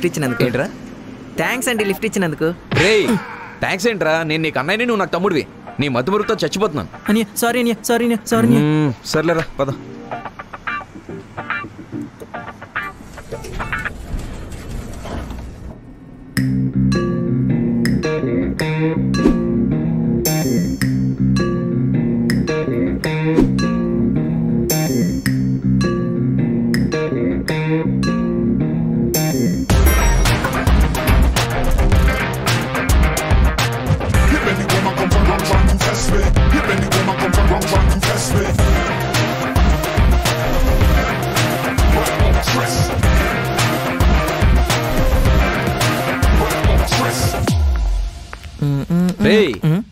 Lift ఇచ్చినందుకు. ఏంట్రా? Thanks అండి లిఫ్ట్ ఇచ్చినందుకు. రే థ్యాంక్స్ ఏంట్రా? నేను నీకు అన్నయ్యని నువ్వు నాకు తమ్ముడివి. నీ మతి మరుపుతో చచ్చిపోతున్నాను సారీ అనియా సారీ అనియా సారీ సర్లేరా పద.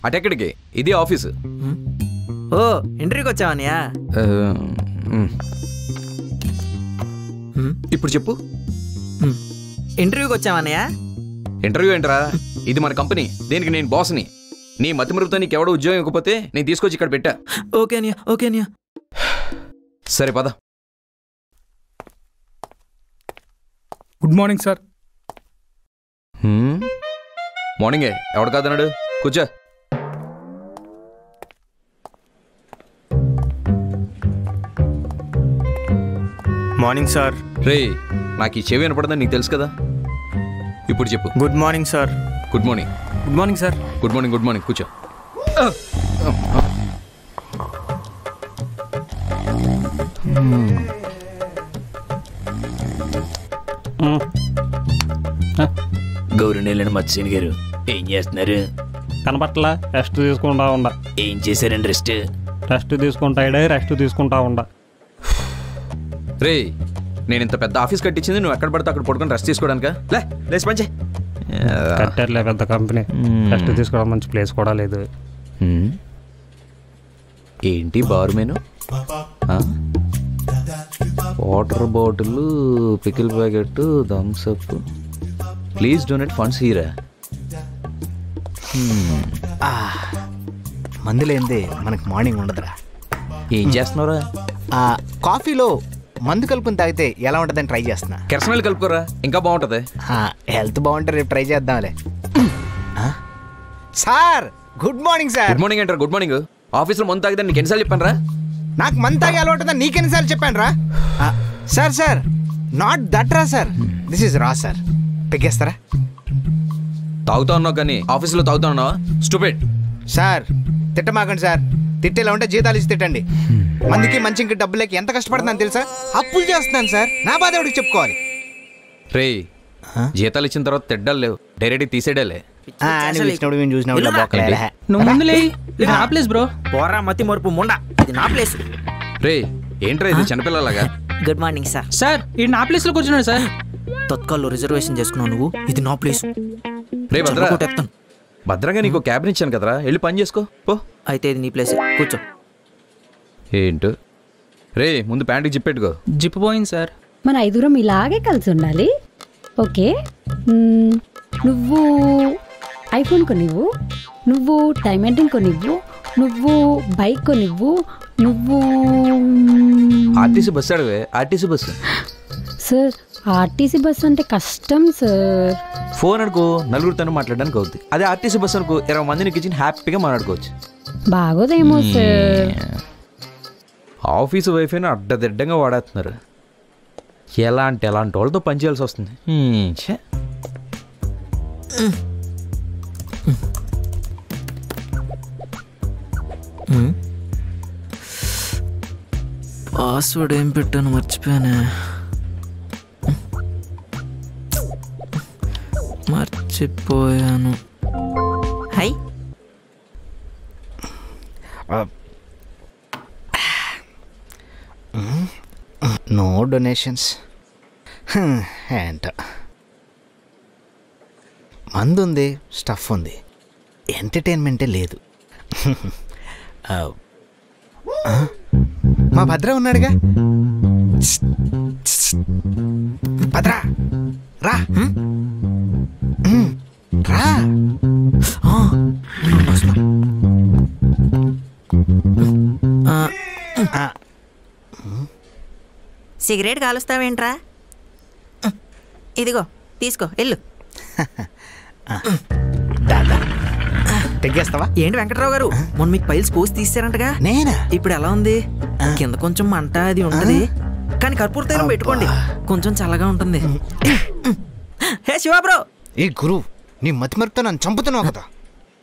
అటెక్కడికి? ఇది ఆఫీస్. ఓ ఇంటర్వ్యూకి వచ్చావా అనియా ఆ, మ్మ్. ఇప్పుడు చెప్పు. ఇంటర్వ్యూకి వచ్చావా అన్నయ్య? ఇంటర్వ్యూ ఏంట్రా? ఇది మన కంపెనీ. దీనికి నేను బాస్ని. నీ మతి మరుపుతో నీకు ఎవడో ఉద్యోగం ఇవ్వకపోతే నేను తీసుకొచ్చి ఇక్కడ పెట్టా. ఓకే అనియా ఓకే అనియా సరే పద. Good morning sir. హ్మ్? మార్నింగే. ఎవడు కాదన్నాడు? కూర్చో. Morning sir. రే నాకు ఈ చెవి వినపడదని నీకు తెలుసు కదా? ఇప్పుడు చెప్పు. Good morning sir. Good morning. Good morning sir. Good morning good morning కూర్చో. గౌరవనీయులను మత్స్యని గారు ఏం చేస్తున్నారు? కనపట్లా రెస్ట్ తీసుకుంటా ఉండ ఏం చేశారండి రెస్ట్ రెస్ట్ తీసుకుంటాడే రెస్ట్ తీసుకుంటా ఉండ రే నేను ఇంత పెద్ద ఆఫీస్ కట్టించింది నువ్వు ఎక్కడ పడితే అక్కడ పడుకొని రెస్ట్ తీసుకోవడానికా? లే లేచి పంచే కట్టారులే పెద్ద కంపెనీ. రెస్ట్ తీసుకోవడం మంచి ప్లేస్ కూడా లేదు. హ్మ్? ఏంటి bar menu? Water bottle pickle packet Thums Up please donate funds Heera మందు లేనిదే మనకు మార్నింగ్ ఉండదురా. ఏం చేస్తున్నావురా? ఆ, కాఫీలో మందు కలుపుని తాగితే ఎలా ఉంటుందని ట్రై చేస్తున్నా. కెరసనాలు కలుపుకోరా ఇంకా బాగుంటది. హెల్త్ బాగుంటే రేపు ట్రై చేద్దాంలే? Sir good morning sir. Good morning అంటారా గుడ్ మార్నింగ్. ఆఫీస్లో మందు తాగితే నీకు ఎన్నిసార్లు చెప్పాను రా నాకు మందు తాగే అలవాటు ఉందని నీకెన్నిసార్లు చెప్పాను రా sir sir not that raw sir. This is raw sir. పెగ్గేస్తారా? తాగుతా ఉన్నావు కానీ ఆఫీస్లో తాగుతా ఉన్నావా? స్టూపిడ్ సార్ తిట్టమాకండి సార్. తిట్టేలా ఉంటే జీతాలు ఇచ్చి తిట్టండి. మందికి మంచికి డబ్బులకి ఎంత కష్టపడుతున్నాను తెలుసా? అప్పులు చేస్తున్నాను సార్. నా బాధ ఎవరికి చెప్పుకోవాలి? రే జీతాలు ఇచ్చిన తర్వాత తిడ్డాలు లేవు. డైరెక్ట్ తీసేయడాలే. నువ్వు ఇది నా ప్లేస్ బ్రో పోరా మతి మరుపు ముండ. ఇది నా ప్లేస్ రే ఏంట్రా ఇది చిన్నపిల్లలాగా? గుడ్ మార్నింగ్ సార్ సార్ ఇది నా ప్లేస్లో కూర్చున్నాడు సార్. తత్కాల్లో రిజర్వేషన్ చేసుకున్నావు నువ్వు. ఇది నా ప్లేస్ రే భద్ర. కొట్టేస్తాను భద్రంగా నీకు క్యాబిన్ ఇచ్చాను కదరా. వెళ్ళి పని చేసుకో. పో. అయితే ఇది నీ ప్లేస్ కూర్చో. ఏంటో? రే ముందు ప్యాంటుకి జిప్పెట్టుకో జిప్ పోయింది సార్. మన ఐదుగురం ఇలాగే కలిసి ఉండాలి. ఓకే. మ్మ్, నువ్వు ఐఫోన్ కొనివ్వు. నువ్వు టైమ్ ఎంటింగ్ కొనివ్వు. నువ్వు బైక్ కొనివ్వు. నువ్వు మ్మ్, RTC bus అడవే RTC bus. Sir RTC bus అంటే కష్టం సార్. ఫోన్ అనుకో నలుగురితో మాట్లాడడానికి అవుద్ది. అదే ఆర్టీసీ బస్సు అనుకో ఇరవై మందిని ఇచ్చి హ్యాపీగా మాట్లాడుకోవచ్చు. బాగోదేమో సార్. ఆఫీసు వైఫైని అడ్డదిడ్డంగా వాడేస్తున్నారు. ఎలాంటి ఎలాంటి వాళ్ళతో పనిచేయాల్సి వస్తుంది. పాస్వర్డ్ ఏం పెట్టాను మర్చిపోయానే. మర్చిపోయాను. హై. No donations. ఏంట? మందు ఉంది స్టఫ్ ఉంది ఎంటర్టైన్మెంటే లేదు మా భద్ర ఉన్నాడుగా? భద్ర రా. రా. సిగరెట్ కాలుస్తావేంట్రా? ఇదిగో తీసుకో వెళ్ళు. దాదా తెగ్గేస్తావా ఏంటి వెంకట్రావు గారు? మొన్న మీకు పైల్స్ పోసి తీసారంటగా నేనా? ఇప్పుడు ఎలా ఉంది? కింద కొంచెం మంట అది ఉంటది. కానీ కర్పూర తైలం పెట్టుకోండి. కొంచెం చల్లగా ఉంటుంది. హే శివా బ్రో ఏ గురు నీ మతి మరుపుతో నన్ను చంపుతున్నావు కదా.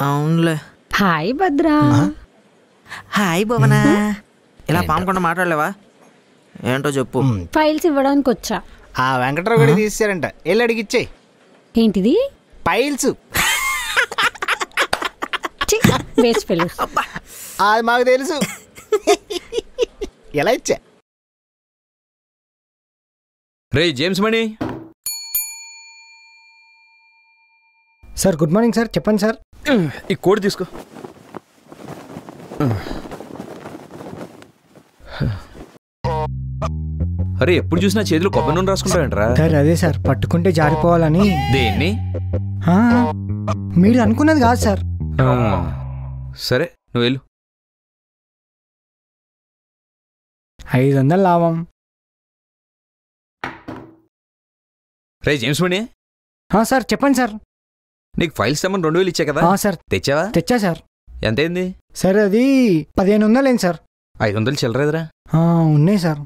అవునులే. హాయ్ భద్రా. హాయ్ భువనా. ఇలా పామకుండా మాట్లాడలేవా? ఏంటో చెప్పు. ఫైల్స్ ఇవ్వడానికి వచ్చా? ఆ వెంకటరావు గడి తీసారంట వెళ్ళి అడిగిచ్చేయి ఏంటిది? Waste fellows. అది మాకు తెలుసు. ఎలా ఇచ్చా? రే James Mani. Sir good morning sir. చెప్పండి సార్. ఈ కోడ్ తీసుకో. అరే ఎప్పుడు చూసినా చేతిలో కొబ్బరి నూనె రాసుకుంటావేంట్రా సార్ అదే సార్ పట్టుకుంటే జారిపోవాలని. దేన్ని? ఆ, మీరు అనుకున్నది కాదు సార్. ఆ, సరే నువ్వు వెళ్ళు. ఐదు వందలు లాభం. రే జేమ్స్ మణి. ఆ, సార్ చెప్పండి సార్. నీకు ఫైల్స్ తెమ్మని రెండు వేలు ఇచ్చా కదా? ఆ, సార్. తెచ్చావా? తెచ్చా సార్. ఎంతైంది? సార్ అది పదిహేను వందలు ఏంటి సార్. ఐదు వందలు చిల్లరేదరా. ఆ, ఉన్నాయి సార్.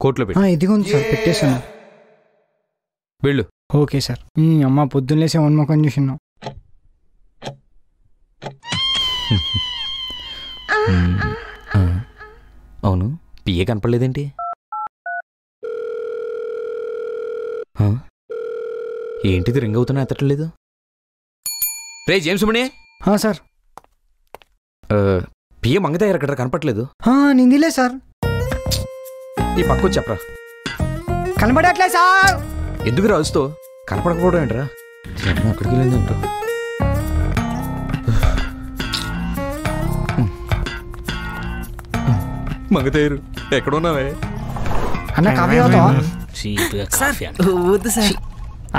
కోట్లో ఆ, పెట్టు. ఇదిగో ఉంది సార్ పెట్టేసాను వెళ్ళు. Okay sir. అమ్మ పొద్దున్న లేసి వన్ మొక్కని చూసినాం అవును పిఏ కనపడలేదేంటి? ఆ? ఏంటిది రింగ్ అవుతున్నా ఎత్తట్లేదు? రే జేమ్స్ మణి ఆ, సార్. పిఏ మంగదయ్యారు అక్కడ కనపట్లేదు ఆ, నిందిలే సార్. ఈ పక్క చెప్పరా. కనబడట్లే సార్. ఎందుకు రాజుతో కనపడకపోవడం ఏంట్రా? అక్కడికి వెళ్ళింది ఏంటో మంగతయ్యారు ఎక్కడున్నావే? అన్న కాఫీ వద్దు సార్.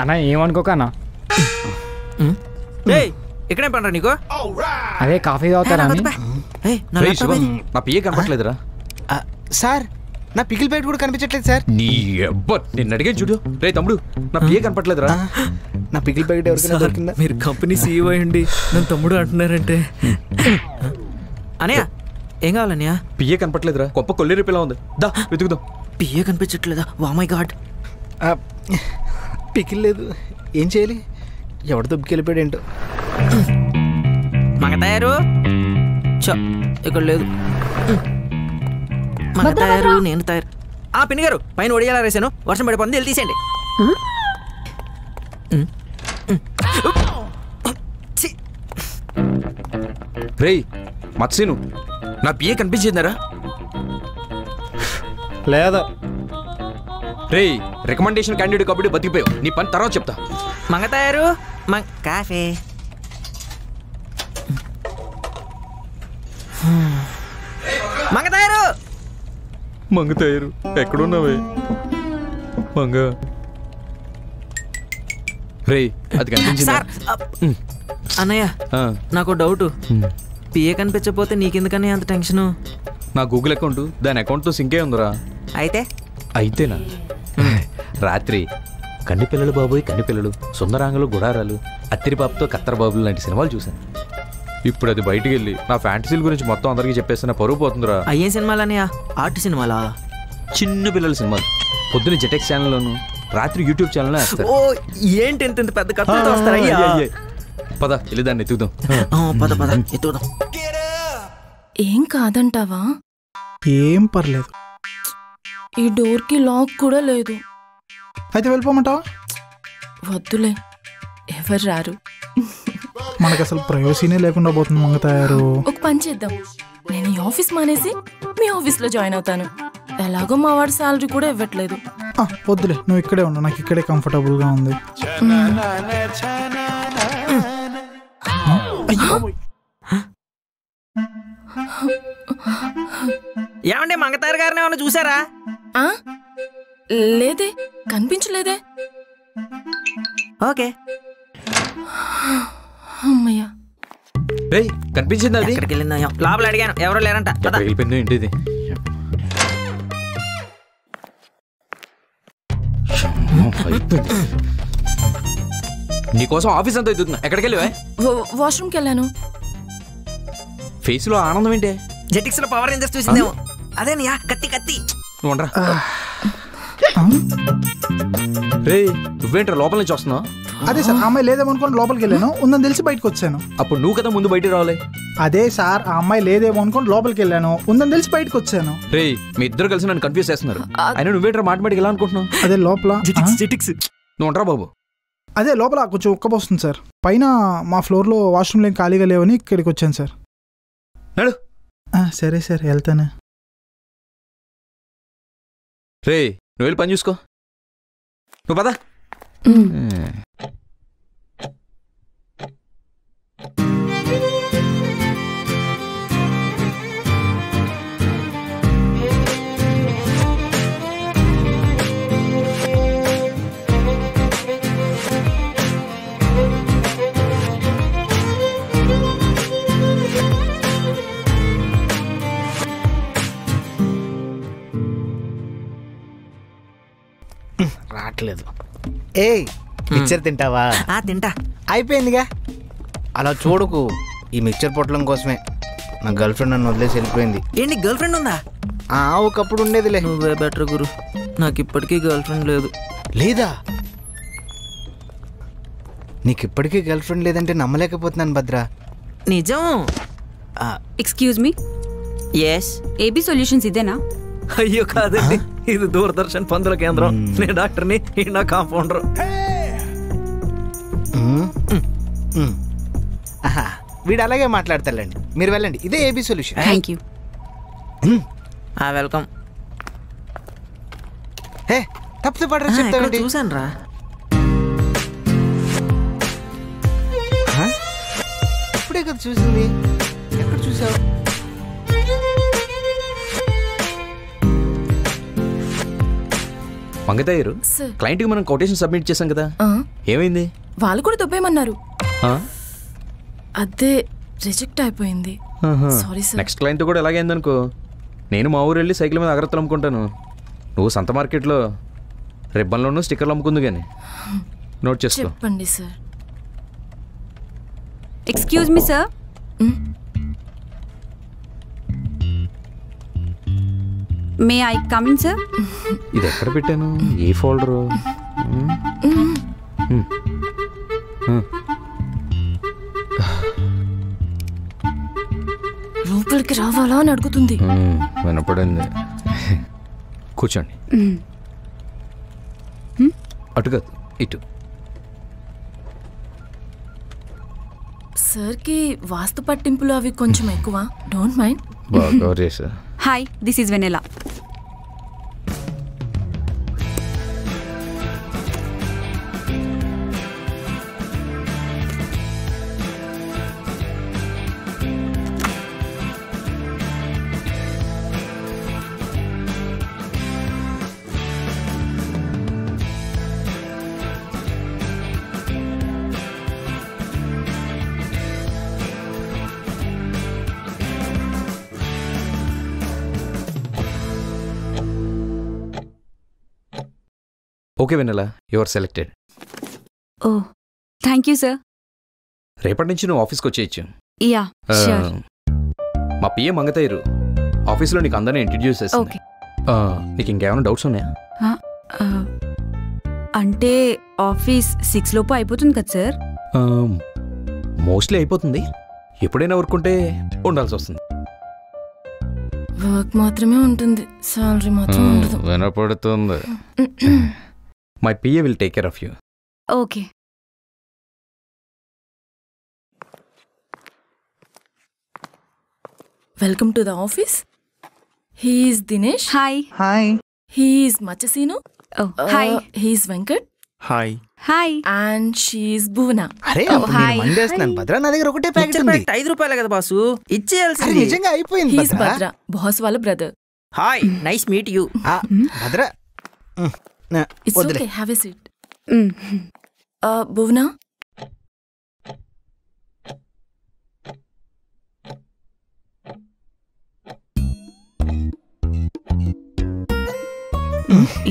అన్న ఏమనుకోక అన్న? ఏయ్ ఇక్కడే పండ్రా నీకు? అదే కాఫీ తాగుతారా నా పిఏ కనపట్లేదురా సార్ నా పికిల్ ప్యాకెట్ కూడా కనిపించట్లేదు సార్. నీ అబ్బా నిన్ను అడిగాను చూడు. రే తమ్ముడు నా పిఏ కనపట్లేదురా నా పికిల్ ప్యాకెట్ ఎవరికైనా సార్, దొరికిందా? మీరు కంపెనీ సీఈఓ అయ్యండి. నన్ను తమ్ముడు అంటున్నారంటే. అనయ్య ఏం కావాలన్నయ్య పిఏ కనపట్లేదురా గొప్ప కొల్లేరు పిల్ల ఉంది. దా వెతుకుదాం. పిఏ కనిపించట్లేదా? వా మై గాడ్. ఆ, పికిల్ లేదు. ఏం చేయాలి? ఎవడు దొబ్బుకెళ్ళిపోయాడు ఏంటో మగ తయారు చ ఇక్కడ లేదు. మగ భద్ర, తయారు. నేను తయారు. ఆ పిన్ని గారు పైన ఒడియాలా వేసాను వర్షం పడిపోతుంది వెళ్ళి తీసేయండి. రేయ్ మత్సీను నా పిఏ కనిపించిందరా? లేదా? రేయ్ రికమెండేషన్ క్యాండిడేట్ కాబట్టి బతికిపోయావు. నీ పని తర్వాత చెప్తా. మగ తయారు మ- కాఫీ. మగ తయారు మంగతయ్యారు ఎక్కడున్నావే? మంగ. రేయ్ అది కనిపించిందా? Sir up. అన్నయ్య ఆ, నాకు డౌట్. పిఏ కనిపించకపోతే నీకెందుకని అంత టెన్షన్? నా గూగుల్ అకౌంట్ దాని అకౌంట్తో సింకే ఉందిరా. అయితే? అయితేనా? రాత్రి కన్ని పిల్లలు బాబోయ్ కన్ని పిల్లలు సుందరాంగులు గుడారాలు అత్తిరి బాబుతో కత్తర బాబులు లాంటి సినిమాలు చూశాను. ఇప్పుడు అది బయటికి వెళ్ళి నా ఫ్యాంటసీల గురించి మొత్తం అందరికీ చెప్పేస్తున్న పరువు పోతుందిరా. అయ్యేం సినిమాలు అన్నయ్య ఆర్ట్ సినిమాలా? చిన్న పిల్లల సినిమాలు పొద్దున జెటెక్స్ ఛానల్లోను రాత్రి యూట్యూబ్ వేస్తారు. ఓ ఏంటి ఇంత ఇంత పెద్ద కథలతో వస్తారా? అయ్యా. అయ్య, అయ్య. పద వెళ్ళి దాన్ని ఎత్తుకుదాం. పద పద ఎత్తుదాం ఏం కాదంటావా? ఏం పర్లేదు. ఈ డోర్కి లాక్ కూడా లేదు. అయితే వెళ్ళిపోమంటావా? వద్దులే ఎవరు రారు. మనకు అసలు ప్రయోజనే లేకుండా పోతుంది మంగ తయారు ఒక పని చేద్దాం. నేను ఈ ఆఫీస్ మానేసి మీ ఆఫీస్లో జాయిన్ అవుతాను. ఎలాగో మా వాడి శాలరీ కూడా ఇవ్వట్లేదు. ఆ, వద్దులే నువ్వు ఇక్కడే ఉండు నాకు ఇక్కడే కంఫర్టబుల్గా ఉంది. అయ్యో బాబోయ్. ఏమండి మంగతారు గారిని ఏమైనా చూసారా? ఆ? లేదే కనిపించలేదే. ఓకే. అమ్మయ్యా. రేయ్ కనిపించింది అది? ఎక్కడికి వెళ్ళిందో. లోపల అడిగాను. ఎవరు లేరంట. వెళ్ళిపోయిందో ఏంటి ఇది? అమ్మో, అయిపోయింది. నీకోసం ఆఫీస్ అంతా ఎదుగుతున్నా. ఎక్కడికి వెళ్ళివా వాష్రూమ్కి వెళ్ళాను. ఫేస్లో ఆనందం ఏంటి? జెటిక్స్లో పవర్ రేంజర్స్ చూసిందేమో అదేనయ్యా కత్తి కత్తి. నువ్వు? రే నువ్వేంట్రా లోపల నుంచి వస్తున్నావు? అదే సార్ ఆ అమ్మాయి లేదేమో అనుకోని లోపలికి వెళ్ళాను. ఉందని తెలిసి బయటకు వచ్చాను. అప్పుడు నువ్వు కదా ముందు బయటికి రావాలి. అదే సార్ ఆ అమ్మాయి లేదేమో అనుకోని లోపలికి వెళ్ళాను. ఉందని తెలిసి బయటకు వచ్చాను. రే మీ ఇద్దరు కలిసి నన్ను కన్ఫ్యూజ్ చేస్తున్నారు. అయినా నువ్వేంట్రా మాటమాటికి ఎలా అనుకుంటున్నావు? అదే లోపల నువ్వు ఉండరా బాబు? అదే లోపల కొంచెం ఉక్కబోస్తుంది సార్. పైన మా ఫ్లోర్లో వాష్రూమ్లు ఏం ఖాళీగా లేవని ఇక్కడికి వచ్చాను సార్. నడు. ఆ, సరే సార్ వెళ్తాను. రే నువ్వు వెళ్ళి పని చూసుకో. నువ్వు పదా. రావట్లేదు ఏయ్ మిక్చర్ తింటావా? ఆ తింటా. అయిపోయిందిగా? అలా చూడకు ఈ మిక్చర్ పొట్లం కోసమే. నా గర్ల్ ఫ్రెండ్ నన్ను వదిలేసి వెళ్ళిపోయింది. ఏంటి గర్ల్ ఫ్రెండ్ ఉందా? ఆ ఒకప్పుడు ఉండేదిలే. నువ్వే బెటర్ గురు. నాకు ఇప్పటికీ గర్ల్ ఫ్రెండ్ లేదు. లేదా? నీకు ఇప్పటికీ గర్ల్ ఫ్రెండ్ లేదంటే నమ్మలేకపోతున్నాను భద్రా. నిజం. Excuse me. Yes AB solutions ఇదేనా? అయ్యో కాదండి. ఇది దూరదర్శన్ పందుల కేంద్రం. నేను డాక్టర్ని ఈ నా కాంపౌండర్ వీడు అలాగే మాట్లాడతాడండి మీరు వెళ్ళండి. ఇదే AB solution. Thank you welcome. Hey తప్పితే పడరా చూసాను రా హ? ఇప్పుడే కదా చూసింది. ఎక్కడ చూసావు? మంగతయ్యారు సార్ క్లయింట్కి మనం కొటేషన్ సబ్మిట్ చేశాం కదా. ఆ, ఏమైంది? వాళ్ళు కూడా దొబ్బేయమన్నారు? అదే రిజెక్ట్ అయిపోయింది. సారీ సార్ నెక్స్ట్ క్లయింట్ కూడా ఎలాగైందనుకో నేను మా ఊరు వెళ్ళి సైకిల్ మీద అగరత్తలు అమ్ముకుంటాను. నువ్వు సంత మార్కెట్లో రిబ్బన్లోనూ స్టిక్కర్లు అమ్ముకుంది కానీ నోట్ చేసుకో. చెప్పండి sir excuse me sir may I come in sir ఇది ఎక్కడ పెట్టాను? ఏ ఫోల్డరు లోపలికి రావాలా అని అడుగుతుంది. వినపడింది. కూర్చోండి. అటు కాదు ఇటు. సార్కి వాస్తు పట్టింపులు అవి కొంచెం ఎక్కువ. Don't mind hi this is Vennela okay Vennela your selected oh thank you sir రేపటి నుంచి నువ్వు ఆఫీస్కి వచ్చేయచ్చు. యా మా పిఏ మంగతయ్యరు ఆఫీస్లో నీకు అందరినీ ఇంట్రడ్యూస్ ఓకే ఆ, నీకు ఇంకేమైనా డౌట్స్ ఉన్నాయా? అంటే ఆఫీస్ సిక్స్ లోపు అయిపోతుంది కదా సార్ మోస్ట్లీ అయిపోతుంది. ఎప్పుడైనా ఊరుకుంటే ఉండాల్సి వస్తుంది. వర్క్ మాత్రమే ఉంటుంది. సాలరీ మాత్రం ఉండదు. వినపడుతుంది. My PA will take care of you okay welcome to the office he's Dinesh hi hi he's Machhaseenu hi he's Venkat hi hi and she's Bhuvana అరే Oh, అప్పుడు నేను hi. మందేస్తున్నాను భద్ర నా దగ్గర ఒకటే ప్యాకెట్ ఉంది. ఐదు రూపాయలే కదా బాసు. ఇచ్చేయాల్సింది. నిజంగా అయిపోయింది హీఈస్ భద్ర? బాస్ వాళ్ళ brother hi nice meet you Bhadra. It's వద్దులే okay have a seat Bhuvana?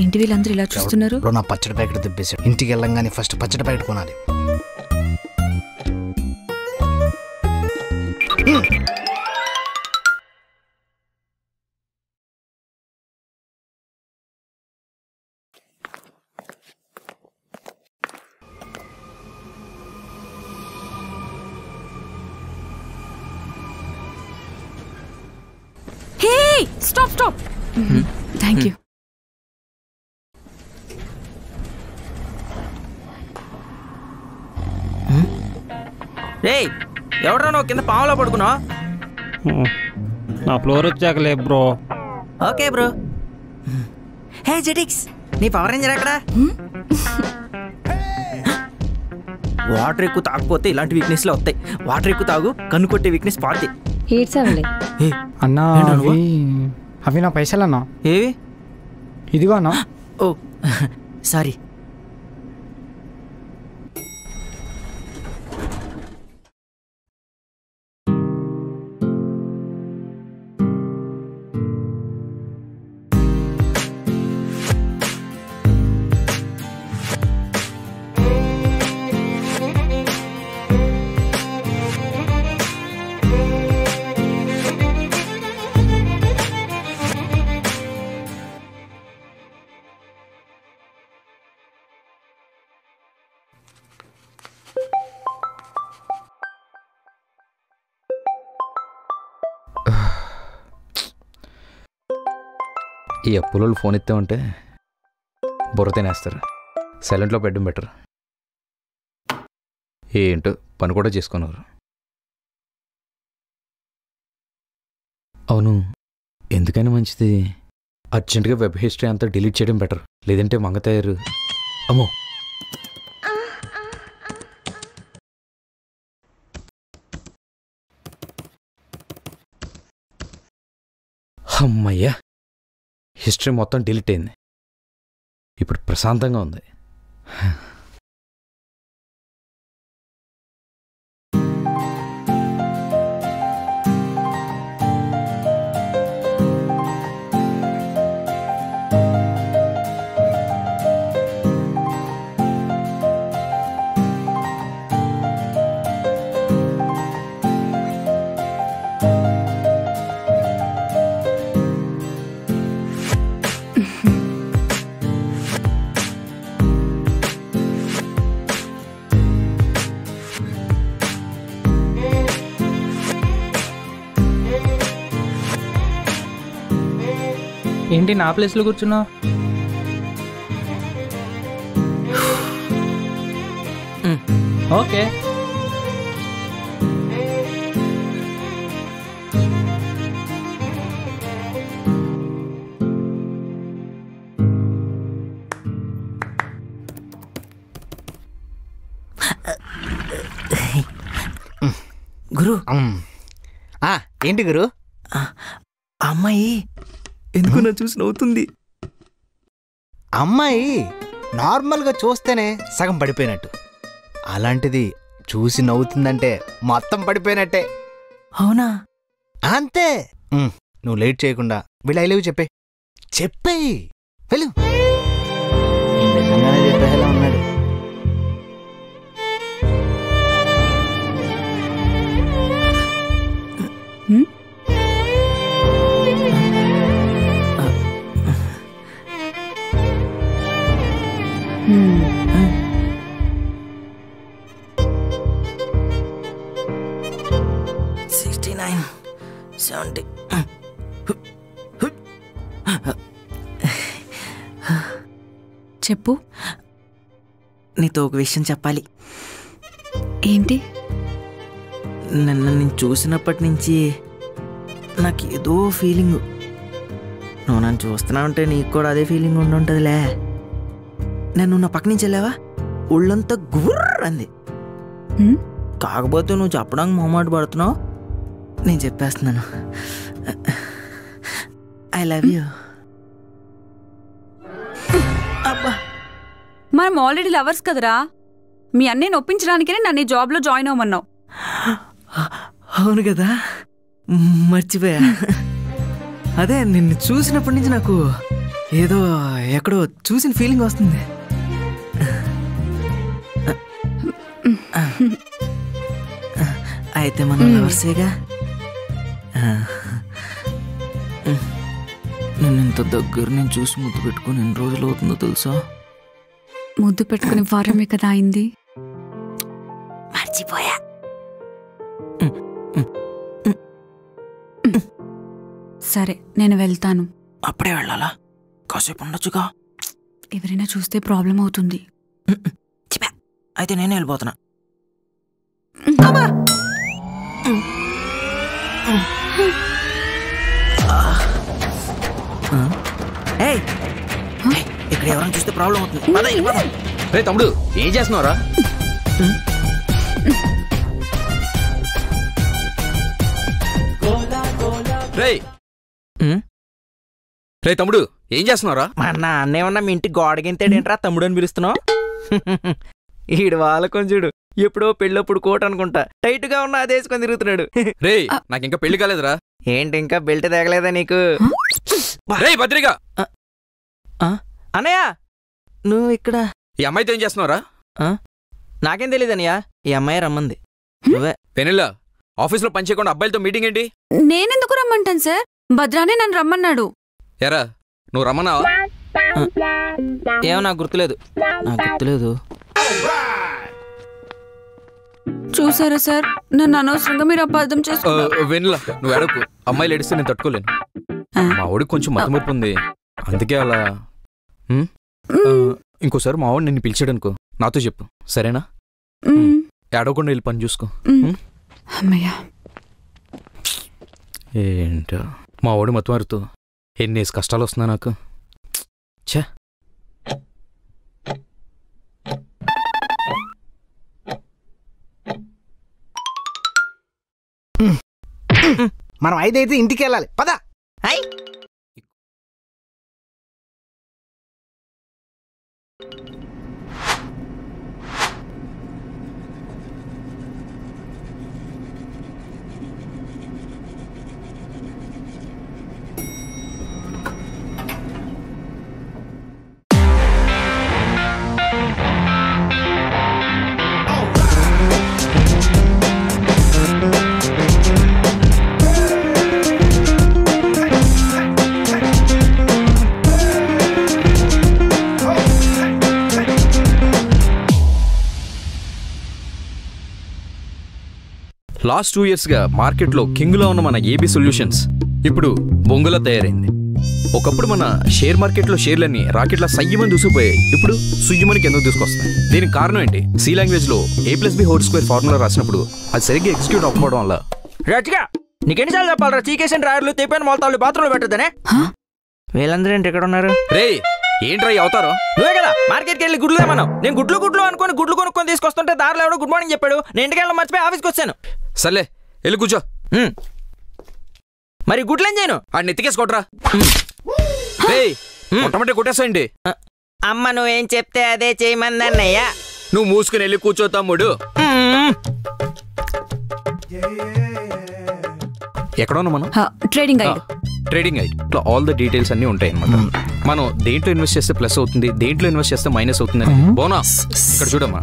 ఏంటి వీళ్ళందరూ ఇలా చూస్తున్నారు? నా పచ్చడి ప్యాకెట్ తిప్పేసాడు ఇంటికి వెళ్ళంగానే ఫస్ట్ పచ్చడి ప్యాకెట్ కొనాలి. థ్యాంక్ యూ రే ఎవడ్రా నువ్వు కింద పాములో పడుకున్నావు? ఉమ్. నా ఫ్లోర్ వచ్చాక లే bro. Okay bro. Hey Jetix నీ పవర్ రేంజర్ ఎక్కడ? వాటర్ ఎక్కువ తాగకపోతే ఇలాంటి వీక్నెస్లో వస్తాయి. వాటర్ ఎక్కువ తాగు కన్ను కొట్టే వీక్నెస్ సెవెన్ అన్నా? అవి నా పైసలు అన్నా ఏవి? ఇదిగో అన్నా ఓ సారీ. ఈ అప్పులలో ఫోన్ ఎత్తామంటే బుర్ర తినేస్తారు. సైలెంట్లో పెట్టడం బెటర్. ఏంటో పని కూడా చేసుకున్నారు. అవును ఎందుకని మంచిది. అర్జెంటుగా వెబ్ హిస్టరీ అంతా డిలీట్ చేయడం బెటర్. లేదంటే మంగ తయారు. అమ్మో! అమ్మయ్యా! హిస్టరీ మొత్తం డిలీట్ అయింది. ఇప్పుడు ప్రశాంతంగా ఉంది. ఏంటి నా ప్లేస్లో కూర్చున్నావు? ఓకే. గురు. ఏంటి గురు? అమ్మాయి ఎందుకు నన్ను చూసి నవ్వుతుంది? అమ్మాయి నార్మల్గా చూస్తేనే సగం పడిపోయినట్టు. అలాంటిది చూసి నవ్వుతుందంటే మొత్తం పడిపోయినట్టే. అవునా? అంతే. నువ్వు లేట్ చేయకుండా వీళ్ళు ఐ లవ్ చెప్పే. చెప్పేయి. వెళ్ళు. నిజంగానే చెప్పేలా ఉన్నాడు. సెవెంటీ చెప్పు. నీతో ఒక విషయం చెప్పాలి. ఏంటి? నిన్న నేను చూసినప్పటి నుంచి నాకు ఏదో ఫీలింగ్ నువ్వు నన్ను చూస్తున్నా ఉంటే నీకు కూడా అదే ఫీలింగ్ ఉండి ఉంటుందిలే. నేను నా పక్క నుంచి వెళ్ళావా? ఒళ్ళంతా గుర్ర అంది హ్మ్? కాకపోతే నువ్వు చెప్పడానికి మొహమాట పడుతున్నావు. నేను చెప్పేస్తున్నాను. ఐ లవ్ యూ అబ్బా. మనం ఆల్రెడీ లవర్స్ కదరా? మీ అన్నయ్యని ఒప్పించడానికే నన్ను జాబ్లో జాయిన్ అవ్వమన్నావు. అవును కదా? మర్చిపోయా. అదే నిన్ను చూసినప్పటి నుంచి నాకు ఏదో ఎక్కడో చూసిన ఫీలింగ్ వస్తుంది. అయితే మనం లవర్సేగా నేను ఇంత దగ్గర నేను చూసి ముద్దు పెట్టుకుని ఎన్ని రోజులు అవుతుందో తెలుసా? ముద్దు పెట్టుకుని వారమే కదా అయింది. మర్చిపోయా. సరే నేను వెళ్తాను. అప్పుడే వెళ్ళాలా? కాసేపు ఉండొచ్చుగా. ఎవరైనా చూస్తే ప్రాబ్లం అవుతుంది. అయితే నేనే వెళ్ళిపోతున్నా. ఇక్కడ ఎవరైనా చూస్తే ప్రాబ్లం అవుతుంది. రే తమ్ముడు ఏం చేస్తున్నావురా? రే. రే తమ్ముడు ఏం చేస్తున్నావురా? మా నాన్న ఏమన్నా మీ ఇంటి గోడగింతాడేంట్రా తమ్ముడు అని పిలుస్తున్నావు? ఈడు వాళ్ళ కొంచెడు ఎప్పుడో పెళ్ళప్పుడు కోట్ అనుకుంటా. టైట్గా ఉన్న అది వేసుకొని తిరుగుతున్నాడు. రే నాకు ఇంకా పెళ్ళి కాలేదురా. ఏంటి ఇంకా బెల్ట్ తగలేదా నీకు? రే భద్రిక అన్నయ్య నువ్వు ఇక్కడ. ఈ అమ్మాయితో ఏం చేస్తున్నావురా? నాకేం తెలియదు అన్నయ్య ఈ అమ్మాయి రమ్మంది. నువ్వే. పెనిల్లా ఆఫీస్లో పని చేయకుండా అబ్బాయిలతో మీటింగ్ ఏంటి? నేనెందుకు రమ్మంటాను సార్? భద్రానే నన్ను రమ్మన్నాడు. ఎరా నువ్వు రమ్మన్నావా? ఏమో నాకు గుర్తులేదు. నాకు గుర్తులేదు. చూసారా సార్? నన్ను అనవసరంగా మీరు అపార్థం చేసుకున్నారు. వెనిలా నువ్వు ఎడకు అమ్మాయిలు ఏడిస్తే నేను తట్టుకోలేను. మా వాడికి కొంచెం మతమర్పు ఉంది. అందుకే అలా ఇంకోసారి మా వాడు నిన్ను పిలిచాడు అనుకో నాతో చెప్పు. సరేనా. ఏడవకుండా వెళ్ళి పని చూసుకో? అమ్మయ్యా. ఏంటో? మా వాడు మతమారుతూ ఎన్ని కష్టాలు వస్తున్నా నాకు. ఛే! మనం ఐదైతే ఇంటికి వెళ్ళాలి పద లాస్ట్ టూ ఇయర్స్గా మార్కెట్లో కింగ్లో ఉన్న మన ఏబీ సొల్యూషన్స్ ఇప్పుడు బొంగులా తయారైంది. ఒకప్పుడు మన షేర్ మార్కెట్లో షేర్లన్నీ రాకెట్ల సయ్యమని దూసిపోయాయి ఇప్పుడు సుయ్యమని కిందకు దూసుకొస్తాయి దీనికి కారణం ఏంటి? సి లాంగ్వేజ్లో A plus B whole square formula రాసినప్పుడు అది సరిగ్గా ఎగ్జిక్యూట్ అవ్వకపోవడం వల్ల. రచిగా నీకెన్నిసార్లు చెప్పాలరా చీకేసిన డ్రాయర్లు తెప్పిన మొలతాళ్ళు బాత్రూంలో పెట్టద్దనే? వీళ్ళందరూ ఏంటి ఎక్కడ ఉన్నారు? రే ఏంట్రా అవతారం? నువ్వే కదా మార్కెట్కి వెళ్ళి గుడ్లు మనం నేను గుడ్లు గుడ్లు అనుకొని గుడ్లు కొనుక్కొని తీసుకొస్తుంటే దారిలో ఎవడో గుడ్ మార్నింగ్ చెప్పాడు. నేను ఇంటికి వెళ్ళి మర్చిపోయి ఆఫీస్కి వచ్చాను. సర్లే వెళ్ళి కూర్చో. మరి గుడ్లు ఏం చేయను ఆ నెత్తికేసుకోట్రా రే మొట్టమొదటి కొట్టేసేయండి. అమ్మ నువ్వేం చెప్తే అదే చేయమంది అన్నయ్య నువ్వు మూసుకుని వెళ్ళి కూర్చో తమ్ముడు. ఎక్కడ ఉన్నాం మనం ట్రేడింగ్ ఐడి ట్రేడింగ్ ఐడి ఇట్లా ఆల్ ద డీటెయిల్స్ అన్నీ ఉంటాయి అనమాట మనం దేంట్లో ఇన్వెస్ట్ చేస్తే ప్లస్ అవుతుంది? దేంట్లో ఇన్వెస్ట్ చేస్తే మైనస్ అవుతుంది అని బోనా ఇక్కడ చూడమ్మా.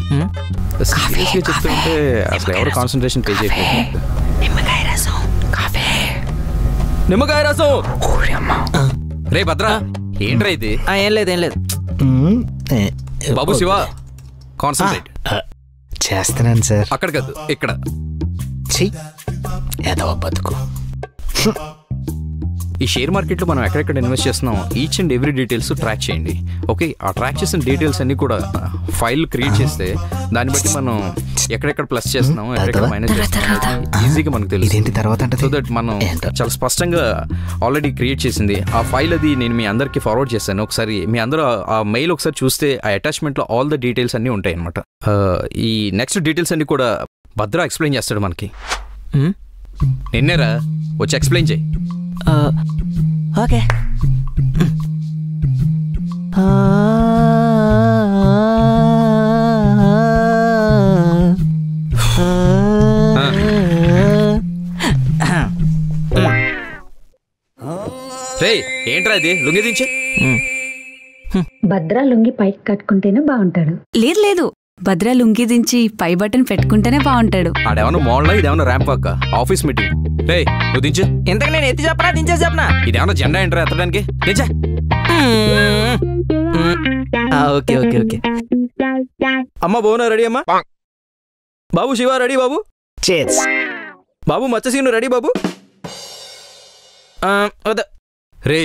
సీరియస్గా చెప్తుంటే అసలు ఎవరు కాన్సన్ట్రేషన్ పే చేయట్లేదు. నిమ్మకాయ రసం కాఫీ. నిమ్మకాయ రసం! రే భద్రా ఏంట్రా ఇది? ఏం లేదు ఏం లేదు. బాబు శివ కాన్సన్ట్రేట్ చేస్తున్నాను సార్. అక్కడ కాదు ఇక్కడ. చెయ్యి ఏదో బతుకు. ఈ షేర్ మార్కెట్లో మనం ఎక్కడెక్కడ ఇన్వెస్ట్ చేస్తున్నాం each and every details track చేయండి. ఓకే ఆ ట్రాక్ చేసిన డీటెయిల్స్ అన్ని కూడా ఫైల్ క్రియేట్ చేస్తే దాన్ని బట్టి మనం ఎక్కడెక్కడ ప్లస్ చేస్తున్నాం ఎక్కడెక్కడ మైనస్ చేస్తున్నాం ఈజీగా మనకు తెలుసు ఇదేంటి తర్వాత అంటే సో దట్ మనం చాలా స్పష్టంగా ఆల్రెడీ క్రియేట్ చేసింది. ఆ ఫైల్ అది నేను మీ అందరికి ఫార్వర్డ్ చేశాను. ఒకసారి మీ అందరూ ఆ- ఆ మెయిల్ ఒకసారి చూస్తే ఆ అటాచ్మెంట్లో ఆల్ ద డీటెయిల్స్ అన్నీ ఉంటాయి అనమాట ఈ నెక్స్ట్ డీటెయిల్స్ అన్ని కూడా భద్ర ఎక్స్ప్లెయిన్ చేస్తాడు మనకి? నిన్నేరా వచ్చి ఎక్స్ప్లెయిన్ చేయి ఓకే రే ఏంట్రా ఇది లుంగి దించే భద్ర లుంగి పైకి కట్టుకుంటేనే బాగుంటాడు లేదు లేదు భద్ర లుంగి దించి పై బటన్ పెట్టుకుంటేనే బాగుంటాడు. ఆడేమన్నా మోడల్ ఇదేమన్నా ర్యాంప్ వాక్ ఆఫీస్ మీటింగ్ రే నువ్వు దించు. ఇంతకు నేను ఎత్తి చెప్పనా? దించేసి చెప్పనా? ఇదేమన్నా జెండా ఏంట్రా ఎత్తడానికి? దించే. ఆ, ఓకే ఓకే ఓకే. అమ్మ బోనా రెడీ అమ్మా. బాబు శివ రెడీ బాబు? చేస్ బాబు మత్స్యసీను రెడీ బాబు. రే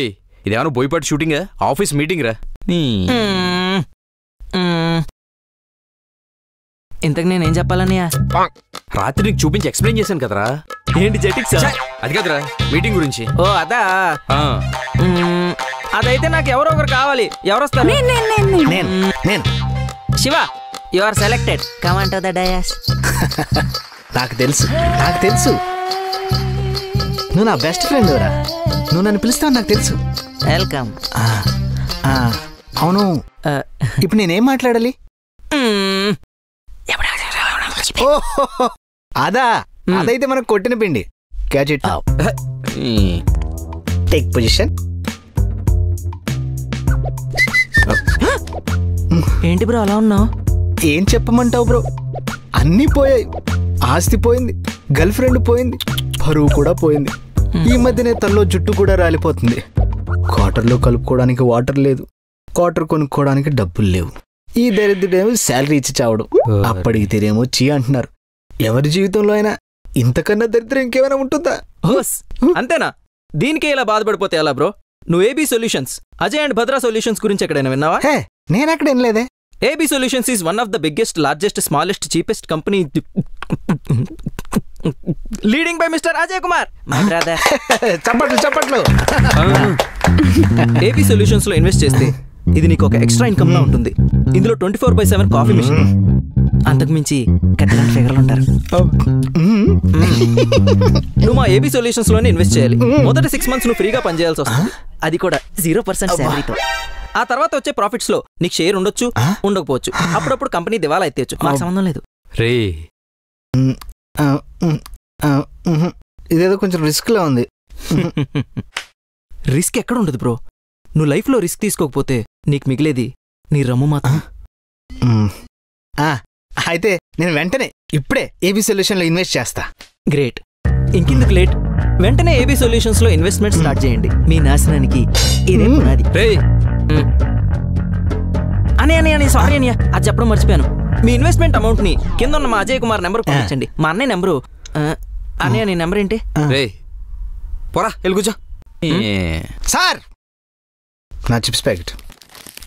ఇదేమన్నా బోయపాటి షూటింగ్ ఆఫీస్ మీటింగ్ రా. ఇంతకు నేనేం చెప్పాలన్నయ్య? రాత్రి నీకు చూపించి ఎక్స్ప్లెయిన్ చేశాను కదరా. ఏంటి జెటిక్స్? అది కదరా మీటింగ్ గురించి. ఓ అదా. అదైతే నాకు ఎవరో ఒకరు కావాలి. ఎవరు నేను Shiva you are selected come on to the dais నాకు తెలుసు నాకు తెలుసు. నువ్వు నా బెస్ట్ ఫ్రెండ్ రా. నువ్వు నన్ను పిలుస్తావు నాకు తెలుసు. వెల్కమ్ ఆ, ఆ, అవును. ఇప్పుడు నేనేం మాట్లాడాలి? అదా అదైతే మనకు కొట్టిన పిండి. క్యాచ్ ఇట్ టేక్ పొజిషన్ ఏంటి బ్రో అలా ఉన్నావు? ఏం చెప్పమంటావు బ్రో? అన్నీ పోయాయి. ఆస్తి పోయింది. గర్ల్ ఫ్రెండ్ పోయింది. పరువు కూడా పోయింది. ఈ మధ్యనే తల్లో జుట్టు కూడా రాలిపోతుంది. క్వార్టర్లో కలుపుకోవడానికి వాటర్ లేదు. క్వార్టర్ కొనుక్కోవడానికి డబ్బులు లేవు. ఈ దరిద్రుడేమో శాలరీ ఇచ్చి చావడు. అప్పటికి తిరేమో చీ అంటున్నారు. ఎవరి జీవితంలో అయినా ఇంతకన్నా దరిద్రం ఇంకేమైనా ఉంటుందా? అంతేనా? దీనికే ఇలా బాధపడిపోతే ఎలా బ్రో? నువ్వు AB solutions Ajay and Bhadra solutions గురించి ఎక్కడైనా విన్నావా? హే నేనెక్కడ వినలేదే AB solutions is one of the biggest largest smallest cheapest company leading by mister Ajay Kumar. చప్పట్లు చప్పట్లు. ఏబీ సొల్యూషన్స్లో ఇన్వెస్ట్ చేస్తే ఇది నీకు ఒక ఎక్స్ట్రా ఇన్కమ్ లా ఉంటుంది. ఇందులో twenty four by seven coffee machine అంతకు మించి కట్టడానికి ఫిగర్లు ఉంటారు నువ్వు మా ఏబీ సొల్యూషన్స్లోనే ఇన్వెస్ట్ చేయాలి. మొదటి సిక్స్ మంత్స్ నువ్వు ఫ్రీగా పనిచేయాల్సి వస్తుంది. అది కూడా జీరో పర్సెంట్ శాలరీతో ఆ తర్వాత వచ్చే ప్రాఫిట్స్లో నీకు షేర్ ఉండొచ్చు ఉండకపోవచ్చు. అప్పుడప్పుడు కంపెనీ దివాలా ఎత్తేయచ్చు. మాకు సంబంధం లేదు. రే. ఇదేదో కొంచెం రిస్క్లా ఉంది. రిస్క్ ఎక్కడ ఉండదు బ్రో నువ్వు లైఫ్లో రిస్క్ తీసుకోకపోతే నీకు మిగిలేది నీ రమ్ము మాత్రం. ఆ, అయితే నేను వెంటనే ఇప్పుడే ఏబీ సొల్యూషన్లో ఇన్వెస్ట్ చేస్తా. గ్రేట్. ఇంకెందుకు లేట్? వెంటనే ఏబీ సొల్యూషన్స్లో ఇన్వెస్ట్మెంట్ స్టార్ట్ చేయండి. మీ నాశనానికి ఇదే పునాది. రే మ్మ్. అని అని అని సారీ అని అది చెప్పడం మర్చిపోయాను. మీ ఇన్వెస్ట్మెంట్ అమౌంట్ని కింద ఉన్న మా అజయ్ కుమార్ నెంబర్ పంపించండి. మా అన్నయ్య నెంబరు అని అని నెంబర్ ఏంటి? పోరా వెళ్ళి కూర్చో. ఈ, సార్! నా చిప్స్ ప్యాకెట్.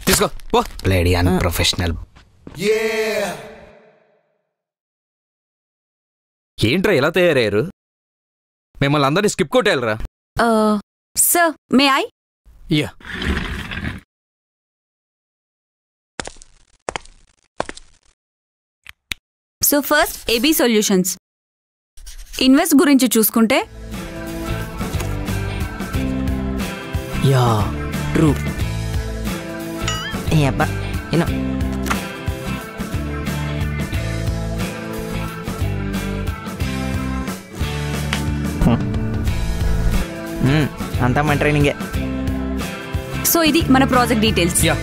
తీసుకో. పో. ప్లేడీ అన్ ప్రొఫెషనల్ ఏంట్రా ఎలా తయారయ్యారు? మిమ్మల్ని అందరినీ skip కొట్టేయాలరా. Sir may I? Yeah so first AB solutions invest గురించి చూసుకుంటే. యా ట్రూ ఏ అబ్బా ఇను అంతా మన ట్రైనింగే సో ఇది మన ప్రాజెక్ట్ డీటెయిల్స్ యా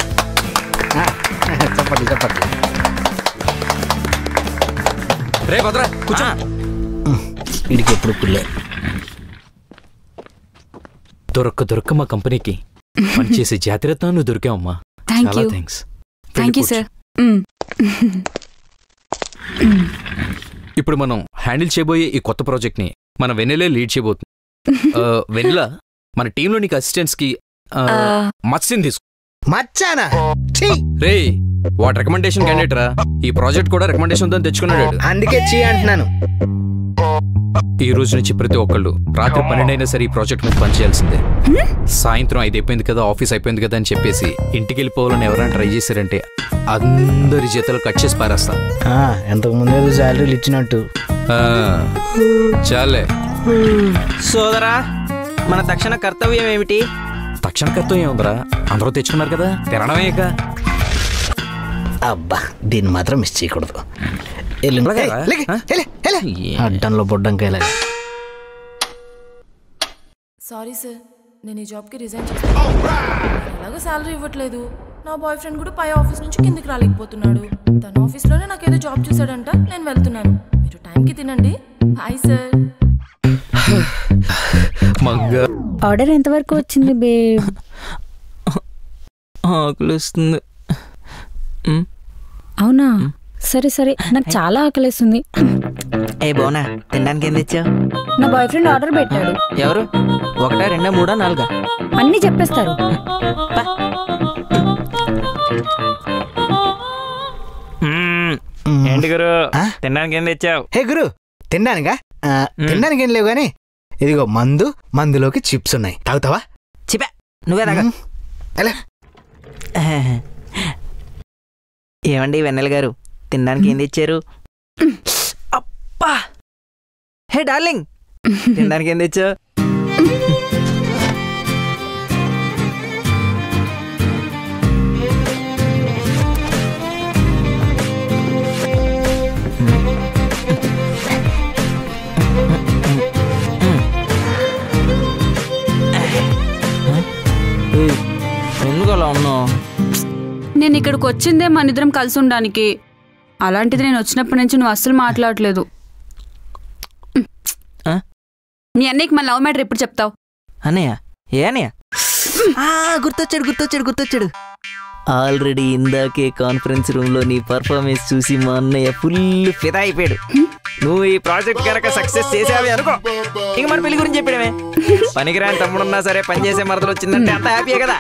చెప్పండి చెప్పండి. రే భద్రా కూర్చో. వీడికి ఎప్పుడు పుల్లే. దొరక్క దొరక్క మా కంపెనీకి. పనిచేసే జాతిరత్నం నువ్వు దొరికావమ్మా. Thank you thanks thank you sir ఇప్పుడు మనం హ్యాండిల్ చేయబోయే ఈ కొత్త ప్రాజెక్ట్ని మన వెన్నెలే లీడ్ చేయబోతుంది. వెన్నెల మన టీంలో నీకు అసిస్టెంట్స్కి ఆ, మత్స్యని తీసుకో. మచ్చానా? రే వాట్ రికమెండేషన్ క్యాండిడేట్ రా. ఈ ప్రాజెక్ట్ కూడా రికమెండేషన్తో తెచ్చుకున్నాడు వాడు. అందుకే చీ అంటున్నాను. ఈ రోజు నుంచి ప్రతి ఒక్కళ్ళు రాత్రి పన్నెండైనా సరే ఈ ప్రాజెక్ట్ మీద పనిచేయాల్సిందే సాయంత్రం ఐదు అయిపోయింది కదా ఆఫీస్ అయిపోయింది కదా అని చెప్పేసి ఇంటికి వెళ్ళిపోవాలని ఎవరైనా ట్రై చేశారంటే అందరి చేతులు కట్ చేసి పారేస్తా. ఆ, ఎంతకు ముందు శాలరీలు ఇచ్చినట్టు. ఆ, చాలే. సోదరా మన తక్షణ కర్తవ్యం ఏమిటి? తక్షణ కర్తవ్యం ఉందిరా అందరూ తెచ్చుకున్నారు కదా తినడమే ఇక. అబ్బా దీన్ని మాత్రం మిస్ చేయకూడదు. అడ్డంలో బొడ్డంకాయలాగా సారీ సార్ నేను ఈ జాబ్కి రిజైన్ చేస్తాను ఎలాగో శాలరీ ఇవ్వట్లేదు. నా బాయ్ ఫ్రెండ్ కూడా పై ఆఫీస్ నుంచి కిందికి రాలేకపోతున్నాడు. తన ఆఫీస్లోనే నాకు ఏదో జాబ్ చూసాడంట నేను వెళ్తున్నాను. మీరు టైంకి తినండి. హాయ్ సార్ ఆర్డర్ ఎంతవరకు వచ్చింది బేబ్ ఆకలిస్తుంది. అవునా? సరే సరే. నాకు చాలా ఆకలేస్తుంది. ఏ బోనా తినడానికి ఏం తెచ్చావు? నా బాయ్ ఫ్రెండ్ ఆర్డర్ పెట్టాడు. ఎవరు? ఒకటా రెండా మూడా నాలుగా? అన్ని చెప్పేస్తారు. ఏంటి గురు? తినడానికి ఏం తెచ్చావు? హే గురు తినడానికా? తినడానికి ఏం లేవు కానీ ఇదిగో మందు మందులోకి చిప్స్ ఉన్నాయి. తాగుతావా? చిపా నువ్వే తాగా. ఎలా? ఏమండి వెన్నెల గారు? తినడానికి ఏం తెచ్చారు? అప్పా హే డార్లింగ్! తినడానికి ఏం తెచ్చావు? ఇక్కడికి వచ్చిందే మన ఇద్దరం కలిసి ఉండడానికి. అలాంటిది నేను వచ్చినప్పటి నుంచి నువ్వు అస్సలు మాట్లాడలేదు? మీ అన్నయ్యకి మన లవ్ మ్యాటర్ ఎప్పుడు చెప్తావు? అన్నయ్య? ఏ అన్నయ్య? ఆ, గుర్తొచ్చాడు గుర్తొచ్చాడు గుర్తొచ్చాడు. ఆల్రెడీ ఇందాకే కాన్ఫరెన్స్ రూమ్లో నీ పర్ఫార్మెన్స్ చూసి మా అన్నయ్య ఫుల్ ఫిదా అయిపోయాడు. నువ్వు ఈ ప్రాజెక్ట్ కనుక సక్సెస్ చేసావి అనుకో ఇంక మన పెళ్ళి గురించి చెప్పడమే పనికిరాని తమ్ముడున్నా సరే పని చేసే మరదలు వచ్చిందంటే అంత హ్యాపీయే కదా.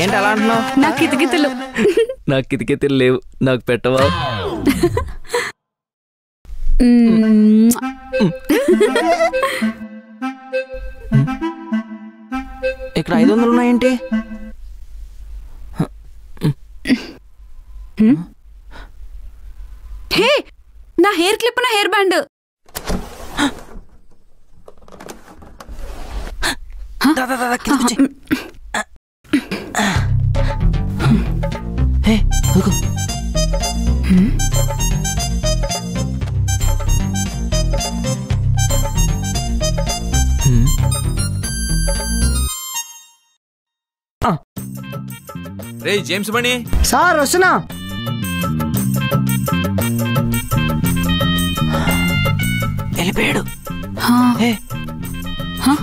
ఏంటి అలా అంటున్నావు? నాకు కితకితలు. నాకు కితికితలు లేవు. నాకు పెట్టవా. ఇక్కడ ఐదు వందలు ఉన్నాయేంటి? హే నా హెయిర్ క్లిప్ నా హెయిర్ బ్యాండ్ దా, దా, దా, దా, కిందకు వచ్చేయ్. హే, అదిగో. హ్మ్. రే జేమ్స్ మణి సార్ వస్తున్నా. వెళ్ళిపోయాడు. హా. హే హా?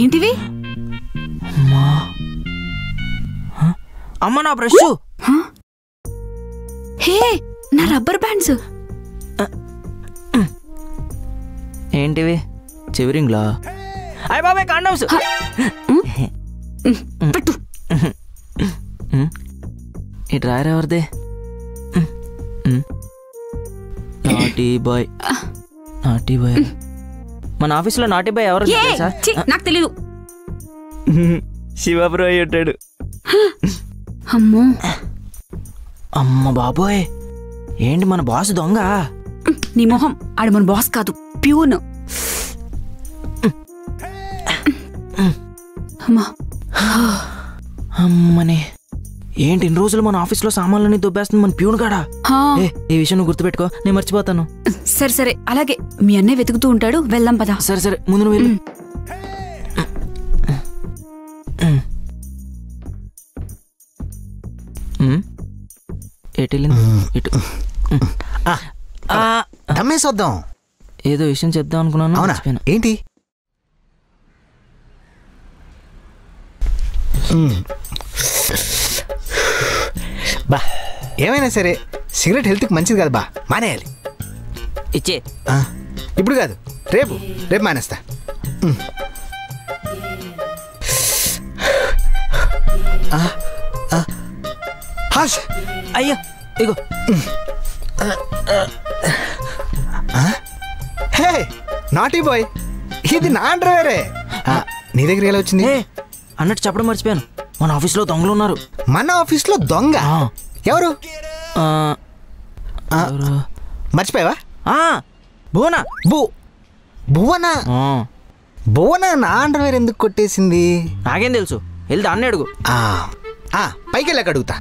ఏంటివి? అమ్మా. నా బ్రష్. హా? హే నా రబ్బర్ బ్యాండ్స్. ఏంటివి? చెవిరింగ్లా అయ్య బాబాయ్ కాండమ్స్ పెట్టు. ఈ drawer ఎవరిదే? Naughty boy. Naughty boy. మన ఆఫీస్లో నాటీ బాయ్ ఎవరు నాకు తెలీదు. శివబ్రో అయి ఉంటాడు. అమ్మో. అమ్మ బాబోయ్ ఏంటి మన బాస్ దొంగ? నీ మొహం ఆడు మన బాస్ కాదు ప్యూన్. అమ్మా అమ్మనే. ఏంటి ఇన్ని రోజులు మన ఆఫీస్లో సామాన్లన్నీ దొబ్బేస్తుంది మన ప్యూన్ కాడా? హా. ఏ ఈ విషయం నువ్వు గుర్తుపెట్టుకో నేను మర్చిపోతాను. సరే సరే అలాగే. మీ అన్నయ్య వెతుకుతూ ఉంటాడు వెళ్దాం పదా. సరే సరే ముందు నువ్వు వెళ్ళు. ఎటు ఇటు. దమ్మేసొద్దాం ఏదో విషయం చెప్దాం అనుకున్నాను అవునా. ఏంటి? మ్మ్. బా ఏమైనా సరే సిగరెట్ హెల్త్కి మంచిది కాదు బా మానేయాలి. ఇచ్చే. ఇప్పుడు కాదు రేపు రేపు మానేస్తా. హాష్. అయ్యో ఇగో. హే నాటీ బాయ్ ఇది నా అండర్వేరే నీ దగ్గర ఎలా వచ్చింది? అన్నట్టు చెప్పడం మర్చిపోయాను. మన ఆఫీస్లో దొంగలు ఉన్నారు. మన ఆఫీస్లో దొంగ? ఎవరు? మర్చిపోయావా? భువన. భూ. భువన? భువన నా అండర్వేర్ ఎందుకు కొట్టేసింది? నాకేం తెలుసు. వెళ్ళి దాన్ని అడుగు. ఆ, ఆ, పైకి వెళ్ళాక అడుగుతా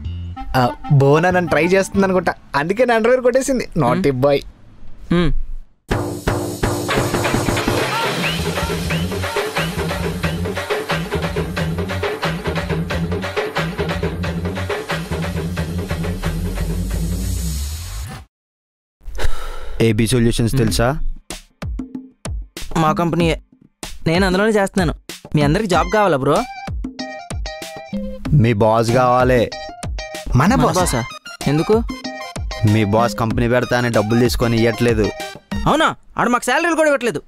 భువన నన్ను ట్రై చేస్తుంది అనుకుంటా అందుకే నా అండర్వేర్ కొట్టేసింది. నాట్ బాయ్ ఏబీ సొల్యూషన్స్ తెలుసా? మా కంపెనీయే నేను అందులోనే చేస్తున్నాను. మీ అందరికి జాబ్ కావాలా బ్రో? మీ బాస్ కావాలి. మన బాసా? ఎందుకు? మీ బాస్ కంపెనీ పెడతానే డబ్బులు తీసుకొని ఇవ్వట్లేదు అవునా? ఆడు మాకు శాలరీలు కూడా ఇవ్వట్లేదు.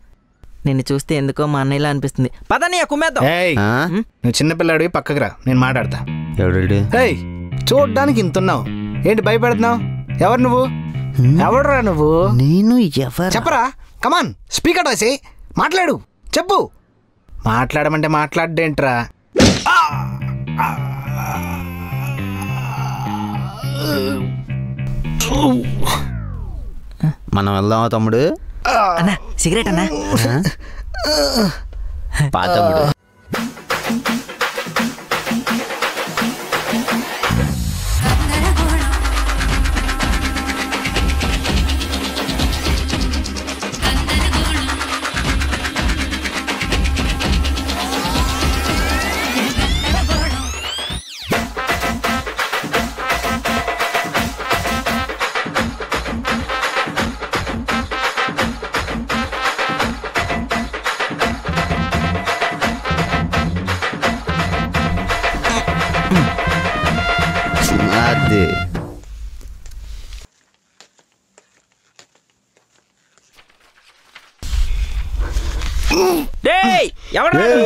నిన్ను చూస్తే ఎందుకో మా అన్నయ్యలా అనిపిస్తుంది. పదని కుమ్మేద్దాం. ఏయ్ నువ్వు చిన్నపిల్లాడివి పక్కకు రా నేను మాట్లాడతా. చూడ్డానికి ఇంతున్నావు. ఏంటి భయపెడుతున్నావు? ఎవరు నువ్వు? ఎవడురా నువ్వు? నేను ఎవరు? చెప్పరా. కమాన్ స్పీకర్ వేసి మాట్లాడు. చెప్పు. మాట్లాడమంటే మాట్లాడేంట్రా మనం వెళ్దామా తమ్ముడు? అన్నా సిగరెట్ అన్నా. పా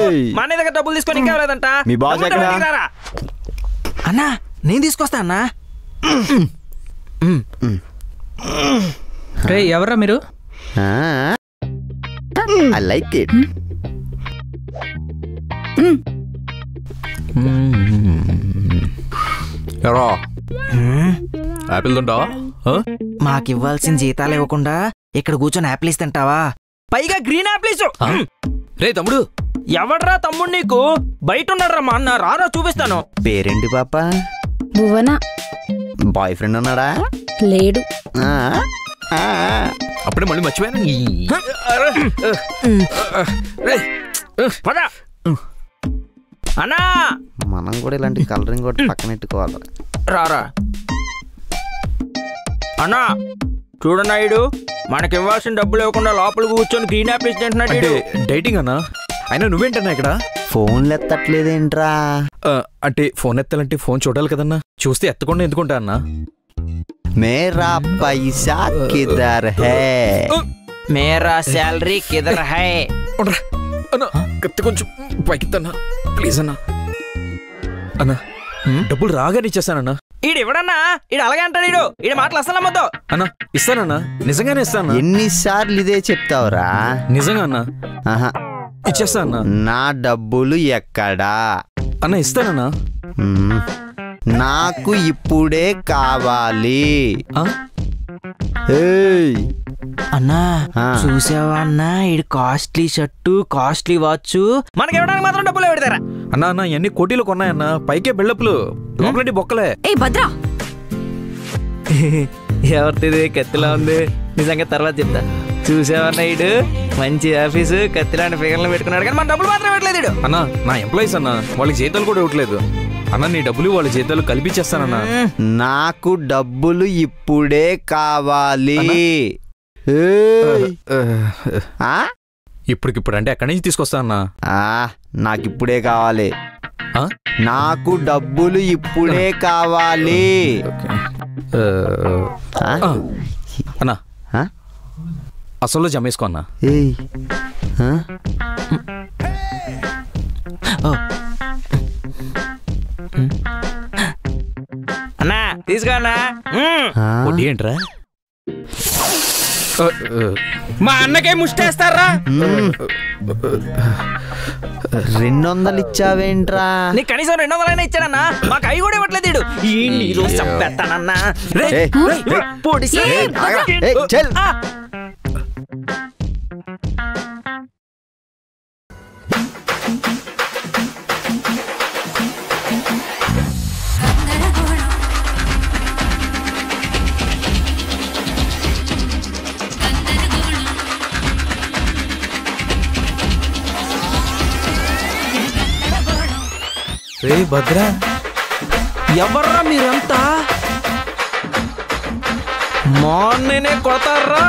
ఎవడు డేయ్. మా అన్నయ్య దగ్గర డబ్బులు తీసుకొని ఇంకా లేదంట. మీ బాస్ ఎక్కడ? అన్నా నేను తీసుకొస్తా అన్నా. రే ఎవరా మీరు? ఐ లైక్ ఇట్ ఎరా? యాపిల్ తింటావా మాకు ఇవ్వాల్సిన జీతాలు ఇవ్వకుండా ఇక్కడ కూర్చొని యాపిల్స్ తింటావా? పైగా గ్రీన్ యాపిల్స్. రే తమ్ముడు. ఎవడ్రా తమ్ముడు నీకు? బయట ఉన్నాడ్రా మా అన్న రారా చూపిస్తాను. పేరేంటి పాప? భువన. బాయ్ ఫ్రెండ్ ఉన్నాడా? లేడు. ఆ, ఆ, అప్పుడే మళ్ళీ మర్చిపోయాను. పద. అన్నా! మనం కూడా ఇలాంటి కలరింగ్ ఒకటి పక్కన పెట్టుకోవాలి. రారా. అన్నా! చూడు నాయుడు మనకి ఇవ్వాల్సిన డబ్బులు ఇవ్వకుండా లోపల కూర్చొని గ్రీన్ ఈడు. డైటింగ్ అన్నా? అయినా నువ్వేంటన్నా ఇక్కడ? ఫోన్లు ఎత్తట్లేదేంట్రా ఆ, అంటే ఫోన్ ఎత్తాలంటే ఫోన్ చూడాలి కదన్నా? చూస్తే ఎత్తకుండా ఎందుకుంటా అన్నా? మేరా పైసా కిదర్ హే. మేరా శాలరీ కిదర్ హై. అన్నా కత్తి కొంచెం పైకి అన్నా ప్లీజ్ అన్నా. అన్నా డబ్బులు రాగానే ఇచ్చేస్తానన్నా. ఈడు ఇవ్వడన్నా ఈడు అలాగే అంటాడు ఈడు. ఈడు మాటలు అసలు నమ్మద్దు. అన్నా ఇస్తానన్నా. నిజంగానే ఇస్తాను ఎన్నిసార్లు ఇదే చెప్తావురా? నిజంగా అన్నా. ఆహా. ఇచ్చేస్తా అన్నా. నా డబ్బులు ఎక్కడా? అన్న ఇస్తానన్నా. నాకు ఇప్పుడే కావాలి. అన్నా. చూసావా అన్నా? ఈడు కాస్ట్లీ షర్టు కాస్ట్లీ వాచ్ మనకి ఇవ్వడానికి మాత్రం డబ్బులు పెడతారా అన్నా అన్న ఇవన్నీ కోటీలు కొన్నాయన్నా? పైకే బిల్డప్లు లోపలంటి బొక్కలే. ఏ భద్రా. ఎవరిది? కత్తిలా ఉంది. నిజంగా తర్వాత చెప్తా. చూసావన్నా ఈడు? మంచి ఆఫీసు కత్తిలాంటి ఫిగర్లు పెట్టుకున్నాడు కానీ మన డబ్బులు మాత్రం ఇవ్వట్లేదు అన్నా నా ఎంప్లాయీస్ అన్నా వాళ్ళకి జీతాలు కూడా ఇవ్వట్లేదు. అన్నా నీ డబ్బులు వాళ్ళ జీతాలు కల్పించేస్తానన్నా. నాకు డబ్బులు ఇప్పుడే కావాలి? ఇప్పటికిప్పుడు అంటే ఎక్కడి నుంచి తీసుకొస్తా అన్నా ఆ, నాకు ఇప్పుడే కావాలి. ఆ? నాకు డబ్బులు ఇప్పుడే కావాలి. అన్నా. అసలు జమేసుకో అన్నా. ఏయ్ ఆ? అన్నా తీసుకో అన్నా వడ్డీ ఏంట్రా మా అన్నకే ముష్టేస్తారా? రెండు వందలు ఇచ్చావేంట్రా నీకు కనీసం రెండు వందలైనా ఇచ్చానన్నా? మాకు అవి కూడా ఇవ్వట్లేదు ఈడు. ఈ రోజు చంపేస్తానన్నా. రేయ్, రే భద్రా. ఎవర్రా మీరంతా? మార్నినే కొడతారా?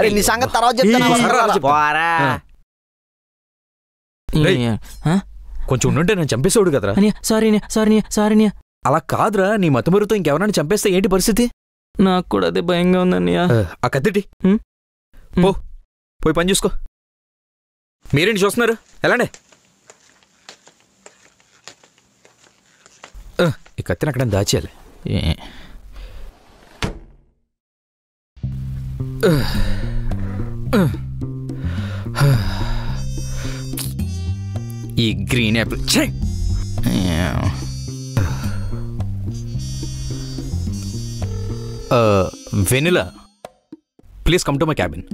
అరే నీ సంగతి తర్వాత చెప్తాను ఈ, అవసరం రాలా. పోరా రేయ్, కొంచెం ఉండుంటే నేను చంపేసేవాడు కదరా. సారీ సారీ సారీ అలా కాదురా నీ మతమరుతో ఇంకెవరైనా చంపేస్తే ఏంటి పరిస్థితి? నాకు కూడా అదే భయంగా ఉందన్నయ్య ఆ, ఆ కత్తిటి. హ్మ్? పో పోయి పని చూసుకో. మీరేంటి చూస్తున్నారు? ఎలాండి ఆ, ఈ కత్తిని అక్కడ దాచేయాలి. ఈ గ్రీన్ యాపిల్ ఛే! Vennela please come to my cabin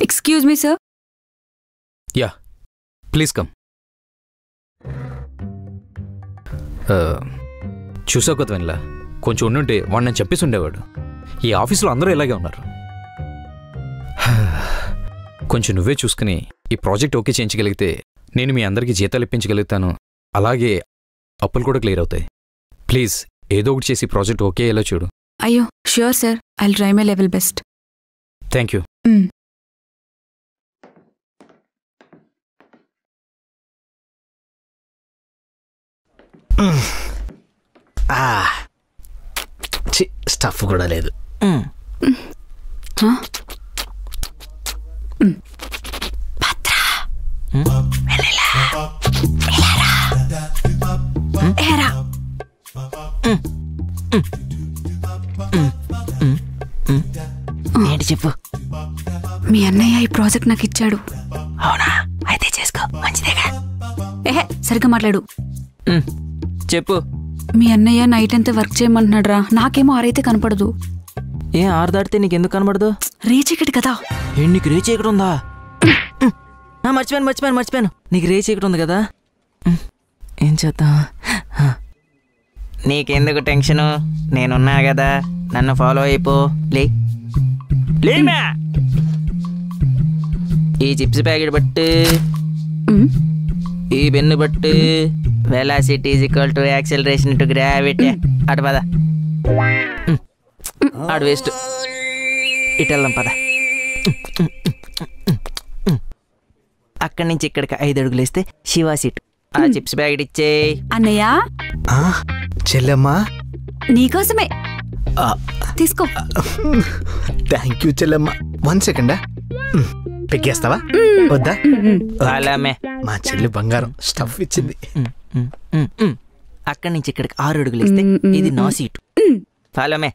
excuse me sir yeah please come చూసావు కదా వెనిలా కొంచెం ఉండుంటే వాడు నేను చెప్పేసి ఉండేవాడు. ఈ ఆఫీస్లో అందరూ ఇలాగే ఉన్నారు. కొంచెం నువ్వే చూసుకుని ఈ ప్రాజెక్ట్ ఓకే చేయించగలిగితే నేను మీ అందరికీ జీతాలు ఇప్పించగలుగుతాను. అలాగే అప్పులు కూడా క్లియర్ అవుతాయి. ప్లీజ్ ఏదో ఒకటి చేసి ప్రాజెక్ట్ ఓకే అయ్యేలా చూడు. అయ్యో sure sir I try my level best thank you ఆ. స్టఫ్ కూడా లేదు. ఏంటి చెప్పు? మీ అన్నయ్య ఈ ప్రాజెక్ట్ నాకు ఇచ్చాడు. అవునా? అయితే చేసుకో. మంచిదేగా. ఏహే సరిగ్గా మాట్లాడు. చెప్పు. మీ అన్నయ్య నైట్ అంతా వర్క్ చేయమంటున్నాడు రా నాకేమో ఆరైతే కనపడదు. ఏ ఆరు దాటితే నీకు ఎందుకు కనబడదు రేచికటి కదా. ఏ నీకు రే చీకటి ఉందా? ఆ, మర్చిపోయాను మర్చిపోయాను మర్చిపోయాను. నీకు రే చీకటి ఉంది కదా? ఏం చేద్దాం? ఆ. నీకెందుకు టెన్షను? నేనున్నా కదా. నన్ను ఫాలో అయిపో. లే. లేమా ఈ చిప్స్ ప్యాకెట్ బట్టి ఈ పెన్ను బట్టి velocity is equal to acceleration to gravity అటు పద. ఆడు వేస్ట్. ఇటు వెళ్దాం పద. అక్కడి నుంచి ఇక్కడికి ఐదు అడుగులు వేస్తే శివా సీట్. ఆ చిప్స్ ప్యాకెట్ ఇచ్చే అన్నయ్య? ఆ, చెల్లెమ్మా. నీకోసమే. ఆ, తీసుకో. థ్యాంక్ యూ చెల్లెమ్మ. వన్ సెకండా. పెక్కేస్తావా వద్దా? వాళ్ళమ్మే మా చెల్లి బంగారం. స్టఫ్ ఇచ్చింది. అక్కడి నుంచి ఇక్కడికి ఆరు అడుగులు వేస్తే ఇది నా సీటు. ఫాలో మే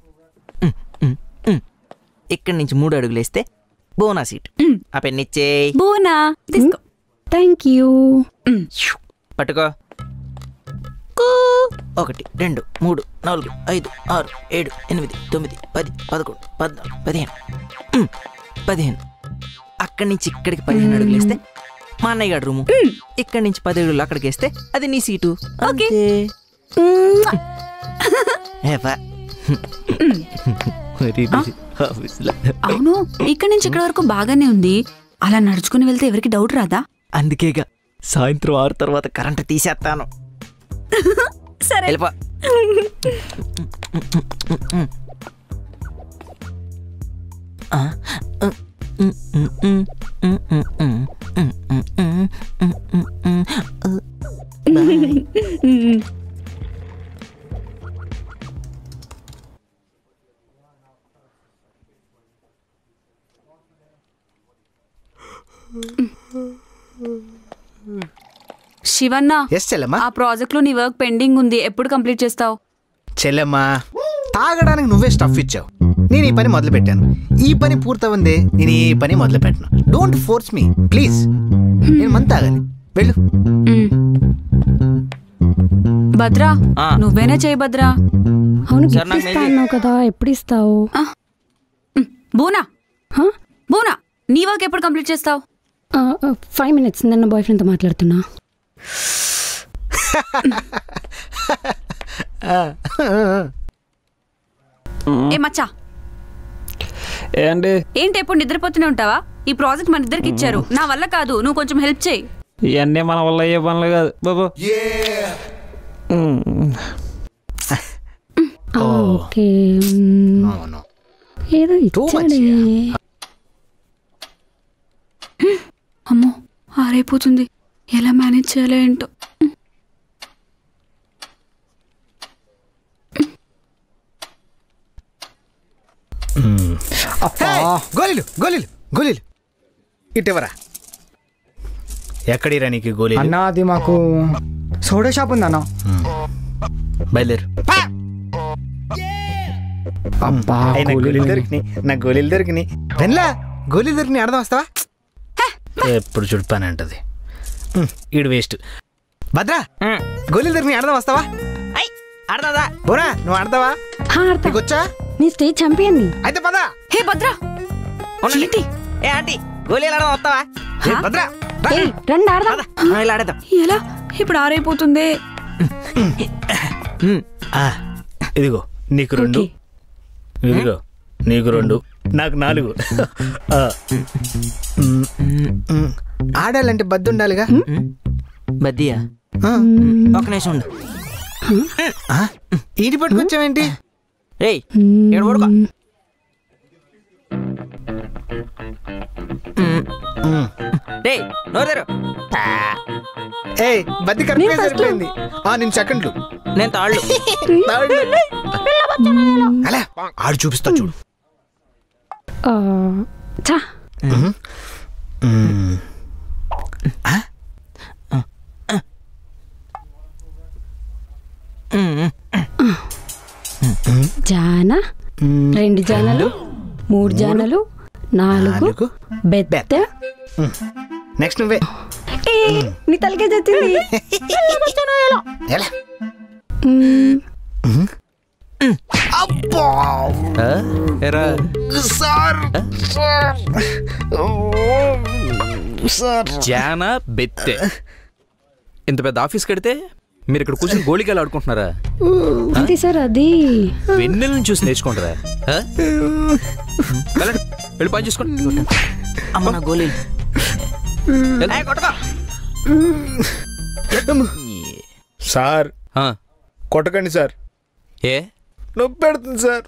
ఇక్కడి నుంచి మూడు అడుగులు వేస్తే బోనా సీట్. ఆ పెన్ ఇచ్చేయ్. బోనా. Thank you. పట్టుకో. ఒకటి రెండు మూడు నాలుగు ఐదు ఆరు ఏడు ఎనిమిది తొమ్మిది పది పదకొండు పద్నాలుగు పదిహేను. పదిహేను. అక్కడి నుంచి ఇక్కడికి పదిహేను అడుగులు వేస్తే మా అన్నయ్య గారి రూము. ఇక్కడి నుంచి పది అడుగులు అక్కడికి వేస్తే అది నీ సీటు. అవును ఇక్కడి నుంచి ఇక్కడ వరకు బాగానే ఉంది. అలా నడుచుకుని వెళ్తే ఎవరికి డౌట్ రాదా? అందుకేగా సాయంత్రం ఆరు తర్వాత కరెంట్ తీసేస్తాను సరే. వెళ్ళిపో. శివన్న ఎస్ ఆ ప్రాజెక్ట్లో నీ వర్క్ పెండింగ్ ఉంది. ఎప్పుడు కంప్లీట్ చేస్తావు? చెల్లమ్మా తాగడానికి నువ్వే స్టఫ్ ఇచ్చావు. నేను ఈ పని మొదలు పెట్టాను ఈ పని పూర్తవుందే నేను ఈ పని మొదలు పెట్టను డోంట్ ఫోర్స్ మీ ప్లీజ్ నేను మంత తాగాలి వెళ్ళు భద్రా నువ్వేనా చేయి భద్రా? అవును సార్, గిఫ్ట్ నాకు ఇస్తా మెయిల్ అన్నావు కదా ఎప్పుడు ఇస్తావు? బూనా? బూనా నీ వర్క్ ఎప్పుడు కంప్లీట్ చేస్తావు? ఫైవ్ మినిట్స్ నన్ను బాయ్ ఫ్రెండ్తో మాట్లాడుతున్నా. ఏ మచ్చా ఏంటి? ఏంటి ఎప్పుడు నిద్రపోతూనే ఉంటావా? ఈ ప్రాజెక్ట్ మన ఇద్దరికి ఇచ్చారు. నా వల్ల కాదు. నువ్వు కొంచెం హెల్ప్ చేయి. ఇవన్నీ మన వల్ల అయ్యే పనులు కాదు. బాబు. ఓకే. ఏదో ఇచ్చాడే. అమ్మో ఆరైపోతుంది. ఎలా మేనేజ్ చేయాలో ఏంటో. గోలీలు గోలీలు గోలీలు ఇటువరా. ఎక్కడిరా నీకు గోలీలు అన్న అది మాకు సోడా షాప్ ఉందన్న. బయలుదేరు. అబ్బా అయ్, నా గోళీలు దొరికినాయి. నా గోళీలు దొరికినాయి. వెన్లా గోళీలు దొరికినాయి అర్థం వస్తావా? ఎప్పుడు చుడిపాని అంటది. ఈడు వేస్ట్. భద్రా గోళీలు దొరికినాయి అర్థం వస్తావా? ఆడదా బోరా నువ్వు ఆడతావా? హా, ఆడతా. నీకు వచ్చా నీ స్టేజ్ని అయితే పదా. హే భద్రా. ఏంటి ఏ ఆంటీ గోళీలు ఆడదాం వస్తావా భద్రా రండి ఆడదాం. ఇలా ఆడేద్దాం. ఎలా? ఇప్పుడు ఆరైపోతుంది. ఆ, ఇదిగో నీకు రెండు. ఇదిగో నీకు రెండు. నాకు నాలుగు. ఆడాలంటే బద్దు ఉండాలిగా? బద్దియా. ఒక నిమిషం ఉండు. ఆ? ఈడి పట్టుకొచ్చావేంటి? ఏయ్ ఇక్కడ పడుకో. ఏయ్ నోరు. ఏయ్ బద్ది కరెక్ట్గా సరిపోయింది ఆ నేను సెకండ్లు. నేను తాళ్ళు. తాళ్ళు. అలా ఆడు చూపిస్తా చూడు. ఆ, చా. ఆ? జాన రెండు జానలు మూడు జానలు నాలుగు. బెత్త. నెక్స్ట్ నువ్వే. నీ తలకే చచ్చింది. ఎలా మ్మ్. ఎరా? Sir sir. జానా బెత్తె. ఇంత పెద్ద ఆఫీస్ కడితే మీరు ఇక్కడ కూర్చొని గోళికాయలు ఆడుకుంటున్నారా? అంతే సార్ అది. వెన్నెలను చూసి నేర్చుకుంటారా వెళ్ళి పని చూసుకోండి. అమ్మ నా కొట్టుకో. సార్. కొట్టకండి సార్. ఏ? నొప్పి పెడుతుంది సార్.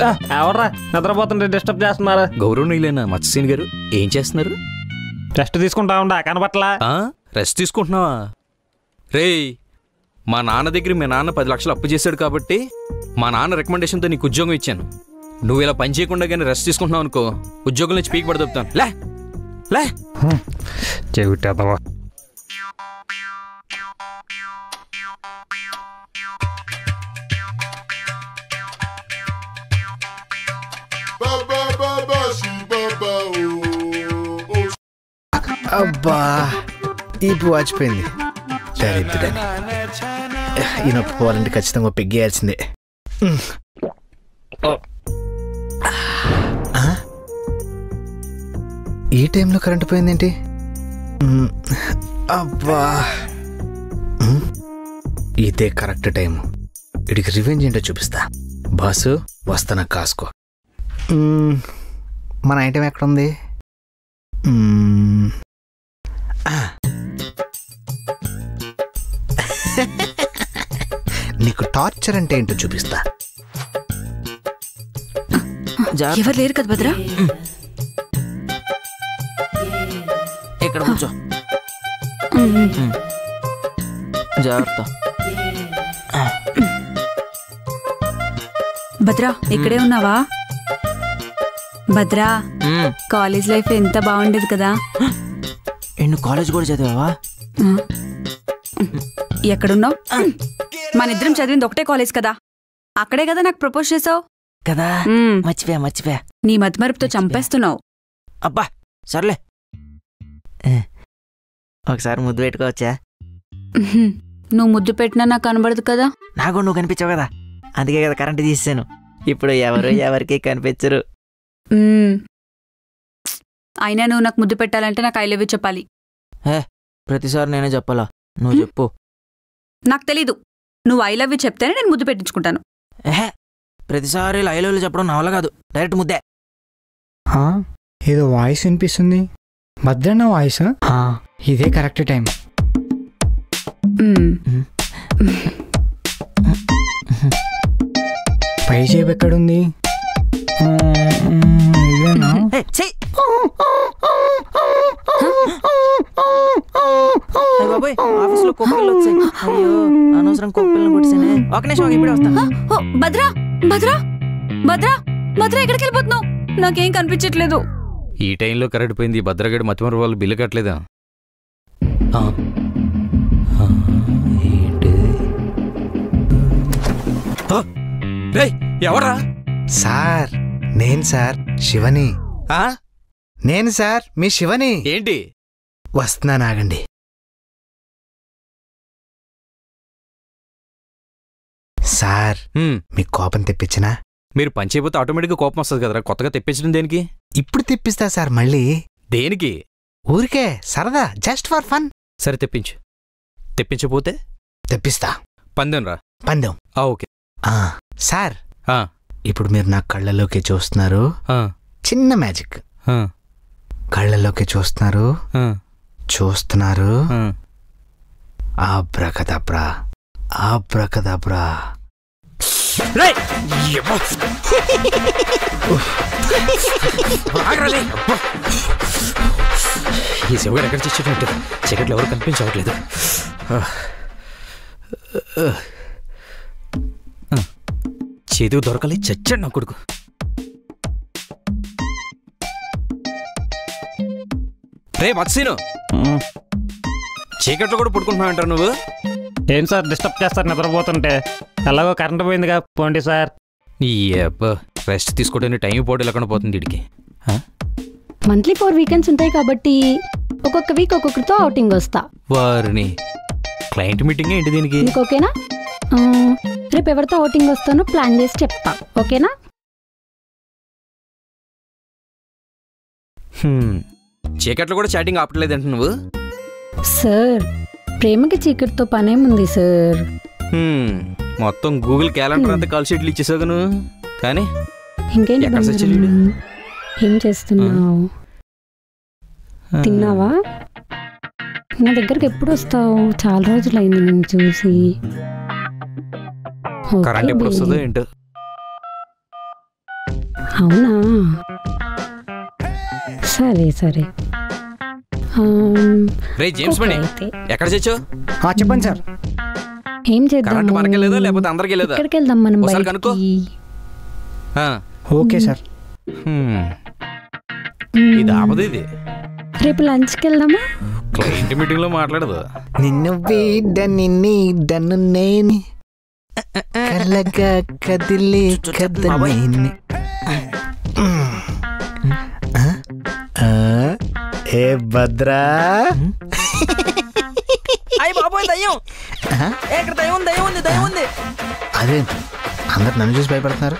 ఎవర్రా? నిద్రపోతుంటే డిస్టర్బ్ చేస్తున్నారా? గౌరవనీయులైన మత్స్యసేని గారు ఏం చేస్తున్నారు? రెస్ట్ తీసుకుంటా ఉండా కనబట్లా ఆ, రెస్ట్ తీసుకుంటున్నావా? రేయ్ మా నాన్న దగ్గర మీ నాన్న పది లక్షలు అప్పు చేశాడు కాబట్టి మా నాన్న రికమెండేషన్తో నీకు ఉద్యోగం ఇచ్చాను. నువ్వు ఇలా పని చేయకుండా కానీ రెస్ట్ తీసుకుంటున్నావు అనుకో ఉద్యోగం నుంచి పీకి పడదొప్పుతాను. లే లే. చెవిటేదవా. అబ్బా ఈపు వాచిపోయింది దరిద్రుడని ఈ నొప్పి పోవాలంటే ఖచ్చితంగా పెగ్గేయాల్సిందే? ఈ టైంలో కరెంట్ పోయిందేంటి. అబ్బా. ఇదే కరెక్ట్ టైం ఇడికి రివెంజ్ ఏంటో చూపిస్తా. బాసు వస్తానా కాసుకో. మన ఐటెం ఎక్కడుంది. నీకు టార్చర్ అంటే ఏంటో చూపిస్తా. ఎవరు లేరు కదా భద్రా? ఇక్కడ కూర్చో. జాగ్రత్త. భద్రా ఇక్కడే ఉన్నావా? భద్రా కాలేజ్ లైఫ్ ఎంత బాగుండేది కదా. నువ్వు కాలేజ్ కూడా చదివావా. ఎక్కడున్నావు? మన ఇద్దరం చదివింది ఒకటే కాలేజ్ కదా. అక్కడే కదా నాకు ప్రపోజ్ చేసావు? కదా? మర్చిపోయా మర్చిపోయా. నీ మతిమరుపుతో చంపేస్తున్నావు. అబ్బా సర్లే. ఒకసారి ముద్దు పెట్టుకోవచ్చా. నువ్వు ముద్దు పెట్టినా నాకు కనబడదు కదా. నాకు నువ్వు కనిపించావు కదా. అందుకే కదా కరెంట్ తీసాను ఇప్పుడు ఎవరు ఎవరికి కనిపించరు. అయినా నువ్వు నాకు ముద్దు పెట్టాలంటే నాకు ఐ లవ్ యూ చెప్పాలి. ఏ ప్రతిసారి నేనే చెప్పాలా? నువ్వు చెప్పు. నాకు తెలీదు. నువ్వు ఐ లవ్ యూ చెప్తేనే నేను ముద్దు పెట్టించుకుంటాను. ఏహే ప్రతిసారి లైలో చెప్పడం నా వల్ల కాదు. డైరెక్ట్ ముద్దే. ఆ, ఏదో వాయిస్ వినిపిస్తుంది. భద్రన్న వాయిస్? ఆ, ఇదే కరెక్ట్ టైం. పై చేపు ఎక్కడుంది? ఇదేనా బాబోయ్ ఆఫీస్లో కుక్కలు వచ్చాయి. అయ్యో అనవసరం కుక్కలను కొట్టిసానే. ఒక నిమిషం ఇప్పుడే వస్తా. భద్రా భద్రా భద్రా భద్రా ఎక్కడికి వెళ్ళిపోతున్నావు? నాకేం కనిపించట్లేదు. ఈ టైంలో కరెంట్ పోయింది. భద్రగడి మతిమర వాళ్ళు బిల్లు కట్టలేదా? ఎవరా సార్ నేను సార్ శివని. ఆ? నేను సార్ మీ శివని. ఏంటి? వస్తున్నాను ఆగండి సార్ మీ కోపం తెప్పించినా? మీరు పని చేయకపోతే ఆటోమేటిక్గా కోపం వస్తుంది కదరా. కొత్తగా తెప్పించడం దేనికి? ఇప్పుడు తెప్పిస్తా సార్ మళ్ళీ. దేనికి? ఊరికే సరదా జస్ట్ ఫర్ ఫన్ సరే తెప్పించు. తెప్పించపోతే తెప్పిస్తా. పందెం రా పందెం. ఆ, ఓకే. ఆ, సార్. ఆ, ఇప్పుడు మీరు నా కళ్ళలోకి చూస్తున్నారు? ఆ, చిన్న మ్యాజిక్. ఆ, కళ్ళలోకి చూస్తున్నారు? ఆ, చూస్తున్నారు? ఆ. ఆబ్రకదబ్రా. ఆబ్రకదబ్రా! ఈ శివగాడు ఎక్కడ చచ్చినట్టు చీకట్లు ఎవరు కనిపించవట్లేదు. చేతికి దొరకలే చచ్చాడు నా కొడుకు. రే మత్సీను చీకట్లో కూడా పడుకుంటున్నావు అంటారు నువ్వు? ఏం సార్ డిస్టర్బ్ చేస్తారు నిద్రపోతుంటే. ఎలాగో కరెంట్ పోయిందిగా పోండి సార్. ఈ రెస్ట్ తీసుకోవడానికి టైం పోటీ లేకుండా పోతుంది వీడికి ఆ? మంత్లీ ఫోర్ వీకెండ్స్ ఉంటాయి కాబట్టి ఒక్కొక్క వీక్ ఒక్కొక్కరితో అవుటింగ్ వస్తా. వారిని. క్లయింట్ మీటింగ్ ఏంటి దీనికి? నీకు ఓకేనా? రేపు ఎవరితో అవుటింగ్ వస్తానో ప్లాన్ చేసి చెప్తా ఓకేనా. చీకట్లో కూడా చాటింగ్ ఆపట్లేదంట నువ్వు? సార్ ప్రేమకి చీకటితో పనేముంది సార్. మొత్తం గూగుల్ క్యాలెండర్ అంతా కాల్ షీట్లు ఇచ్చేసావు నువ్వు కానీ ఇంకేంటి? ఏం చేస్తున్నావు? తిన్నావా? నా దగ్గరికి ఎప్పుడు వస్తావు? చాలా రోజులైంది నేను చూసి. కరెంట్ ఎప్పుడు బే. వస్తుందో ఏంటో. అవునా? సరే సరే. రే జేమ్స్. ఎక్కడ చెప్పండి సార్. ఏం చేద్దాం? కరెంట్ మనకే లేదా? లేకపోతే అందరికీ లేదా? ఎక్కడికి వెళ్దాం మనం ఒకసారి కనుక్కో. బయటికి ఆ. Okay sir. హ్మ్. ఇది ఆపదు ఇది. రేపు లంచ్కి వెళ్దామా? క్లయింట్ మీటింగ్లో మాట్లాడదు. నిన్ను వీడని నీడను నేను. కలగా కదిలే ఆ? ఆ? ఏ భద్రా? అయ్యి బాబోయ్ దయ్యం. ఏ, ఇక్కడ దయ్యం ఉంది దయ్యం ఉంది దయ్యం ఉంది. అదేంటి అందరు నన్ను చూసి భయపడుతున్నారు.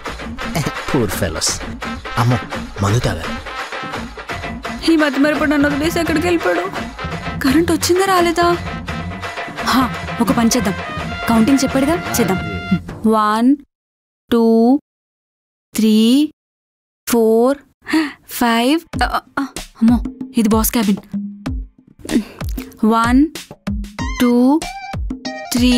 పూర్ ఫెలోస్ అమ్మో మందు తాగాలి. ఈ మధ్య మరి నన్ను వదిలేసి ఎక్కడికి వెళ్ళిపోయాడు? కరెంట్ వచ్చిందా రాలేదా? ఒక పని చేద్దాం. కౌంటింగ్ చెప్పాడుగా? చేద్దాం. One two three four five అమ్మో ఇది boss cabin. One two three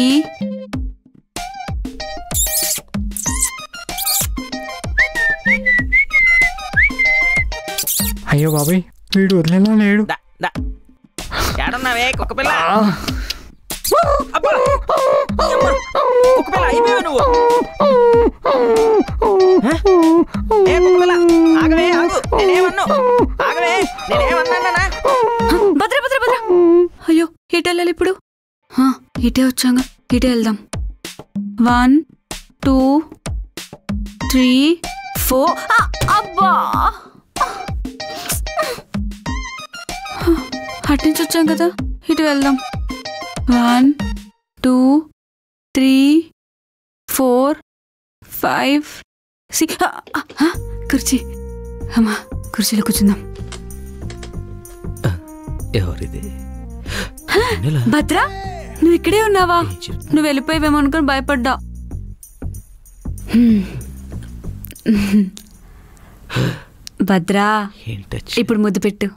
అయ్యో బాబాయ్ వీడు వదిలేలా లేడు. ఏడన్నావే కుక్క పిల్ల? అబ్బా! అమ్మా! కుక్క పిల్ల అయిపోయావు నువ్వు? హ? ఏ కుక్క పిల్ల ఆగవే ఆగు. నేనేమన్నా? ఆగవే నేనేమన్నానా భద్ర భద్ర భద్ర. అయ్యో ఇటు వెళ్ళాలి ఇప్పుడు? హా, ఇటే వచ్చాగా. ఇటే వెళ్దాం. One two three four. అబ్బా! అటు నుంచి వచ్చాం కదా. ఇటు వెళ్దాం. One two three four five C కుర్చీ. అమ్మా కుర్చీలో కూర్చుందాం. ఎవరిది? భద్ర నువ్వు ఇక్కడే ఉన్నావా? నువ్వు వెళ్ళిపోయావేమో అనుకుని భయపడ్డా. భద్రా ఇప్పుడు ముద్దు పెట్టు.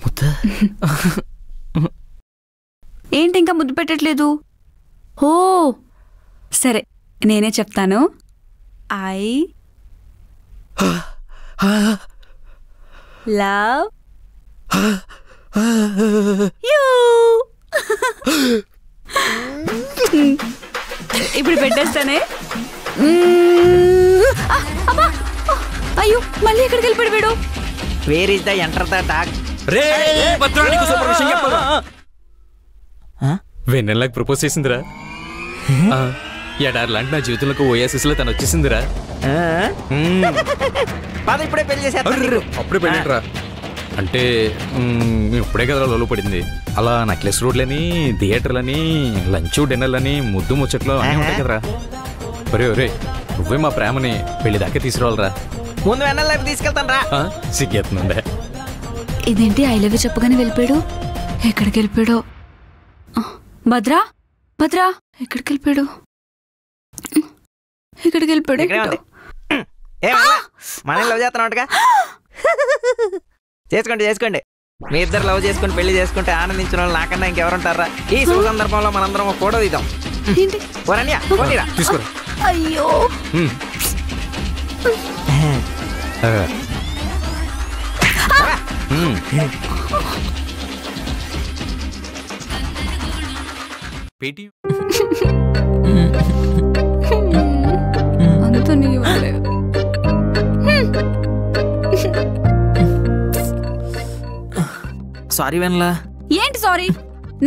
ఏంటి ఇంకా ముద్దు పెట్టట్లేదు? ఓ సరే నేనే చెప్తాను. I love you. ఇప్పుడు పెట్టేస్తానే! అయ్యో మళ్ళీ ఎక్కడికి వెళ్ళిపోయాడు where is the enter the dock వెన్నెలకు propose చేసిందిరా. ఆ, ఎడారి లాంటి నా జీవితంలోకి ఓయాసిస్లో తను వచ్చేసిందిరా. ఇప్పుడే పెళ్ళి అప్పుడే పెళ్ళింట్రా? అంటే ఇప్పుడే కదా లోలు పడింది. అలా నక్లెస్ రోడ్లని థియేటర్లని లంచ్ డిన్నర్లని ముద్దు ముచ్చట్లు అన్నీ ఉంటాయి కదరా. ఒరే ఒరే నువ్వే మా ప్రేమని పెళ్ళి దాకా తీసుకురావాలరా. ముందు వెన్నెల తీసుకెళ్తాను రా సిగ్గేస్తుందే ఇదేంటి ఐ లవ్ చెప్పగానే వెళ్ళిపోయాడు? ఎక్కడికి వెళ్ళిపోయాడు? భద్రా? భద్రా ఎక్కడికి వెళ్ళిపోయాడు? ఎక్కడికి వెళ్ళిపోయాడు? ఇక్కడే ఉంది. ఏ మన లవ్ చేస్తున్నాడుగా చేసుకోండి చేసుకోండి. మీ ఇద్దరు లవ్ చేసుకుని పెళ్ళి చేసుకుంటే ఆనందించిన వాళ్ళు నాకన్నా ఇంకెవరుంటారా ఈ శుభ సందర్భంలో మనందరం ఒక ఫోటో తీసుకోరా. అయ్యో. పేటీఎం అంతా నీ వల్లే. సారీ వెన్లా. ఏంటి సారీ?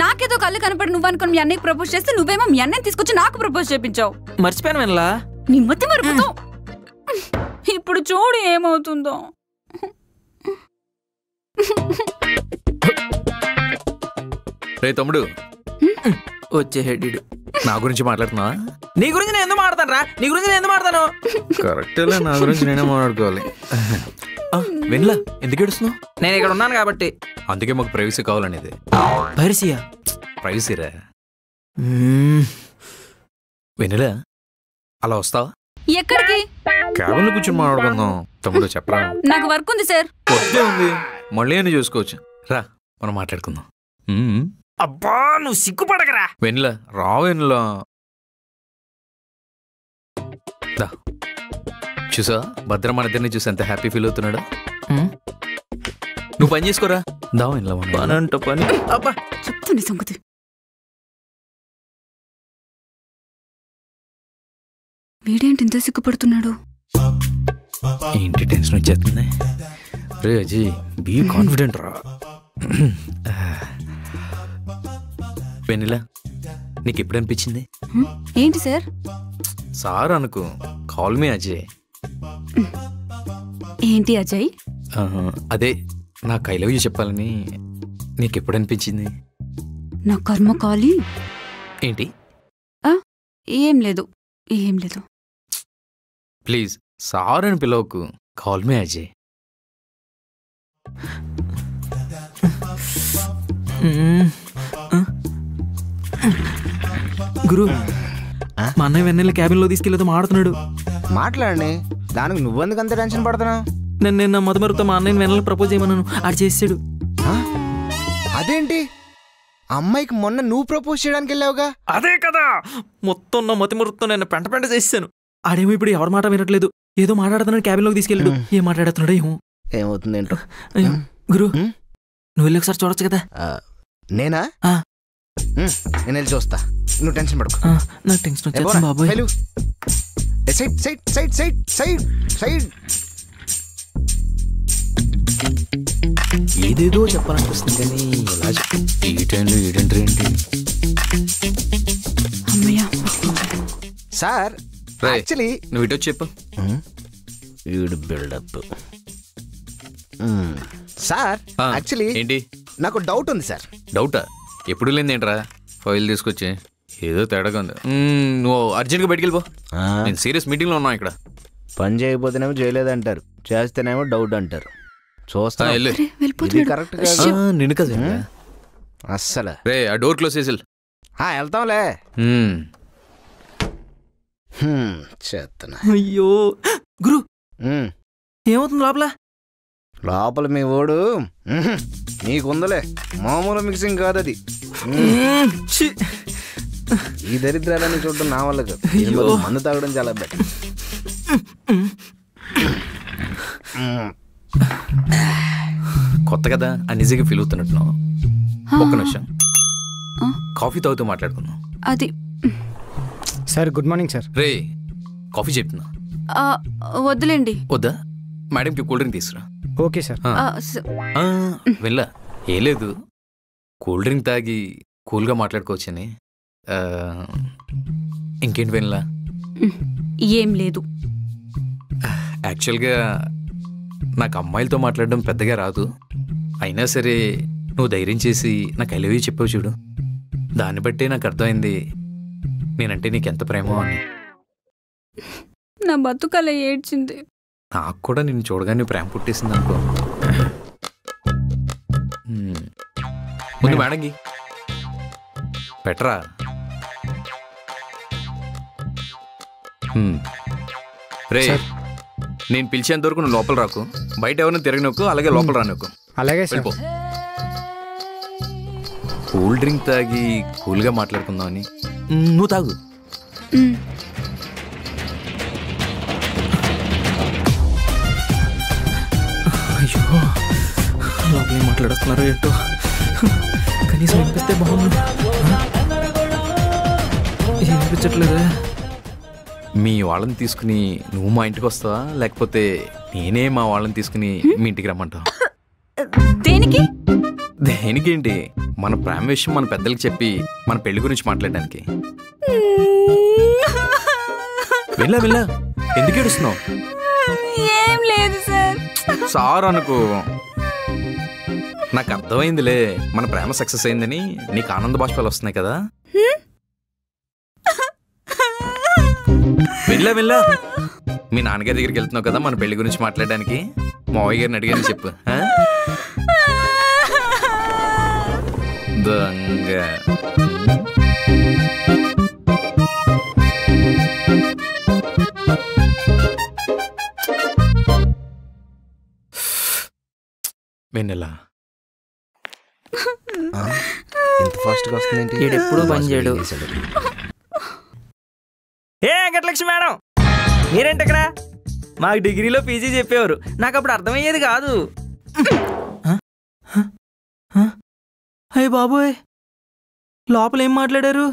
నాకేదో కళ్ళు కనపడి నువ్వు అనుకుని మీ అన్నయ్యకి ప్రపోజ్ చేస్తే నువ్వేమో మీ అన్నయ్యని తీసుకొచ్చి నాకు ప్రపోజ్ చేపించావు. మర్చిపోయాను వెన్లా. నీ మతి మరుపుతో ఇప్పుడు చూడు ఏమవుతుందో. రే తమ్ముడు. వచ్చే హెడ్ నా గురించి మాట్లాడుతున్నావా? నీ గురించి నేను ఎందుకు మాడతాను రా నీ గురించి నేను ఎందుకు మాడతాను కరెక్టేలే నా గురించి నేనే మాట్లాడుకోవాలి. వెన్లా ఎందుకు ఏడుస్తున్నావు? నేను ఇక్కడ ఉన్నాను కాబట్టి. అందుకే మాకు ప్రైవసీ కావాలనేది. పరిసియా ప్రైవసీరా వెన్నెలా? అలా వస్తావా? ఎక్కడికి? క్యాబిన్లో కూర్చొని మాట్లాడుకుందాం. తమ్ముడు చెప్పరా? నాకు వర్క్ ఉంది సార్ వద్దే ఉంది. మళ్ళీ అని చూసుకోవచ్చు. రా మనం మాట్లాడుకుందాం. అబ్బా నువ్వు సిగ్గుపడకరా. వెన్నెల రా వెన్నెల. దా. చూసా భద్ర మన ఇద్దరిని చూసి ఎంత హ్యాపీ ఫీల్ అవుతున్నాడు? నువ్వు పని చేసుకోరా? దా వెన్నెల మనం. పని. అబ్బా. చెప్తుంది సంగతి. వీడేంటి ఇంత సిగ్గుపడుతున్నాడు? ఏంటి టెన్షన్ వచ్చేస్తుంది? రే అజయ్ బీ కాన్ఫిడెంట్ రా. వెన్నెల నీకు ఎప్పుడు అనిపించింది? ఏంటి సార్? సార్ అనుకో కాల్ మీ అజయ్. ఏంటి అజయ్? అదే నాకు ఐ లవ్ యూ చెప్పాలని నీకు ఎప్పుడు అనిపించింది? నా కర్మ కాలి. ఏంటి? ఏం లేదు ఏం లేదు. ప్లీజ్ సార్ అని పిలవకు కాల్ మీ అజయ్? గురు మా అన్నయ్య వెన్నెల క్యాబిన్లో తీసుకెళ్తే మాడుతున్నాడు. మాట్లాడండి దానికి నువ్వెందుకు అంత టెన్షన్ పడుతున్నావు? నేను నిన్న మధుమరుతో మా అన్నయ్య వెన్నెల ప్రపోజ్ చేయమన్నాను ఆడు చేసాడు అదేంటి? అమ్మాయికి మొన్న నువ్వు ప్రపోజ్ చేయడానికి వెళ్ళావుగా? అదే కదా! మొత్తం నా మతిమరుతో నేను పెంట పెంట చేసాను ఆడేమో ఇప్పుడు ఎవరి మాట వినట్లేదు. ఏదో మాట్లాడుతున్నాడు క్యాబిన్లోకి తీసుకెళ్ళాడు. ఏం మాట్లాడుతున్నాడో ఏమో. ఏమవుతుంది ఏంటో? గురు నువ్వు వెళ్ళి ఒకసారి చూడొచ్చు కదా. నేనా? నేను వెళ్ళి చూస్తా. నువ్వు టెన్షన్ పడకు. నాకు టెన్షన్ బాబోయ్. Side side side side side side. ఏదేదో చెప్పాలనిపిస్తుంది కానీ ఈ టైంలో ఏంటంటే ఏంటి అమ్మయ్యా. సార్ యాక్చువల్లీ నువ్వు ఇటు వచ్చి చెప్పు. వీడు బిల్డప్ సార్ ఆ, యాక్చువల్లీ ఏంటి? నాకు డౌట్ ఉంది సార్. డౌటా? ఎప్పుడు లేని ఏంట్రా ఫైల్ తీసుకొచ్చి ఏదో తేడాగా ఉంది. మ్మ్, నువ్వు అర్జెంట్గా బయటికి వెళ్ళిపో నేను సీరియస్ మీటింగ్లో ఉన్నాను ఇక్కడ. పని చేయకపోతేనేమో చేయలేదంటారు. చేస్తేనేమో డౌట్ అంటారు. చూస్తా. ఆ, వెళ్ళు. కరెక్ట్ ఆ, నిన్ను కదా అస్సలు. రే ఆ డోర్ క్లోజ్ చేసి వెళ్ళు. ఆ, వెళ్తాంలే. మ్మ్. హ్మ్, చేత్తనా అయ్యో. గురు. ఏమవుతుంది లోపల? లోపల మీ ఓడు. నీకుందలే. మామూలు మిక్సింగ్ కాదు అది. ఈ దరిద్రాలని చూడడం నా వల్ల కాదు. మందు తాగడం చాలా బెటర్. కొత్త కదా అన్నిజీగా ఫీల్ అవుతున్నట్టున్నావు. ఒక్క నిమిషం. కాఫీ తాగుతూ మాట్లాడుకుందాం. అది. Sir good morning sir. రే కాఫీ చెప్తున్నా వద్దులేండి. వద్దా? మేడంకి కూల్ డ్రింక్ తీసురా ఓకే సార్. వెళ్ళా. ఏ లేదు. కూల్ డ్రింక్ తాగి కూల్గా మాట్లాడుకోవచ్చని. ఇంకేంటి వెళ్ళా ఏం లేదు. యాక్చువల్గా నాకు అమ్మాయిలతో మాట్లాడడం పెద్దగా రాదు. అయినా సరే నువ్వు ధైర్యం చేసి నాకు ఐలవి చెప్పావు చూడు. దాన్ని బట్టే నాకు అర్థమైంది. నేనంటే నీకు ఎంత ప్రేమో అని. నా బతుకల ఏడ్చింది. నాకు కూడా నిన్ను చూడగానే ప్రేమ పుట్టేసింది అనుకో. ముందు మేడంకి. పెట్టరా. రే నేను పిలిచేంత వరకు నువ్వు లోపల రాకు. బయట ఎవరిని తిరగనొక్కు అలాగే లోపల రానొక్కు అలాగే సార్. వెళ్ళిపో కూల్ డ్రింక్ తాగి కూల్గా మాట్లాడుకుందామని. నువ్వు తాగు. మాట్లాడుతున్నారో ఏంటో. కనీసం వినిపిస్తే బాగుండు. ఏం వినిపించట్లేదే? మీ వాళ్ళని తీసుకుని నువ్వు మా ఇంటికి వస్తావా? లేకపోతే నేనే మా వాళ్ళని తీసుకుని మీ ఇంటికి రమ్మంటావా దేనికి? దేనికేంటి? మన ప్రేమ విషయం మన పెద్దలకి చెప్పి మన పెళ్ళి గురించి మాట్లాడడానికి. వెళ్ళా వెళ్ళా. ఎందుకు ఏడుస్తున్నావు? ఏం లేదు సార్. సార్ అనుకో నాకు అర్థమైందిలే. మన ప్రేమ సక్సెస్ అయిందని నీకు ఆనంద బాష్పాలు వస్తున్నాయి కదా. వెళ్ళా వెళ్ళా మీ నాన్నగారి దగ్గరికి వెళ్తున్నావు కదా మన పెళ్ళి గురించి మాట్లాడడానికి. మావయ్య గారిని అడిగాను చెప్పు దొంగ. వెన్నెలా. ఇంత ఫాస్ట్గా వస్తుందేంటి? ఈడెప్పుడూ పని చేయడు. ఏ వెంకటలక్ష్మి మేడం మీరేంటి ఇక్కడ? మాకు డిగ్రీలో పీజీ చెప్పేవారు. నాకు అప్పుడు అర్థమయ్యేది కాదు. అయ్య బాబోయ్ లోపల ఏం మాట్లాడారు?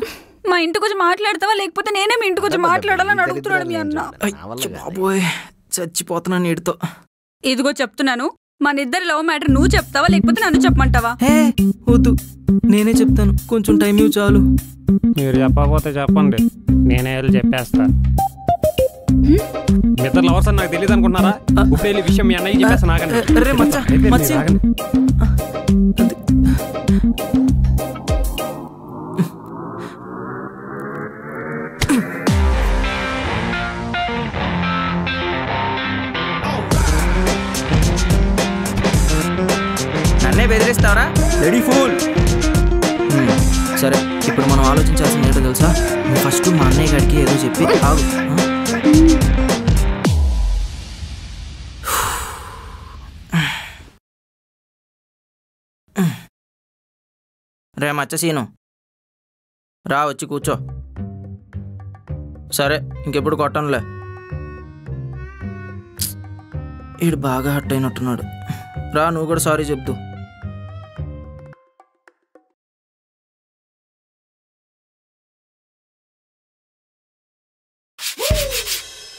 మా ఇంటికి వచ్చి మాట్లాడతావా? లేకపోతే నేనే మీ ఇంటికి వచ్చి మాట్లాడాలని అడుగుతున్నాడు మీ అన్న. అయ్య బాబోయ్ చచ్చిపోతున్నాను నీటితో. ఇదిగో చెప్తున్నాను. మన ఇద్దరి లవ్ మ్యాటర్ నువ్వు చెప్తావా లేకపోతే నన్ను చెప్పమంటావా? హే వద్దు. నేనే చెప్తాను. కొంచెం టైం ఇవ్వు చాలు. మీరు చెప్పకపోతే చెప్పండి. నేనే వెళ్ళి చెప్పేస్తా. ఇద్దరు లవర్స్ అని నాకు తెలియదు అనుకుంటున్నారా? ఇప్పుడు వెళ్ళి విషయం మీ అన్నయ్య చెప్పేస్తా నాకండి. రే మచ్చ మచ్చ. బెదిరిస్తావరా రెడీ ఫూల్ సరే ఇప్పుడు మనం ఆలోచించాల్సింది ఏంటో తెలుసా? ఫస్ట్ మా అన్నయ్య గారికి ఏదో చెప్పి ఆగు? రే మచ్చసీను రా వచ్చి కూర్చో. సరే ఇంకెప్పుడు కొట్టనులే. ఈడు బాగా హట్ అయినట్టున్నాడు. రా నువ్వు కూడా సారీ చెప్తూ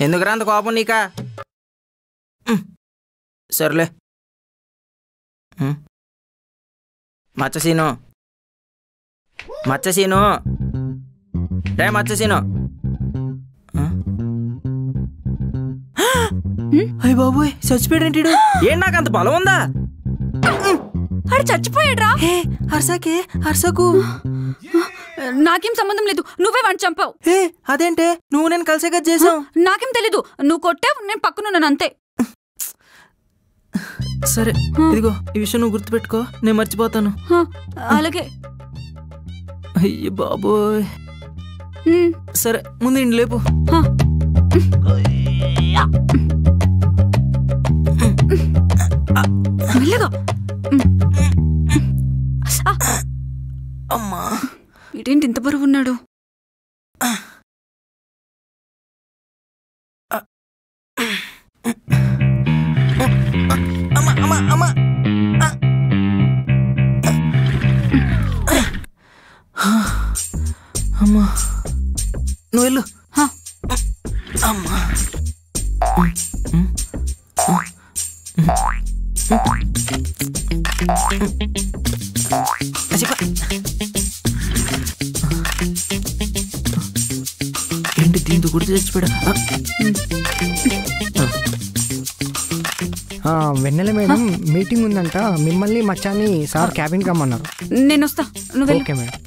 ఎందుకురా అంత కోపం నీకా. సర్లే. మచ్చసీను మచ్చసీను రే మచ్చసీను అయ్య బాబోయ్ చచ్చిపోయాడేంటి ఏం నాకు అంత బలం ఉందా? ఆడు చచ్చిపోయాడ్రా. హర్షకే హర్షకు నాకేం సంబంధం లేదు. నువ్వే వాడిని చంపావు. ఏ అదేంటే? నువ్వు నేను కలిసే కదా చేసాం నాకేం తెలీదు. నువ్వు కొట్టావు నేను పక్కనున్నాను అంతే. సరే ఇదిగో ఈ విషయం నువ్వు గుర్తుపెట్టుకో. నేను మర్చిపోతాను. హ, అలాగే. అయ్య బాబోయ్. సరే ముందు ఇంటి లేపు. మెల్లగా. అమ్మా. ఇదేంటి ఇంత బరువు ఉన్నాడు? అమ్మా నువ్వు వెళ్ళు. అమ్మా. ఏంటి దీంతో గుర్తు చచ్చిపోయా ఆ, వెన్నెల మేడం మీటింగ్ ఉందంట. మిమ్మల్ని మచ్చాని సార్ క్యాబిన్ కమ్మన్నారు నేను వస్తా. నువ్వు వెళ్ళు. Okay madam.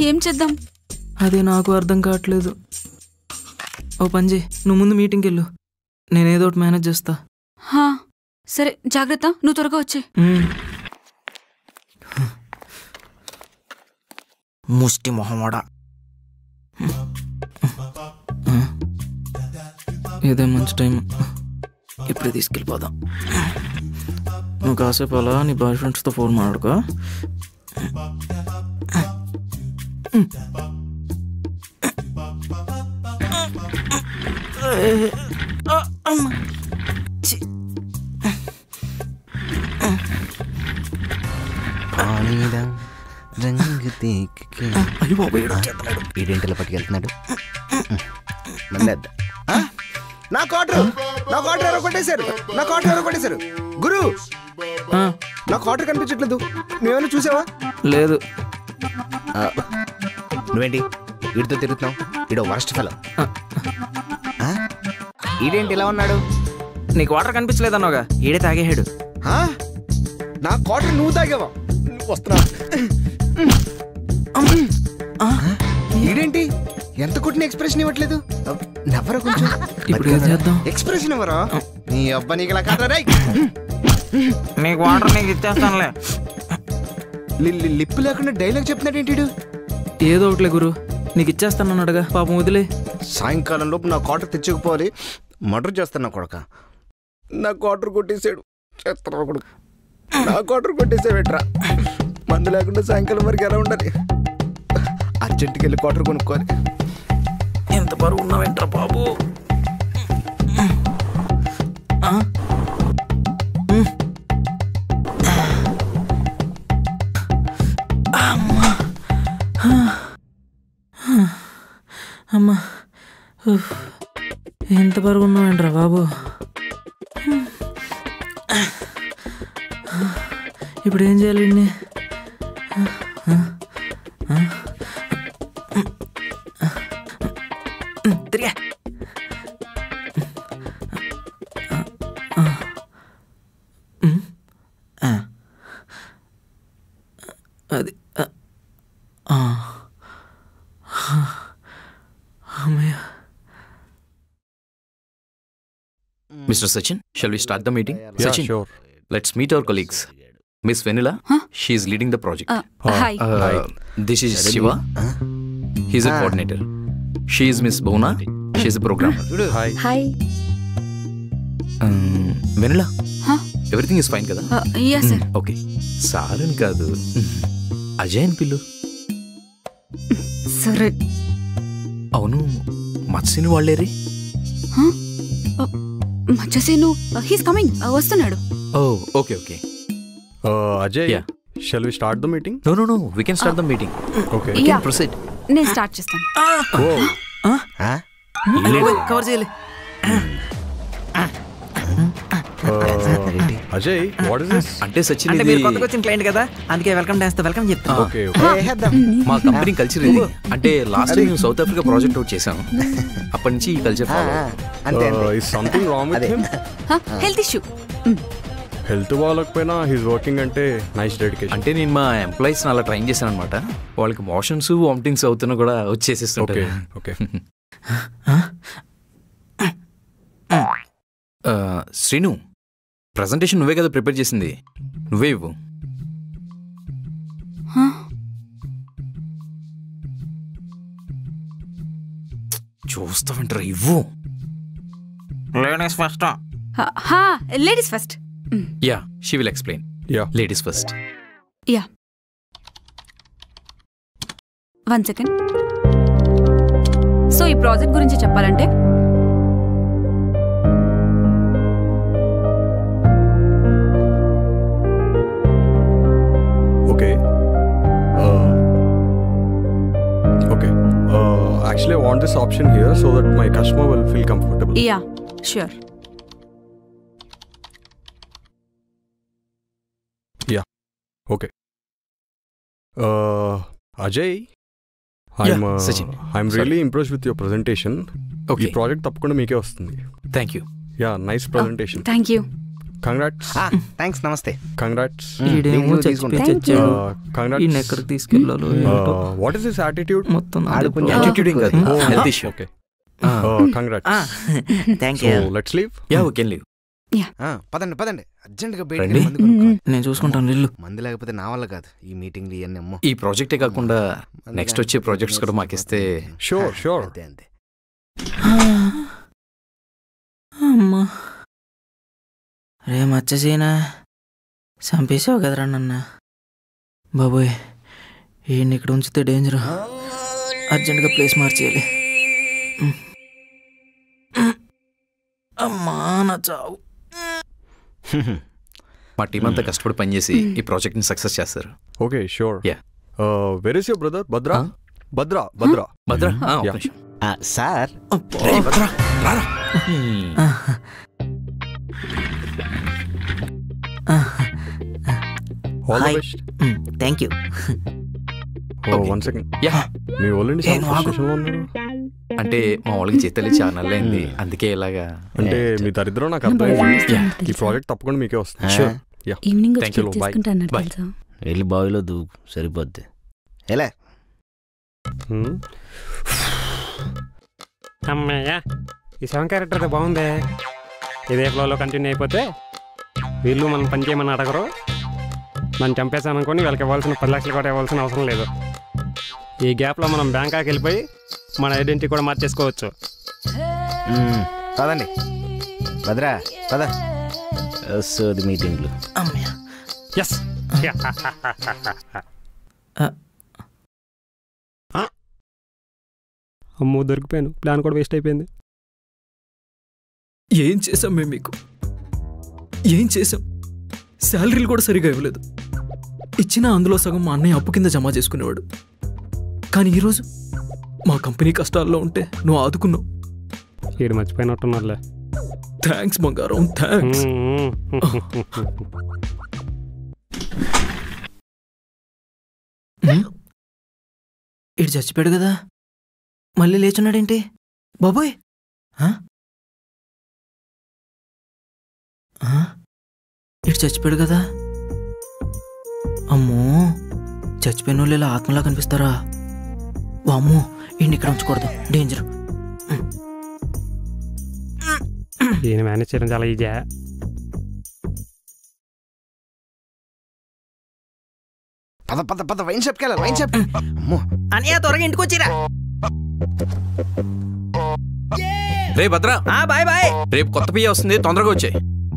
ఏం చేద్దాం? అదే నాకు అర్థం కావట్లేదు. ఓ పని చేయి. నువ్వు ముందు మీటింగ్కి వెళ్ళు. నేనేదో ఒకటి మేనేజ్ చేస్తా. హా, సరే జాగ్రత్త. నువ్వు త్వరగా వచ్చే ముష్టి మొహమడా. ఇదే మంచి టైం. ఇప్పుడే తీసుకెళ్ళిపోదాం. నువ్వు కాసేపు అలా నీ బాయ్ ఫ్రెండ్స్తో ఫోన్ మాట్లాడుకో. ఈడేంటిలో పట్టుకెళ్తున్నాడు. నా క్వార్టర్ నా క్వార్టర్ ఎవరో కొట్టేశారు. నా క్వార్టర్ ఎవరో కొట్టేశారు. గురు నా క్వార్టర్ కనిపించట్లేదు. నువ్వేమైనా చూసావా? లేదు. ఆ, నువ్వేంటి? వీడితో తిరుగుతున్నావు? వీడో వరస్ట్ ఫెలో. ఈడేంటి ఇలా ఉన్నాడు? నీకు వాటర్ కనిపించలేదన్నావుగా. ఈడే తాగేహాడు ఆ? నా క్వార్టర్ నువ్వు తాగావా? వస్తున్నా ఎంత కొట్టిన ఎక్స్ప్రెషన్ ఇవ్వట్లేదు? నవ్వరా కొంచెం? ఇప్పుడు ఏం చేద్దాం? ఎక్స్ప్రెషన్ ఇవ్వరా? నీ అబ్బా నీకు ఇలా కాదురా రేయ్. నీకు వాటర్ నీకు ఇచ్చేస్తానులే. లి- లి- లిప్ లేకుండా డైలాగ్ చెప్తున్నాడు ఏంటి? ఏదో ఒకటిలే గురు. నీకు ఇచ్చేస్తానన్నాడుగా పాపం వదిలే. సాయంకాలం లోపు నా క్వార్టర్ తెచ్చుకుపోవాలి. మర్డర్ చేస్తాను కొడక. నా క్వార్టర్ కొట్టేశాడు చేస్తాను ఒకడు నా క్వార్టర్ కొట్టేసావేట్రా? మందు లేకుండా సాయంకాలం వరకు ఎలా ఉండాలి? అర్జెంట్కి వెళ్ళి క్వార్టర్ కొనుక్కోవాలి. ఎంత బరువు ఉన్నావేంట్రా బాబు? అమ్మా. అమ్మా ఎంత బరువు ఉన్నావేంట్రా బాబు? ఇప్పుడు ఏం చేయాలి meet our colleagues. Miss Vanilla, she is leading the project. Uh, hi. Uh, Hi. This is Shiva. He's a Ah. coordinator. She is Miss Bhuna. She is a programmer. Hi. Hi Um, Vanilla, Huh? everything is fine కదా Uh, yes, sir. Okay sir అని కాదు అజయ్ అని పిల్లు సరే అవును మత్స్యని వాళ్ళేరి మచ్చసేను he's coming వస్తున్నాడు. ఓ okay okay. Uh, Ajay, Yeah. shall we start the meeting? No no no we can start the meeting Okay. We. Can proceed నేను స్టార్ట్ చేస్తాను. కవర్ చేయాలి. Ajay, what is this? అంటే సచిన్ అంటే ఇది మీరు కొత్తగా వచ్చిన క్లయింట్ కదా? అందుకే వెల్కమ్ డాన్స్ వెల్కమ్ చెప్తాను Okay, మా కంపెనీ కల్చర్ ఇది. అంటే last time South Africa project out చేసాం అప్పటి నుంచి ఈ culture follow Uh, is something wrong with him? Health issue health బాగాలేకపోయినా he's working అంటే నైస్ డెడికేషన్ అంటే నేను మా ఎంప్లాయీస్ అలా ట్రైన్ చేశాను అనమాట వాళ్ళకి మోషన్స్ వామిటింగ్స్ అవుతున్నా కూడా వచ్చేసేస్తుంటారు ఓకే ఆ, శ్రీను ప్రజెంటేషన్ నువ్వే కదా ప్రిపేర్ చేసింది. నువ్వే ఇవ్వు. చూస్తావంటారా ఇవ్వు. లేడీస్ ఫస్ట్ హా ladies first yeah she will explain yeah. Ladies first yeah. One second so ఈ ప్రాజెక్ట్ గురించి చెప్పాలంటే Actually I want this option here so that my customer will feel comfortable yeah sure yeah okay Ajay I'm Yeah, Sachin. I'm Sorry. Really impress with your presentation ఈ Okay. Project తప్పకుండా మీకే వస్తుంది thank you yeah nice presentation thank you congrats thanks నమస్తే congrats ఎక్కడికి తీసుకెళ్ళాలో ఏంటో. What is this attitude మొత్తం attitude health issue okay congrats thank you let's leave yeah okay leave పదండి పదండి. అర్జెంట్గా రండి. బయట మందు కొనుక్కోవాలి. నేను చూసుకుంటాను ఇల్లు మందు లేకపోతే నా వల్ల కాదు. ఈ మీటింగ్లు ఇవన్నీ అమ్మో. ఈ ప్రాజెక్టే కాకుండా నెక్స్ట్ వచ్చే ప్రాజెక్ట్స్ కూడా మాకు ఇస్తే షూర్ షూర్ అంతే అంతే అమ్మా. రే మచ్చసేనా చంపేసావు కదరా నన్న. బాబోయ్ ఈయన ఇక్కడ ఉంచితే డేంజర్. అర్జెంటుగా ప్లేస్ మార్చేయాలి. అమ్మా నా చావు. మా టీం అంతా కష్టపడి పనిచేసి ఈ ప్రాజెక్ట్ని సక్సెస్ చేస్తారు. Okay sure. Yeah. Where is your brother Bhadra? Bhadra Bhadra. Bhadra. నిమిషం. సార్. రారా. All the. Best thank you one second yeah. మీ ఆగు. స్టేషన్లో ఉన్నారు అంటే మా వాళ్ళకి చేతలే చాలా నెలలైంది అందుకే ఇలాగా అంటే మీ దరిద్రం నాకు అర్థమైంది Yeah. ఈ ప్రాజెక్ట్ తప్పకుండా మీకే వస్తుంది. ఈవినింగ్. తీసుకుంటాను Bye. తెలుసా? వెళ్ళి బావిలో దూకు సరిపోద్ది. ఎలా? అమ్మయ్య ఈ సెవెన్ క్యారెక్టర్ అయితే బాగుందే. ఇదే ఫ్లోలో కంటిన్యూ అయిపోతే వీళ్ళు మనం పని చేయమని అడగరు. మనం చంపేసాను అనుకొని వీళ్ళకి ఇవ్వాల్సిన పది లక్షలు కూడా ఇవ్వాల్సిన అవసరం లేదు. ఈ గ్యాప్లో మనం బ్యాంకాక్ వెళ్ళిపోయి మన ఐడెంటిటీ కూడా మార్చేసుకోవచ్చు. పదండి. భద్రా పద. వస్తుంది మీటింగ్లు. ఎస్ అమ్మో దొరికిపోయాను. ప్లాన్ కూడా వేస్ట్ అయిపోయింది. ఏం చేసాం మేము మీకు? ఏం చేసాం శాలరీలు కూడా సరిగా ఇవ్వలేదు. ఇచ్చిన అందులో సగం మా అన్నయ్య అప్పు కింద జమ చేసుకునేవాడు. కానీ ఈరోజు మా కంపెనీ కష్టాల్లో ఉంటే నువ్వు ఆదుకున్నావు. మర్చిపోయినట్టున్నారులే. థ్యాంక్స్ బంగారం థ్యాంక్స్ ఇటు చచ్చిపోయాడు కదా? మళ్ళీ లేచున్నాడేంటి? బాబోయ్ ఇటు చచ్చిపోయాడు కదా? అమ్మో చచ్చిపోయిన వాళ్ళు ఇలా ఆత్మలా కనిపిస్తారా? వామ్మో ఈయన ఇక్కడ ఉంచకూడదు. డేంజర్ ఈయన మేనేజ్ చేయడం చాలా ఈజీ పద పద పద వైన్ షాప్కి వెళ్ళాలి వైన్ షాప్ అమ్మో. అన్నయ్య త్వరగా ఇంటికి వచ్చిరా. రే భద్ర. Bye bye. రేపు కొత్త పియ్య వస్తుంది తొందరగా వచ్చాయి.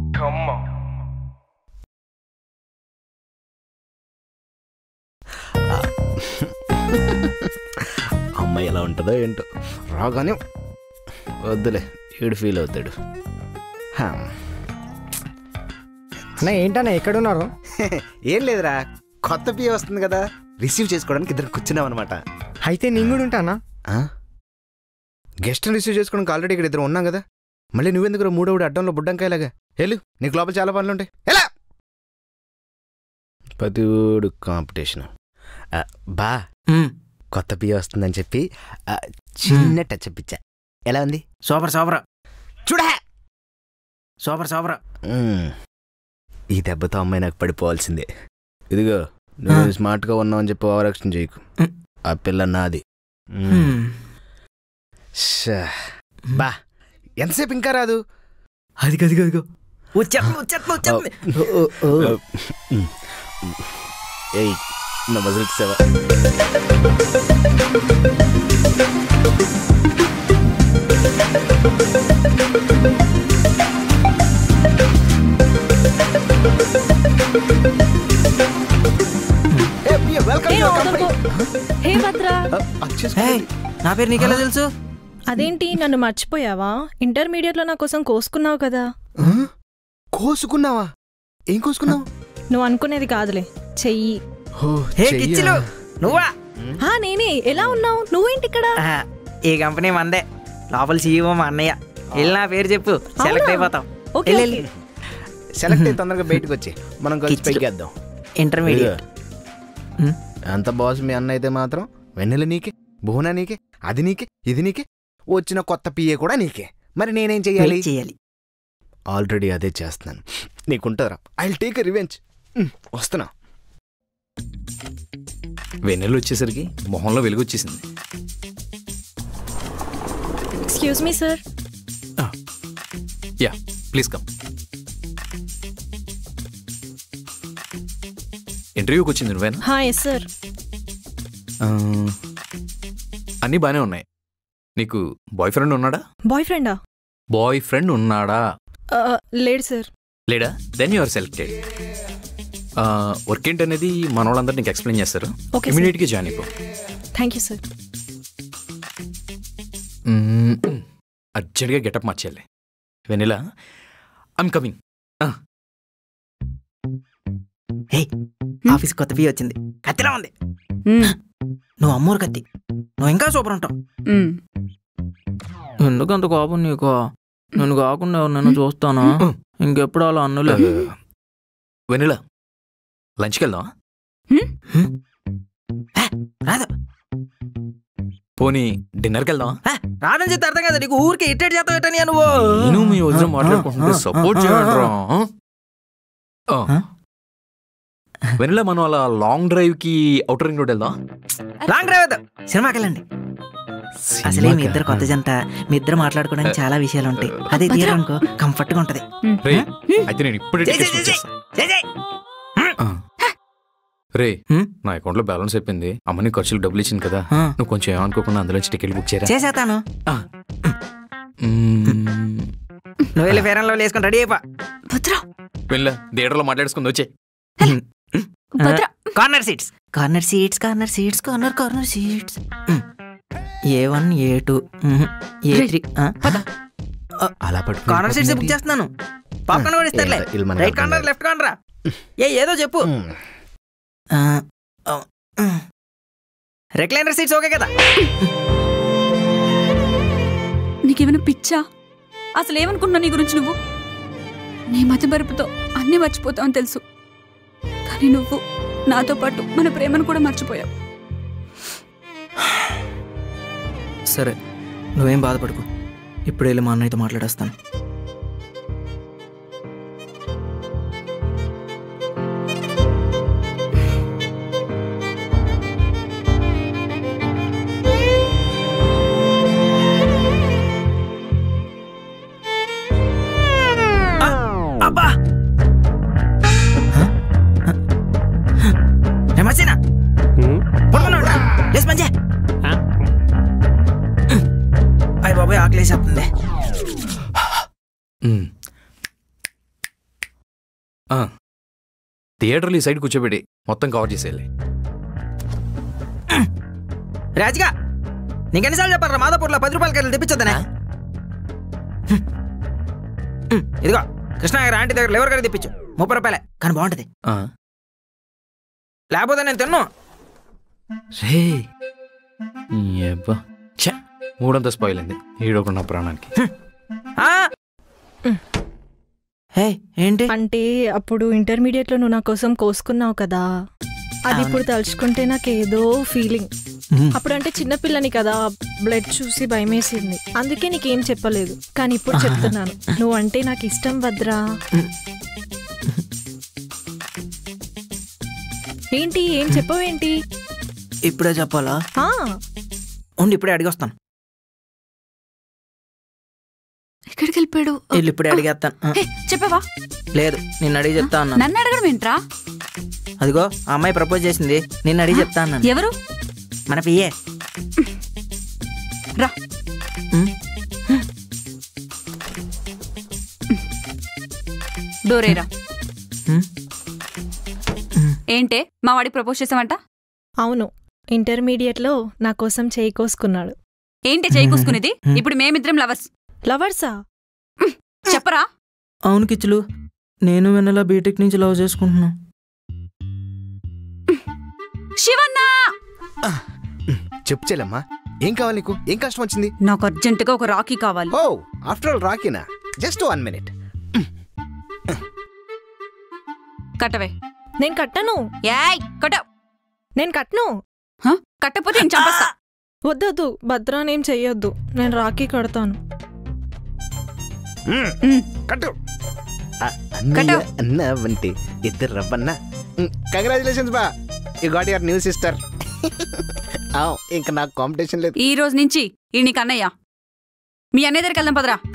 అమ్మాయి ఎలా ఉంటుందో ఏంటో. రాగానే వద్దులే ఈడు ఫీల్ అవుతాడు. అన్న ఏంటన్నా ఎక్కడున్నారు? ఏం లేదురా కొత్త పియ్య వస్తుంది కదా రిసీవ్ చేసుకోవడానికి ఇద్దరు కూర్చున్నాం అనమాట అయితే నేను కూడా ఉంటానా గెస్ట్ రిసీవ్ చేసుకోవడానికి ఆల్రెడీ ఇక్కడ ఇద్దరు ఉన్నాం కదా. మళ్ళీ నువ్వెందుకు మూడోడు అడ్డంలో బుడ్డంకాయలాగా? వెళ్ళు. నీకు లోపల చాలా పనులు ఉంటాయి. ఎలా? పదివుడు కాంపిటీషన్. బా. కొత్త పియ్య వస్తుందని చెప్పి చిన్న టచ్ ఇచ్చా. ఎలా ఉంది? Super super. చూడా! Super super. ఈ దెబ్బతో అమ్మాయి నాకు పడిపోవాల్సిందే. ఇదిగో నువ్వు స్మార్ట్గా ఉన్నావు అని చెప్పి ఓవరాక్షన్ చేయకు. ఆ పిల్ల నాది. బా. ఎంతసేపు ఇంకా రాదు? అది గది ఏయ్ నా మజిల్ సేవ హే భద్రా నా పేరు నీకెలా తెలుసు? అదేంటి నన్ను మర్చిపోయావా? ఇంటర్మీడియట్లో నా కోసం కోసుకున్నావు కదా. కోసుకున్నావా? ఏం కోసుకున్నావు? నువ్వు అనుకునేది కాదులే. చెయ్యి. హే కిచ్చిలు నువ్వా? హా నేనే. ఎలా ఉన్నావు? నువ్వేంటి ఇక్కడ ఈ కంపెనీ మందే. లోపల సీఈఓ మా అన్నయ్య. వెళ్ళి నా పేరు చెప్పు. సెలెక్ట్ అయిపోతాం. ఓకే. సెలెక్ట్ అయ్యి తొందరగా బయటకు వచ్చి. మనం కలిసి. పెగ్గేద్దాం ఇంటర్మీడియట్. అంత బాస్ మీ అన్న అయితే మాత్రం వెన్నెల నీకే బోనా నీకే అది నీకే ఇది నీకే వచ్చిన కొత్త పిఏ కూడా నీకే. మరి నేనేం చెయ్యాలి? వెయిట్ చేయాలి ఆల్రెడీ అదే చేస్తున్నాను. నీకుంటారా ఐ టేక్ రివెంజ్ వస్తున్నా. వెన్నెలు వచ్చేసరికి మొహంలో వెలుగు వచ్చేసింది. Excuse me sir yeah please come. ఇంటర్వ్యూకి వచ్చింది నువ్వేనా? హా ఎస్ సార్ అన్నీ బాగానే ఉన్నాయి. నీకు బాయ్ ఫ్రెండ్ ఉన్నాడా? బాయ్ ఫ్రెండా బాయ్ ఫ్రెండ్ ఉన్నాడా? లేడు సార్. లేడా? Then you are selected work ఏంటనేది మన వాళ్ళందరూ నీకు ఎక్స్ప్లెయిన్ చేస్తారు sir. ఇమీడియట్గా జాయిన్ అయిపో. థ్యాంక్ యూ సార్ అర్జెంట్గా getup మార్చేయాలి. Vennela I'm coming hey office కొత్త ఫీ వచ్చింది. కత్తిలా ఉంది. నువ్వు అమ్మూరు కత్తి. నువ్వు ఇంకా సూపర్ ఉంటావు. ఎందుకు అంత కోపం నీకు? నేను కాకుండా ఎవరినైనా చూస్తానా? ఇంకెప్పుడు అలా అన్నులే వెనిలా లంచ్కి వెళ్దాం రాదు. పోనీ డిన్నర్కి వెళ్దాం రాదని చెప్తే అర్థం కదా? నీకు ఊరికి ఇట్టేట్ చేస్తావు ఎట్టని నువ్వు నేను మీ వదిన మాట్లాడుకుంటుంటే సపోర్ట్ చేయండి వెనిలా మనం అలా లాంగ్ డ్రైవ్కి అవుటర్ రింగ్ రోడ్ వెళ్దాం లాంగ్ డ్రైవ్ వద్దు. సినిమాకి వెళ్ళండి అసలే మీ ఇద్దరు కొత్త జంట. మీ ఇద్దరు మాట్లాడుకోవడానికి చాలా విషయాలు ఉంటాయి అదే తీరు అనుకో కంఫర్ట్గా ఉంటది రే అయితే నేను ఇప్పుడే చెయ్, టికెట్స్ చెయ్, బుక్ చెయ్, చేస్తాను చెయ్, చెయ్. రే నా అకౌంట్లో బ్యాలెన్స్ అయిపోయింది. అమ్మని ఖర్చులు డబ్బులు ఇచ్చింది కదా. నువ్వు కొంచెం ఏమనుకోకుండా అందులోంచి టికెట్ బుక్ చేయరా? చేసేస్తాను. మ్మ్. నువ్వు వెళ్ళి ఫేరన్లో వేసుకొని రెడీ అయిపో. వెళ్ళా థియేటర్లో మాట్లాడుకుంది వచ్చే. Corner seats. Corner seats corner seats corner corner seats. A one A two A three అలా పట్టుకుని కార్నర్ సీట్స్ బుక్ చేస్తున్నాను. పాప్కార్న్ కూడా ఇస్తారులే. రైట్ కార్నర్ లెఫ్ట్ కార్నరా? ఏ ఏదో చెప్పు. రెక్లైనర్ సీట్స్ ఓకే కదా? నీకేమైనా పిచ్చా? అసలు ఏమనుకుంటున్నావు నీ గురించి నువ్వు? నీ మతి మరుపుతో అన్నీ మర్చిపోతావు అని తెలుసు. కానీ నువ్వు నాతో పాటు మన ప్రేమను కూడా మర్చిపోయావు. సరే నువ్వేం బాధపడకు. ఇప్పుడు వెళ్ళి మా అన్నయ్యతో మాట్లాడేస్తాను. థియేటర్లో ఈ సైడ్ కూర్చోబెట్టి మొత్తం కవర్ చేసేయాలి. రాజుగా నీకెన్నిసార్లు చెప్పారా మాదాపూర్లో పది రూపాయలకి వెళ్ళి తెప్పించొద్దనే? ఇదిగో కృష్ణాగర్ ఆంటీ దగ్గర లివర్ కర్రీ తెప్పించు. ముప్పై రూపాయలే. కానీ బాగుంటది. ఆ, లేకపోతే నేను తిన్ను. మూడంతా స్పాయిల్ అయింది. ఈడొక నా ప్రాణానికి. హే ఏంటి? అంటే అప్పుడు ఇంటర్మీడియట్లో నువ్వు నా కోసం కోసుకున్నావు కదా. అది ఇప్పుడు తలుచుకుంటే నాకు ఏదో ఫీలింగ్ మ్మ్. అప్పుడంటే చిన్నపిల్లని కదా బ్లడ్ చూసి భయమేసింది. అందుకే నీకేం చెప్పలేదు. కానీ ఇప్పుడు చెప్తున్నాను. నువ్వంటే నాకు ఇష్టం వద్రా ఏంటి? ఏం చెప్పవేంటి? ఇప్పుడే చెప్పాలా? ఉండి ఇప్పుడే అడిగొస్తాను. ఎక్కడికి వెళ్ళిపోయాడు వెళ్ళి ఇప్పుడే అడిగేస్తాను చెప్పావా? లేదు నిన్ను అడిగి చెప్తా అన్నాను. నన్ను అడగడం ఏంట్రా? అదిగో ఆ అమ్మాయి ప్రపోజ్ చేసింది నిన్ను అడిగి చెప్తా అన్నాను. ఎవరు? మన పియ్యే రా. డోరేరా? ఏంటే మా వాడికి ప్రపోజ్ చేసావంట? అవును ఇంటర్మీడియట్లో నా కోసం చేయి కోసుకున్నాడు. ఏంటి చేయి కూసుకునేది? ఇప్పుడు మేమిద్దరం లవర్స్. లవర్సా? చెప్పరా? అవును కిచ్చులు నేను వెన్నెల బీటెక్ నుంచి లవ్ చేసుకుంటున్నాను. శివన్నా! చెప్పు చెల్లమ్మా ఏం కావాలి నీకు? ఏం కష్టం వచ్చింది? నాకు అర్జెంటుగా ఒక రాఖీ కావాలి. ఓ ఆఫ్టర్ ఆల్ రాకీనా జస్ట్ వన్ మినిట్. కట్టవే. నేను కట్టను. యాయ్ కట్ట. నేను కట్టను. కట్టపోతే నేను చంపేస్తా. వద్దొద్దు భద్రానేం చెయ్యొద్దు. నేను రాఖీ కడతాను. కట్టు. అన్న వంటి ఇద్దరు రబ్బన్న కంగ్రాచులేషన్స్ బా. You got your new sister ఇంకా నాకు కాంపిటీషన్ లేదు. ఈ రోజు నుంచి ఈ నీకు అన్నయ్య. మీ అన్నయ్య దగ్గరికి వెళ్దాం పదరా.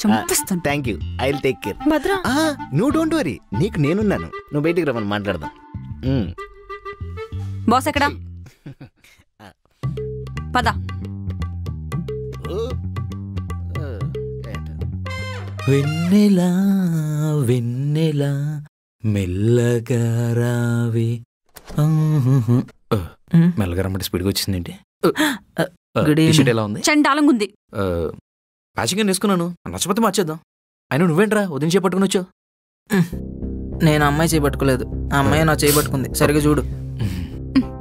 చంపేస్తాను. Thank you I will take care Bhadra. నువ్వు డోంట్ వరీ నీకు నేనున్నాను. నువ్వు బయటికి రమ్మని మాట్లాడదాం. బాస్ ఎక్కడా? పద. వెన్నెలా వెన్నెలా మెల్లగా రావి. మెల్లగా రమ్మంటే స్పీడ్గా వచ్చిందేంటి? ఎలా ఉంది? చండాలంగా ఉంది ప్యాచింగ్ వేసుకున్నాను నచ్చపోతే మార్చేద్దాం. అయినా నువ్వేంట్రా ఉదయం చేపట్టుకుని వచ్చావు? నేను అమ్మాయి చేయబట్టుకోలేదు ఆ అమ్మాయి నా చేయబట్టుకుంది సరిగా చూడు.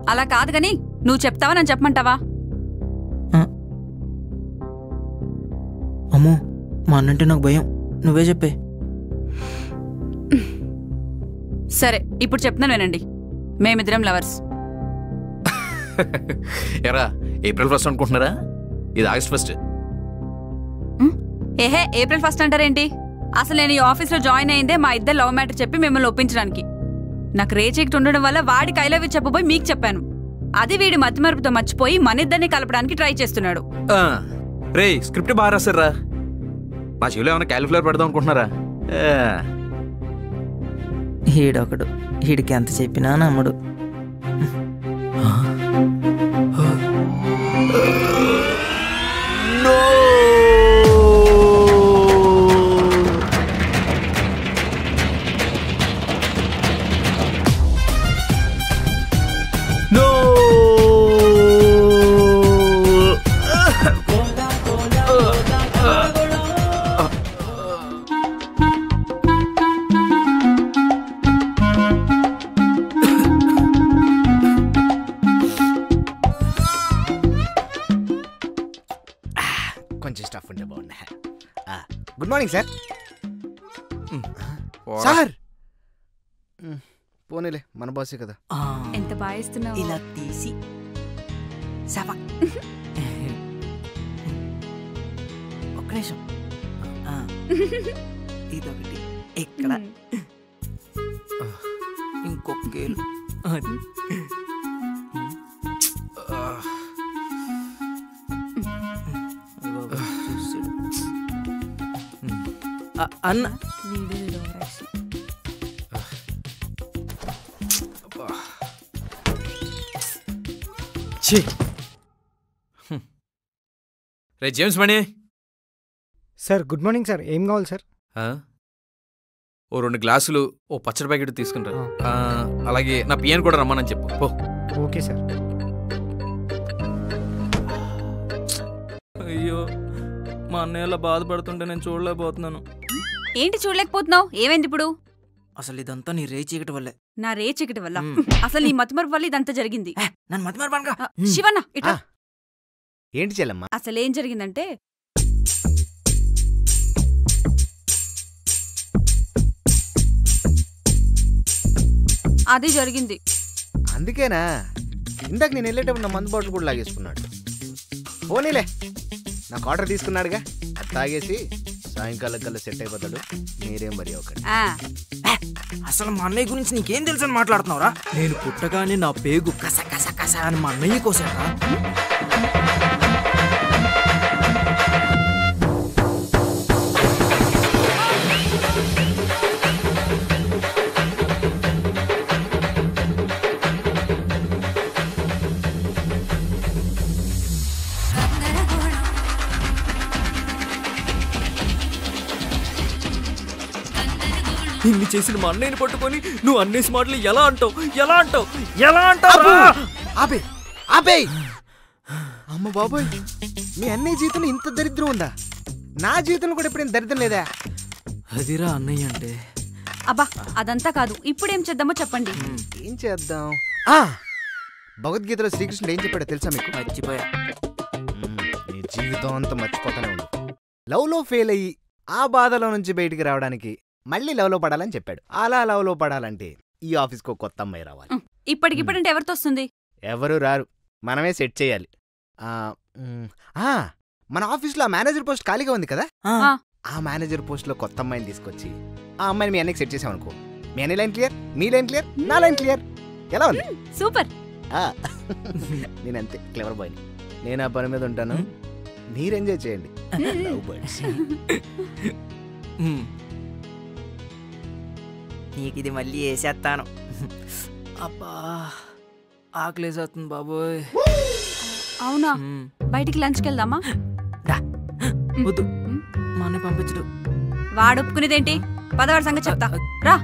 అలా కాదు గాని నువ్వు చెప్తావా నన్ను చెప్పమంటావా? అమ్మో మా అన్నంటే నాకు భయం. నువ్వే చెప్పే. సరే ఇప్పుడు చెప్తున్నాను వినండి. మేమిద్దరం లవర్స్. ఎరా ఏప్రిల్ ఫస్ట్ అనుకుంటున్నారా? ఇది ఆగస్ట్ ఫస్ట్. ఏహే ఏప్రిల్ ఫస్ట్ అంటారేంటి? అసలు నేను ఈ ఆఫీస్లో జాయిన్ అయిందే మా ఇద్దరు లవ్ మ్యాటర్ చెప్పి మిమ్మల్ని ఒప్పించడానికి. నాకు రేచీకి ఉండడం వల్ల వాడికి ఐ లవ్ చెప్పబోయి మీకు చెప్పాను. అది వీడి మతిమరుపుతో మర్చిపోయి మన ఇద్దరిని కలపడానికి ట్రై చేస్తున్నాడు. రే స్క్రిప్ట్ బాగా రాశారా? మా చెవిలో ఏమైనా క్యాలిక్యులేటర్ పెడదాం అనుకుంటున్నారా? హీడొకడు హీడికి ఎంత చెప్పినా నమ్ముడు. మన బాసే కదా. ఎంత బాగా ఇస్తున్నావు ఇలా తీసి. సభ ఒక్క నిమిషం. ఆ, ఇదొకటి. ఇక్కడ. ఇంకొక గేలు అది. ఆ, అన్న. ఛీ. రే James Mani. Sir good morning sir. ఏం కావాలి సార్? ఆ? ఓ రెండు గ్లాసులు ఓ పచ్చడి ప్యాకెట్ తీసుకుంటారు అలాగే నా పియన్ కూడా రమ్మనని చెప్పు. పో. Okay sir. అయ్యో మా అన్నయ్య బాధపడుతుంటే నేను చూడలేకపోతున్నాను. ఏంటి చూడలేకపోతున్నావు? ఏమైంది ఇప్పుడు? అసలు ఇదంతా నీ రే చీకటి వల్లే. నా రే చీకటి వల్ల. అసలు నీ మతిమరుపు వల్ల ఇదంతా జరిగింది. నన్ను మతిమరపనగా శివన్న ఇట్లా ఏంటి చెల్లమ్మ? అసలు ఏం జరిగిందంటే అది జరిగింది. అందుకేనా? ఇందాక నేను వెళ్ళేటప్పుడు నా మందు బాటిల్ కూడా లాగేసుకున్నాడు. పోనీలే. నాకు ఆర్డర్ తీసుకున్నాడుగా. అది తాగేసి సాయంకాలం కల్లా సెట్ అయిపోతాడు మీరేం బరి ఒకటి. ఆ, అసలు మా అన్నయ్య గురించి నీకేం తెలుసు అని మాట్లాడుతున్నావురా? నేను పుట్టగానే నా పేగు కస కస కస అని మా అన్నయ్య కోసాడా ఇన్ని చేసిన మా అన్నయ్యని పట్టుకొని నువ్వు అన్నేసి మాటలు ఎలా అంటావు? ఎలా అంటావు? ఎలా అంటావు ఆపే! ఆపే! అమ్మ బాబోయ్! మీ అన్నయ్య జీవితంలో ఇంత దరిద్రం ఉందా? నా జీవితంలో కూడా ఎప్పుడైనా దరిద్రం లేదా? అదిరా అన్నయ్య అంటే. అబ్బా అదంతా కాదు. ఇప్పుడేం చేద్దామో చెప్పండి. ఏం చేద్దాం? ఆ! భగవద్గీతలో శ్రీకృష్ణుడు ఏం చెప్పాడో తెలుసా మీకు? మర్చిపోయా. నీ జీవితం అంతా మర్చిపోతానే ఉండు లవ్లో ఫెయిల్ అయ్యి ఆ బాధలో నుంచి బయటికి రావడానికి మళ్ళీ లవ్లో పడాలని చెప్పాడు. అలా లవ్లో పడాలంటే ఈ ఆఫీస్కి ఒక కొత్త అమ్మాయి రావాలి. ఇప్పటికిప్పుడంటే ఎవరితో వస్తుంది? ఎవరు రారు. మనమే సెట్ చేయాలి. ఆ, మ్, ఆ, మన ఆఫీస్లో ఆ మేనేజర్ పోస్ట్ ఖాళీగా ఉంది కదా? ఆ. ఆ. మేనేజర్ పోస్ట్లో కొత్త అమ్మాయిని తీసుకొచ్చి ఆ అమ్మాయిని మీ అన్నకి సెట్ చేసామనుకో మీ అన్ని లైన్ క్లియర్ మీ లైన్ క్లియర్ నా లైన్ క్లియర్. ఎలా ఉంది? సూపర్. ఆ, నేను అంతే క్లెవర్ బాయ్ నేను ఆ పని మీద ఉంటాను. మీరు ఎంజాయ్ చేయండి. లవ్ బర్డ్స్ నీకు ఇది మళ్ళీ వేసేస్తాను అబ్బా ఆకలేసేస్తుంది బాబోయ్. అవునా? బయటికి లంచ్కి వెళ్దామా? వద్దు. మా అన్నయ్య పంపించడు. వాడు ఒప్పుకునేదేంటి పదవాడి సంగతి చెప్తా. రా.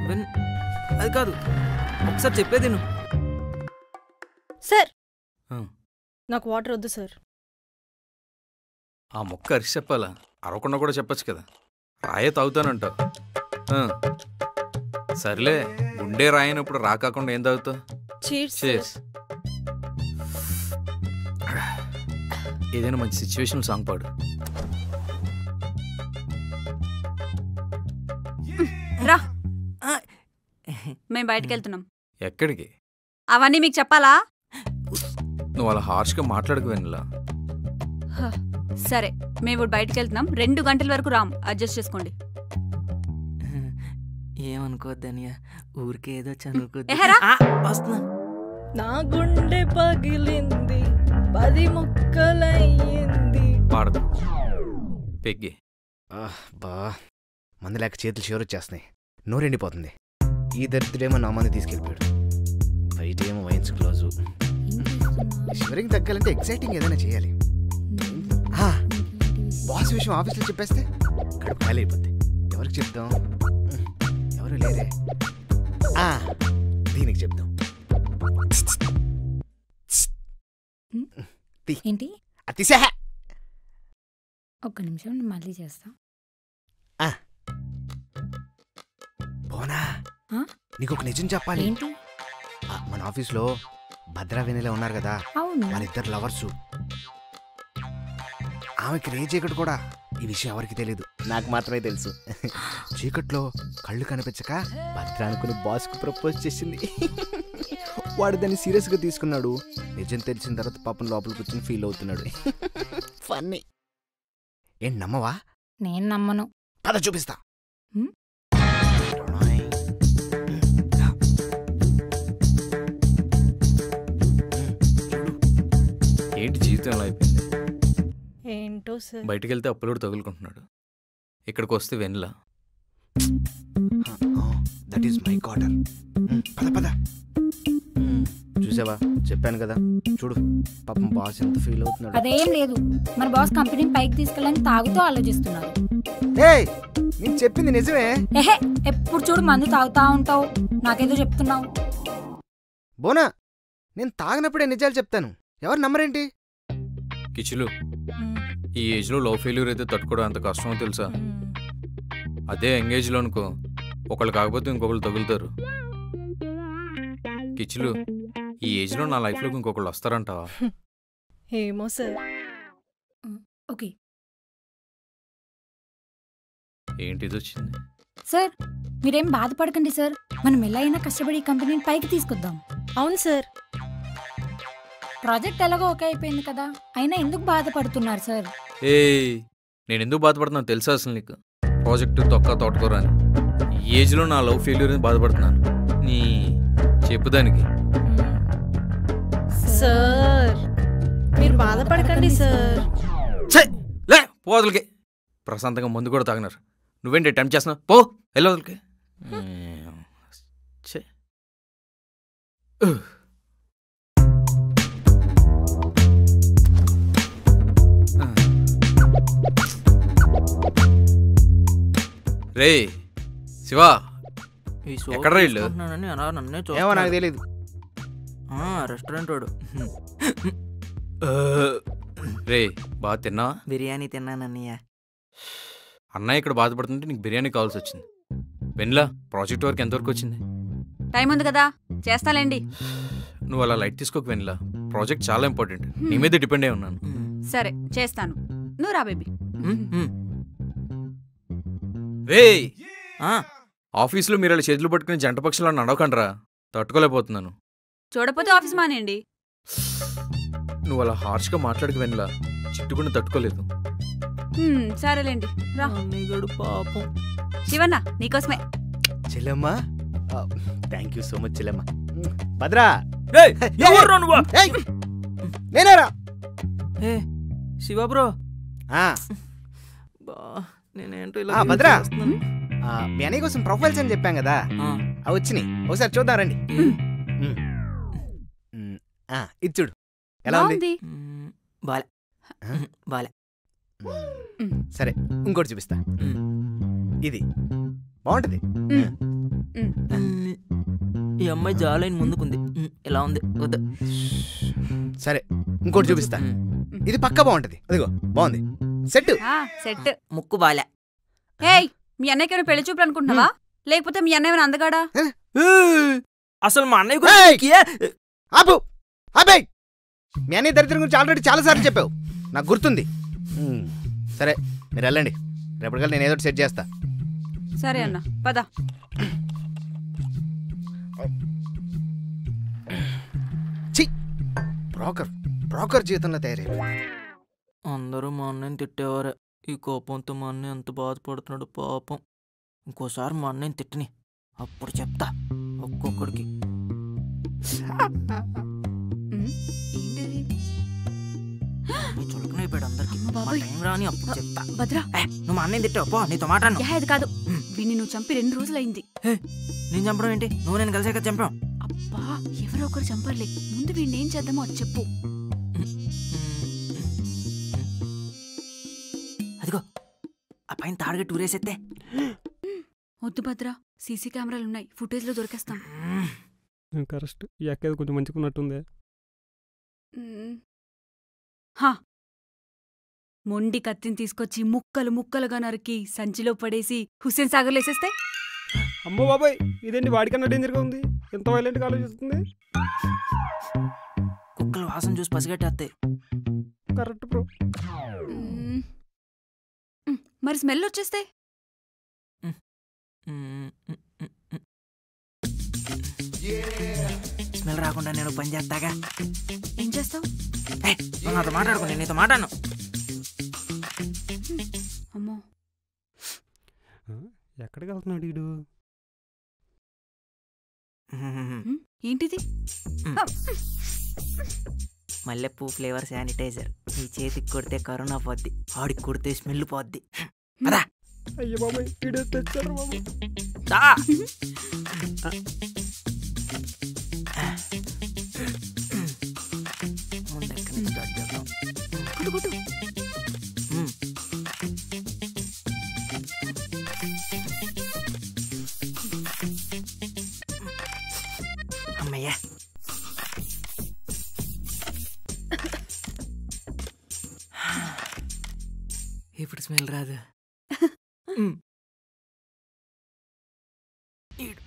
అది కాదు. ఒకసారి చెప్పేది నువ్వు సార్. నాకు వాటర్ వద్దు సార్. ఆ మొక్క అరిచి చెప్పాలా? అరవకుండా కూడా చెప్పొచ్చు కదా. రాయే తాగుతానంటావు. సర్లే గుండె రాయనప్పుడు రాకాకుండా ఏం తాగుతావు. ఏదైనా మంచి సిచ్యువేషన్ సాంగ్ పాడు. రా. మేము బయటికి వెళ్తున్నాం ఎక్కడికి? అవన్నీ మీకు చెప్పాలా? నువ్వు అలా హార్ష్గా మాట్లాడకు వెన్నలా. సరే మేము బయటికి వెళ్తున్నాం రెండు గంటల వరకు రామ్. అడ్జస్ట్ చేసుకోండి. ఏమనుకోద్దనియా ఊరికే ఏదో వస్తున్నా. నా గుండె పగిలింది పది ముక్కలయ్యింది. పాడదు. పెగ్గి. బా. మందు లేక చేతులు షివర్ వచ్చేస్తున్నాయి నోరెండిపోతుంది. ఈ దరిద్రుడేమో నా మంది తీసుకెళ్ళిపోయాడు. బయట ఏమో వైన్స్ క్లోజు. షివరింగ్ తగ్గాలంటే ఎగ్జైటింగ్ ఏదైనా చేయాలి. బాస్ విషయం ఆఫీస్లో చెప్పేస్తే కడుపు ఖాళీ అయిపోద్ది. ఎవరికి చెప్తాం? ఎవరు లేరే? ఆ, దీనికి చెప్తాం ఏంటి? అది తీసే ఒక్క నిమిషం మళ్ళీ చేస్తా. పోనా ఆ? నీకు ఒక నిజం చెప్పాలి. ఏంటి? ఆ, మన ఆఫీస్లో భద్రా వెనెల ఉన్నారు కదా? అవును. వాళ్ళిద్దరు లవర్సు. ఆమెకి రే చీకటి కూడా. ఈ విషయం ఎవరికి తెలియదు నాకు మాత్రమే తెలుసు. చీకట్లో కళ్ళు కనిపించక భద్ర అనుకుని బాస్కి ప్రపోజ్ చేసింది. వాడు దాన్ని సీరియస్గా తీసుకున్నాడు. నిజం తెలిసిన తర్వాత పాపం లోపల కూర్చొని ఫీల్ అవుతున్నాడు. ఫన్నీ. ఏంటి నమ్మవా? నేను నమ్మను. పద చూపిస్తా? ఏంటి జీవితం ఎలా అయిపోయింది? ఏంటో సార్? బయటికి వెళ్తే అప్పులోడు తగులుకుంటున్నాడు. ఇక్కడికి వస్తే Vennela that is my quarter పద పద. చూసావా? చెప్పాను కదా. చూడు పాపం బాస్ ఎంత ఫీల్ అవుతున్నాడు. అదేం లేదు. మన బాస్ కంపెనీని పైకి తీసుకెళ్ళని తాగుతూ ఆలోచిస్తున్నారు ఏయ్ నేను చెప్పింది నిజమే? ఎహే ఎప్పుడు చూడు మందు తాగుతా ఉంటావు. నాకేదో చెప్తున్నావు. బోనా నేను తాగినప్పుడే నిజాలు చెప్తాను. ఎవరు నమ్మరేంటి? కిచులు. ఈ ఏజ్లో లవ్ ఫెయిల్యూర్ అయితే తట్టుకోవడం అంత కష్టమో తెలుసా? అదే ఎంగేజ్లో అనుకో. ఒకళ్ళు కాకపోతే ఇంకొకళ్ళు తగులుతారు. కిచులు ఈ ఏజ్లో నా లైఫ్లోకి ఇంకొకళ్ళు వస్తారంటావా? ఏమో సార్. ఓకే. ఏంటి ఇది వచ్చింది సార్ మీరేం బాధపడకండి సార్. మనం ఎలా అయినా కష్టపడి ఈ కంపెనీని పైకి తీసుకొద్దాం. అవును సార్. ప్రాజెక్ట్ ఎలాగో ఓకే అయిపోయింది కదా. అయినా ఎందుకు బాధపడుతున్నారు సార్? ఏయ్ నేను ఎందుకు బాధపడుతున్నాను తెలుసా అసలు నీకు? ప్రాజెక్టు తొక్క తోటకూర అని ఈ ఏజ్లో నా లవ్ ఫెయిల్యూర్ అని బాధపడుతున్నాను. నీ చెప్పుదానికి సార్ మీరు బాధపడకండి సార్. ఛే! లే పోదలకి ప్రశాంతంగా ముందు కూడా తాగినారు. నువ్వేంటి అటెంప్ట్ చేస్తున్నావు? పో వెళ్ళి వదలకి. రే శివా ఎక్కడ ఏమో నాకు ఆ, రెస్టారెంట్ వాడు. రే బాగా తిన్నావా? బిర్యానీ తిన్నానన్నయ్య. అన్నయ్య ఇక్కడ బాధపడుతుంటే నీకు బిర్యానీ కావాల్సి వచ్చింది. వెన్లా ప్రాజెక్ట్ వర్క్ ఎంతవరకు వచ్చింది? టైం ఉంది కదా చేస్తాలేండి. నువ్వు అలా లైట్ తీసుకోక వెన్లా ప్రాజెక్ట్ చాలా ఇంపార్టెంట్. నీ మీద డిపెండ్ అయి ఉన్నాను. సరే చేస్తాను. నువ్వు రా బేబీ. రే ఆఫీస్లో మీరు అలా చేతులు పట్టుకుని జంట పక్షులు నడవకండ్రా. తట్టుకోలేకపోతున్నాను. చూడపోతే ఆఫీస్ మానేయండి. నువ్వు అలా హార్ష్గా మాట్లాడక వెన్లా చిట్టుకుని తట్టుకోలేదు. హ్మ్, సరేలేండి. రా. పాపం. శివన్న నీకోసమే. చెల్లెమ్మా? థ్యాంక్ యూ సో మచ్ చెల్లెమ్మ. భద్రా! నేనేరా? ఏ శివ బ్రో. ఆ, బా. నేనేంటో ఇలా భద్రా. మీ అన్నయ్య కోసం ప్రొఫైల్స్ అని చెప్పాం కదా. అవి వచ్చినాయి. ఒకసారి చూద్దాం రండి. ఇది చూడు. ఎలా ఉంది? బాలే. బాలే. సరే ఇంకోటి చూపిస్తా. ఇది. బాగుంటది. ఈ అమ్మాయి జాలైన్ ముందుకుంది. ఎలా ఉంది. వద్దు. సరే ఇంకోటి చూపిస్తా. ఇది పక్క బాగుంటది. అదిగో బాగుంది. సెట్ సెట్ ముక్కు బాలే. ఏయ్ మీ అన్నయ్యకి పెళ్ళి చూపులు అనుకుంటున్నావా? లేకపోతే మీ అన్నయ్య ఏమైనా అందగాడా? అసలు మా అన్నయ్య ఆపు! ఆపే మీ అన్నయ్య దరిద్రం గురించి ఆల్రెడీ చాలా సార్లు చెప్పావు. నాకు గుర్తుంది. సరే మీరు వెళ్ళండి. రేపటికల్లా నేను ఏదో ఒకటి సెట్ చేస్తా. సరే అన్న పద. బ్రోకర్ బ్రోకర్ జీవితంలో తయారైపోయింది అందరూ మా అన్నయ్యని తిట్టేవారే. ఈ కోపంతో మా అన్నయ్య ఎంత బాధపడుతున్నాడు పాపం. ఇంకోసారి మా అన్నయ్యని తిట్టని. అప్పుడు చెప్తా ఒక్కొక్కడికి. చులకనైపోయాడు అందరికి. మా బాబోయ్. టైం రాని అప్పుడు చెప్తా. భద్రా. ఏ, నువ్వు మా అన్నయ్యని తిట్టావు పో నీతో ఇది కాదు. వీడిని నువ్వు చంపి రెండు రోజులైంది. నేను చంపడం ఏంటి? నువ్వు నేను కలిసాక చంపాం. అబ్బా ఎవరో ఒకరు చంపర్లే. ముందు వీడిని ఏం చేద్దామో అది చెప్పు. అదిగో ఆ పైన తాడుగా టూరేసేస్తే వద్దు భద్ర సీసీ కెమెరాలు ఉన్నాయి. ఫుటేజ్లో దొరికేస్తాం కరెక్ట్. ఈ అక్క కొంచెం మంచుకున్నట్టుంది మ్మ్. హా! మొండి కత్తిని తీసుకొచ్చి ముక్కలు ముక్కలుగా నరికి సంచిలో పడేసి హుస్సేన్ సాగర్లో వేసేస్తే? అమ్మో బాబాయ్! ఇదేంటి వాడికన్నా డేంజర్గా ఉంది? ఎంత వైలెంట్గా ఆలోచిస్తుంది? కుక్కలు వాసన చూసి పసిగట్టేస్తాయి. Correct bro. మరి స్మెల్ వచ్చేస్తే? స్మెల్ రాకుండా నేను పని చేస్తాగా. ఏం చేస్తావు? నాతో మాట్లాడుకో నేను నీతో మాట్లాడను. అమ్మో. ఎక్కడికి వెళ్తున్నాడు వీడు. ఏంటిది? మల్లెపూ ఫ్లేవర్ శానిటైజర్. నీ చేతికి కొడితే కరోనా పోద్ది ఆడికి కొడితే స్మెల్ పోద్ది. పదా. అయ్యో బాబాయ్ తెచ్చారు బాబు. స్మెల్ రాదు.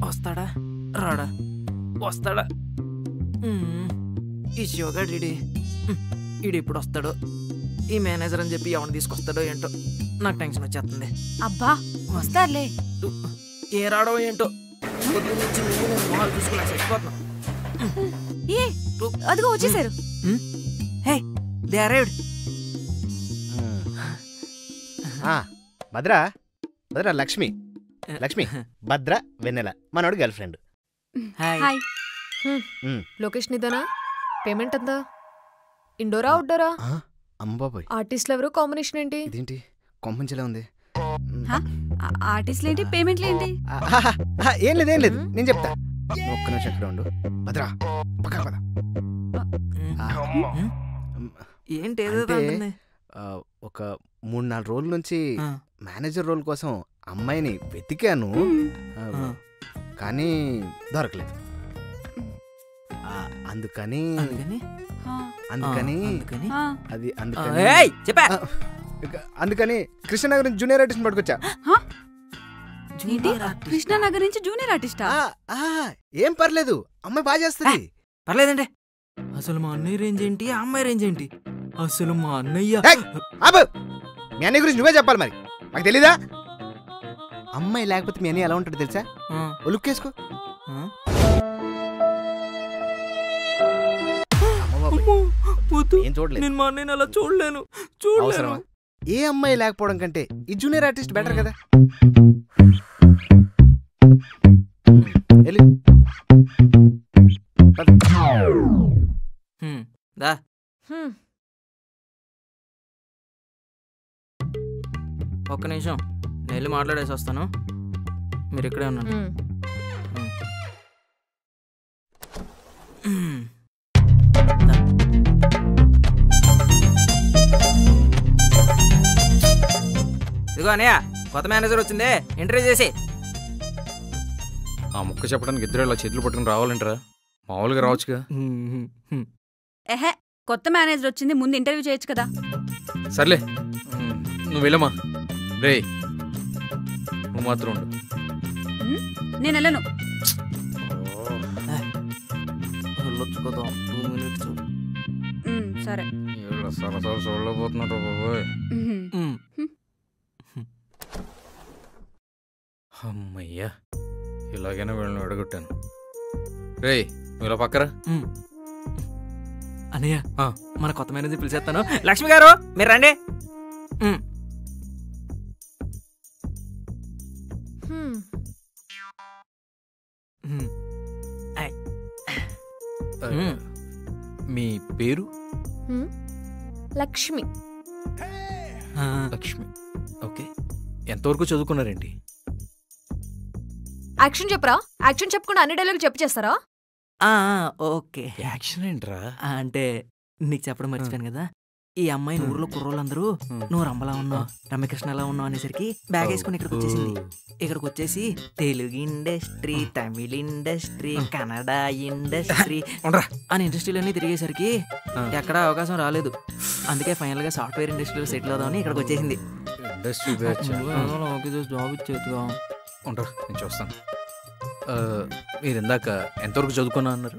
వస్తాడా? రాడా? వస్తాడా. ఈ షోగాడు ఈడి మ్మ్. ఈడు ఇప్పుడు వస్తాడో? ఈ మేనేజర్ అని చెప్పి ఎవరిని తీసుకొస్తాడో ఏంటో? నాకు టెన్షన్ వచ్చేస్తుంది. అబ్బా వస్తారులే. ఏ రాడో ఏంటో? అదిగో వచ్చేసారు. Hey they arrived. ఆ, భద్రా భద్రా లక్ష్మి. లక్ష్మి భద్ర వెన్నెల మనోడు గర్ల్ ఫ్రెండ్. హాయ్ లొకేషన్ ఇదేనా? పేమెంట్ ఎంత? ఇండోరా అవుట్డోరా? అంబాబాయ్ ఆర్టిస్టులు ఎవరు కాంబినేషన్ ఏంటి? ఇదేంటి? కొంపంచెలా ఉంది. ఆర్టిస్ట్లు ఏంటి పేమెంట్లు ఏంటి ఆహా, ఆహా, ఏం లేదు ఏం లేదు. నేను చెప్తా. నువ్వు ఒక్క నిమిషం ఇక్కడ ఉండు. భద్రా పక్క పద. ఏంటి ఏదో అంటే, అంటుంది? ఆ, ఒక మూడు నాలుగు రోజుల నుంచి మేనేజర్ రోల్ కోసం అమ్మాయిని వెతికాను. కానీ దొరకలేదు. ఆ, అందుకని అందుకని. అది అందుకని ఏయ్, చెప్పా. అందుకని కృష్ణనగర్ జూనియర్ ఆర్టిస్ట్ పట్టుకొచ్చా. కృష్ణానగర్ నుంచి జూనియర్ ఆర్టిస్టా? ఆ, ఏం పర్లేదు. అమ్మాయి బాగా చేస్తుంది. పర్లేదండి. అసలు మా అన్నయ్య రేంజ్ ఏంటి? అమ్మాయి రేంజ్ ఏంటి? అసలు మా అన్నయ్య! మీ అన్నయ్య గురించి నువ్వే చెప్పాలి మరి. నాకు తెలీదా? అమ్మాయి లేకపోతే మీ అన్నయ్య ఎలా ఉంటాడు తెలుసా? ఏం చూడలేదు. నేను మా అలా చూడలేను. చూడలేను. ఏ అమ్మాయి లేకపోవడం కంటే ఈ జూనియర్ ఆర్టిస్ట్ బెటర్ కదా. దా. ఒక్క నిమిషం. నేను వెళ్ళి మాట్లాడేసి వస్తాను. మీరు ఇక్కడే ఉన్నాను. ఇదిగో అన్నయ్య కొత్త మేనేజర్ వచ్చిందే. ఇంటర్వ్యూ చేసి. ఆ ముక్క చెప్పడానికి ఇద్దరు ఇలా చేతులు పట్టుకుని రావాలంటారా? మామూలుగా రావచ్చుగా. ఎహే కొత్త మేనేజర్ వచ్చింది ముందు ఇంటర్వ్యూ చేయొచ్చు కదా. సర్లే. నువ్వు వెళ్ళమ్మా. రే నువ్వు మాత్రం ఉండు. నేను వెళ్ళను. Two minutes. సరే. సరసాలు చూడలేకపోతున్నారు బాబోయ్. అమ్మయ్యా ఇలాగైనా వీళ్ళని విడగొట్టాను రే నువ్వు ఇలా పక్కరా. అన్నయ్య మన కొత్త మేనేజర్ పిలిచేస్తాను. లక్ష్మి గారు మీరు రండి. మీ పేరు. లక్ష్మి. లక్ష్మి. ఓకే ఎంతవరకు చదువుకున్నారేంటి? యాక్షన్ చెప్పరా? యాక్షన్ చెప్పకుండా అన్ని డైలాగ్ చెప్పి చేస్తారా? ఓకే యాక్షన్ ఏంట్రా? ఆ, అంటే నీకు చెప్పడం మర్చిపోయాను కదా. ఈ అమ్మాయి ఊర్లో కుర్రోళ్ళందరూ నువ్వు రంబలా ఉన్నావు రమ్యకృష్ణలా ఉన్నావు అనేసరికి బ్యాగ్ వేసుకుని ఇక్కడికి వచ్చేసింది. ఇక్కడికి వచ్చేసి Telugu industry Tamil industry Kannada industry అని ఇండస్ట్రీలన్నీ తిరిగేసరికి ఎక్కడ అవకాశం రాలేదు. అందుకే ఫైనల్గా సాఫ్ట్వేర్ ఇండస్ట్రీలో సెటిల్ అవుదామని ఇక్కడికి వచ్చేసింది. ఇండస్ట్రీ జాబ్ ఇచ్చేట్టుగా ఉంటారు నేను చూస్తాను. ఆ, మీరు ఇందాక ఎంతవరకు చదువుకున్నా అన్నారు?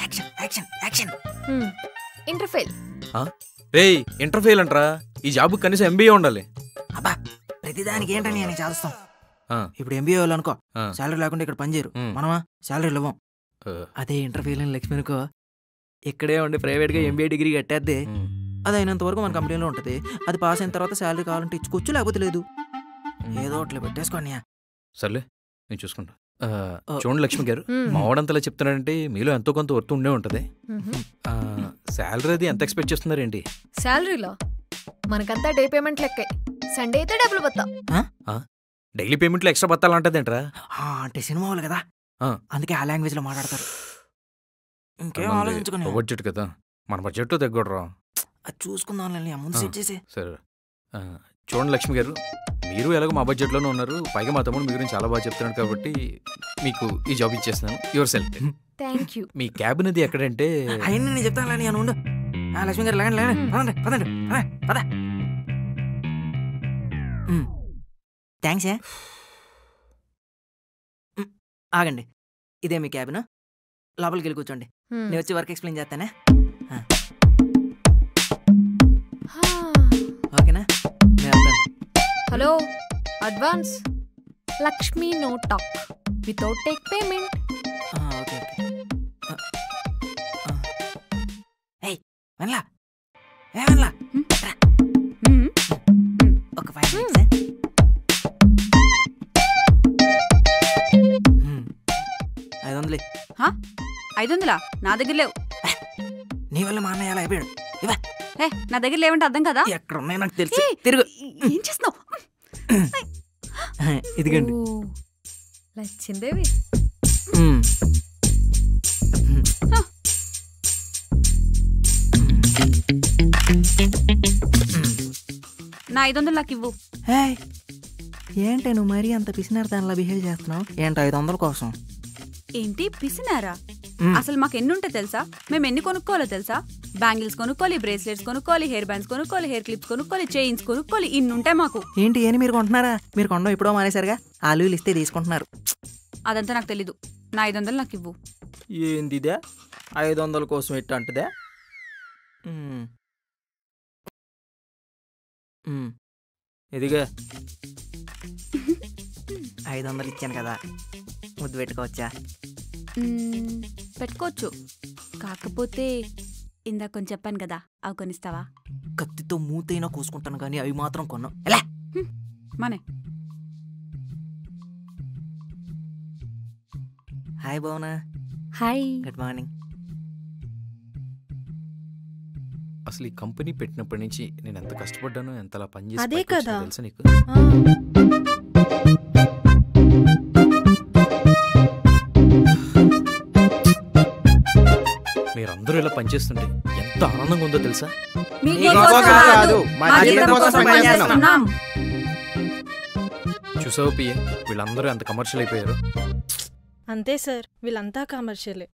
Action action action. Inter fail రే ఇంటర్ ఫెయిల్ అంటరా. ఈ జాబ్ కనీసం ఎంబీఏ ఉండాలి. అబ్బా ప్రతిదానికి ఏంటని నేను చేస్తాం. ఇప్పుడు ఎంబీఏ వాళ్ళు అనుకో. శాలరీ లేకుండా ఇక్కడ పనిచేయరు. మనమా? శాలరీలు ఇవ్వం. అదే ఇంటర్వ్యూలు అని లక్ష్మి అనుకో ఇక్కడే ఉండి ప్రైవేట్గా ఎంబీఏ డిగ్రీ కట్టేద్దే. అది అయినంత వరకు మన కంపెనీలో ఉంటుంది. అది పాస్ అయిన తర్వాత శాలరీ కావాలంటే ఇచ్చుకోవచ్చు లేకపోతే లేదు. ఏదో ఒకటి పెట్టేసుకోండి సర్లే నేను చూసుకుంటా. చూడండి లక్ష్మి గారు. మావాడంతలా చెప్తున్నారంటే మీలో ఎంతో కొంత వర్త్ ఉండే ఉంటుంది. శాలరీ అది ఎంత ఎక్స్పెక్ట్ చేస్తున్నారేంటి? శాలరీలో మనకంతా డే పేమెంట్ లెక్కే. సండే అయితే డబ్బులు బత్తా. Daily పేమెంట్లో extra బత్తాలు అంటదేంట్రా? ఆ, అంటే సినిమా వాళ్ళు కదా. అందుకే ఆ లాంగ్వేజ్లో మాట్లాడతారు. ఇంకేం ఆలోచించుకుని బడ్జెట్ కదా. మన బడ్జెట్ తగ్గడరా? అది చూసుకుందాం ముందు సెట్ చేసి. సరే. ఆ, చూడండి లక్ష్మి గారు మీరు ఎలాగో మా బడ్జెట్లోనే ఉన్నారు. పైగా మా తమ్ముడు మీ గురించి చాలా బాగా చెప్తున్నాడు కాబట్టి మీకు ఈ జాబ్ ఇచ్చేస్తున్నాను. యువర్ సెల్ఫ్ థ్యాంక్ యూ మీ క్యాబిన్ అది ఎక్కడంటే అయినా నేను చెప్తాను లేని అని ఉండు. ఆ, లక్ష్మి గారు లేకండి లేకండి పదండి పదండి పద, థ్యాంక్స్ ఏ. ఆగండి. ఇదే మీ క్యాబిన్ లోపలికి వెళ్ళి కూర్చోండి. Hmm. నేను వచ్చి వర్క్ ఎక్స్ప్లెయిన్ చేస్తానే. ఆ. ఓకేనా? నేను hello advance. Lakshmi no talk. Without take payment. Okay okay. ఏయ్ వెనలా. ఏ వెనలా. ఒక ఫైవ్ మినిట్స్ ఐదు వందలు? ఐదు వందలా నా దగ్గర లేవు. నీ వల్ల మా అన్నయ్య అలా అయిపోయాడు. ఇవా నా దగ్గర లేవంటే అర్థం కదా? ఎక్కడ ఉన్నాయి నాకు తెలుసు. తిరుగు. ఏం చేస్తున్నావు? ఇదిగండి. లచ్చిందేవి మ్. నా ఐదు వందలు నాకు ఇవ్వు. ఏంటి నువ్వు మరీ అంత పిసినార్థంలా బిహేవ్ చేస్తున్నావు? ఏంటి ఐదు వందల కోసం? ఏంటి పిసినారా. అసలు మాకు ఎన్ని ఉంటాయి తెలుసా? మేము ఎన్ని కొనుక్కోవాలో తెలుసా? బ్యాంగిల్స్ కొనుక్కోవాలి బ్రేస్లెట్స్ కొనుక్కోవాలి హెయిర్ బ్యాండ్స్ కొనుక్కోవాలి హెయిర్ క్లిప్స్ కొనుక్కోవాలి చైన్స్ కొనుక్కోవాలి ఇన్ని ఉంటాయి మాకు. ఏంటి ఏని మీరు కొంటున్నారా? మీరు కొనడం ఎప్పుడో మానేశారుగా? ఆలువలు ఇస్తే తీసుకుంటున్నారు. అదంతా నాకు తెలీదు. నా ఐదు వందలు నాకు ఇవ్వు. ఏందిదే? ఐదు వందల కోసం ఎట్టు అంటదే. ఇదిగే. ఐదు వందలు ఇచ్చాను కదా. ముద్దు పెట్టుకోవచ్చా? పెట్టుకోవచ్చు. కాకపోతే ఇందాక కొంచెం చెప్పాను కదా అవి కొనిస్తావా? కత్తితో మూతైనా కోసుకుంటాను కానీ అవి మాత్రం కొన్నాం. ఎలా? మనే. Hi Bhavana. Hi. Good morning. అసలు ఈ కంపెనీ పెట్టినప్పటి నుంచి నేను ఎంత కష్టపడ్డానో ఎంతలా పని అదే చేసి కదా. తెలుసా నీకు? మీరందరూ ఇలా పనిచేస్తుంటే ఎంత ఆనందంగా ఉందో తెలుసా. చూసావు పిఏ? వీళ్ళందరూ ఎంత కమర్షియల్ అయిపోయారు? అంతే సార్ వీళ్ళంతా కమర్షియలే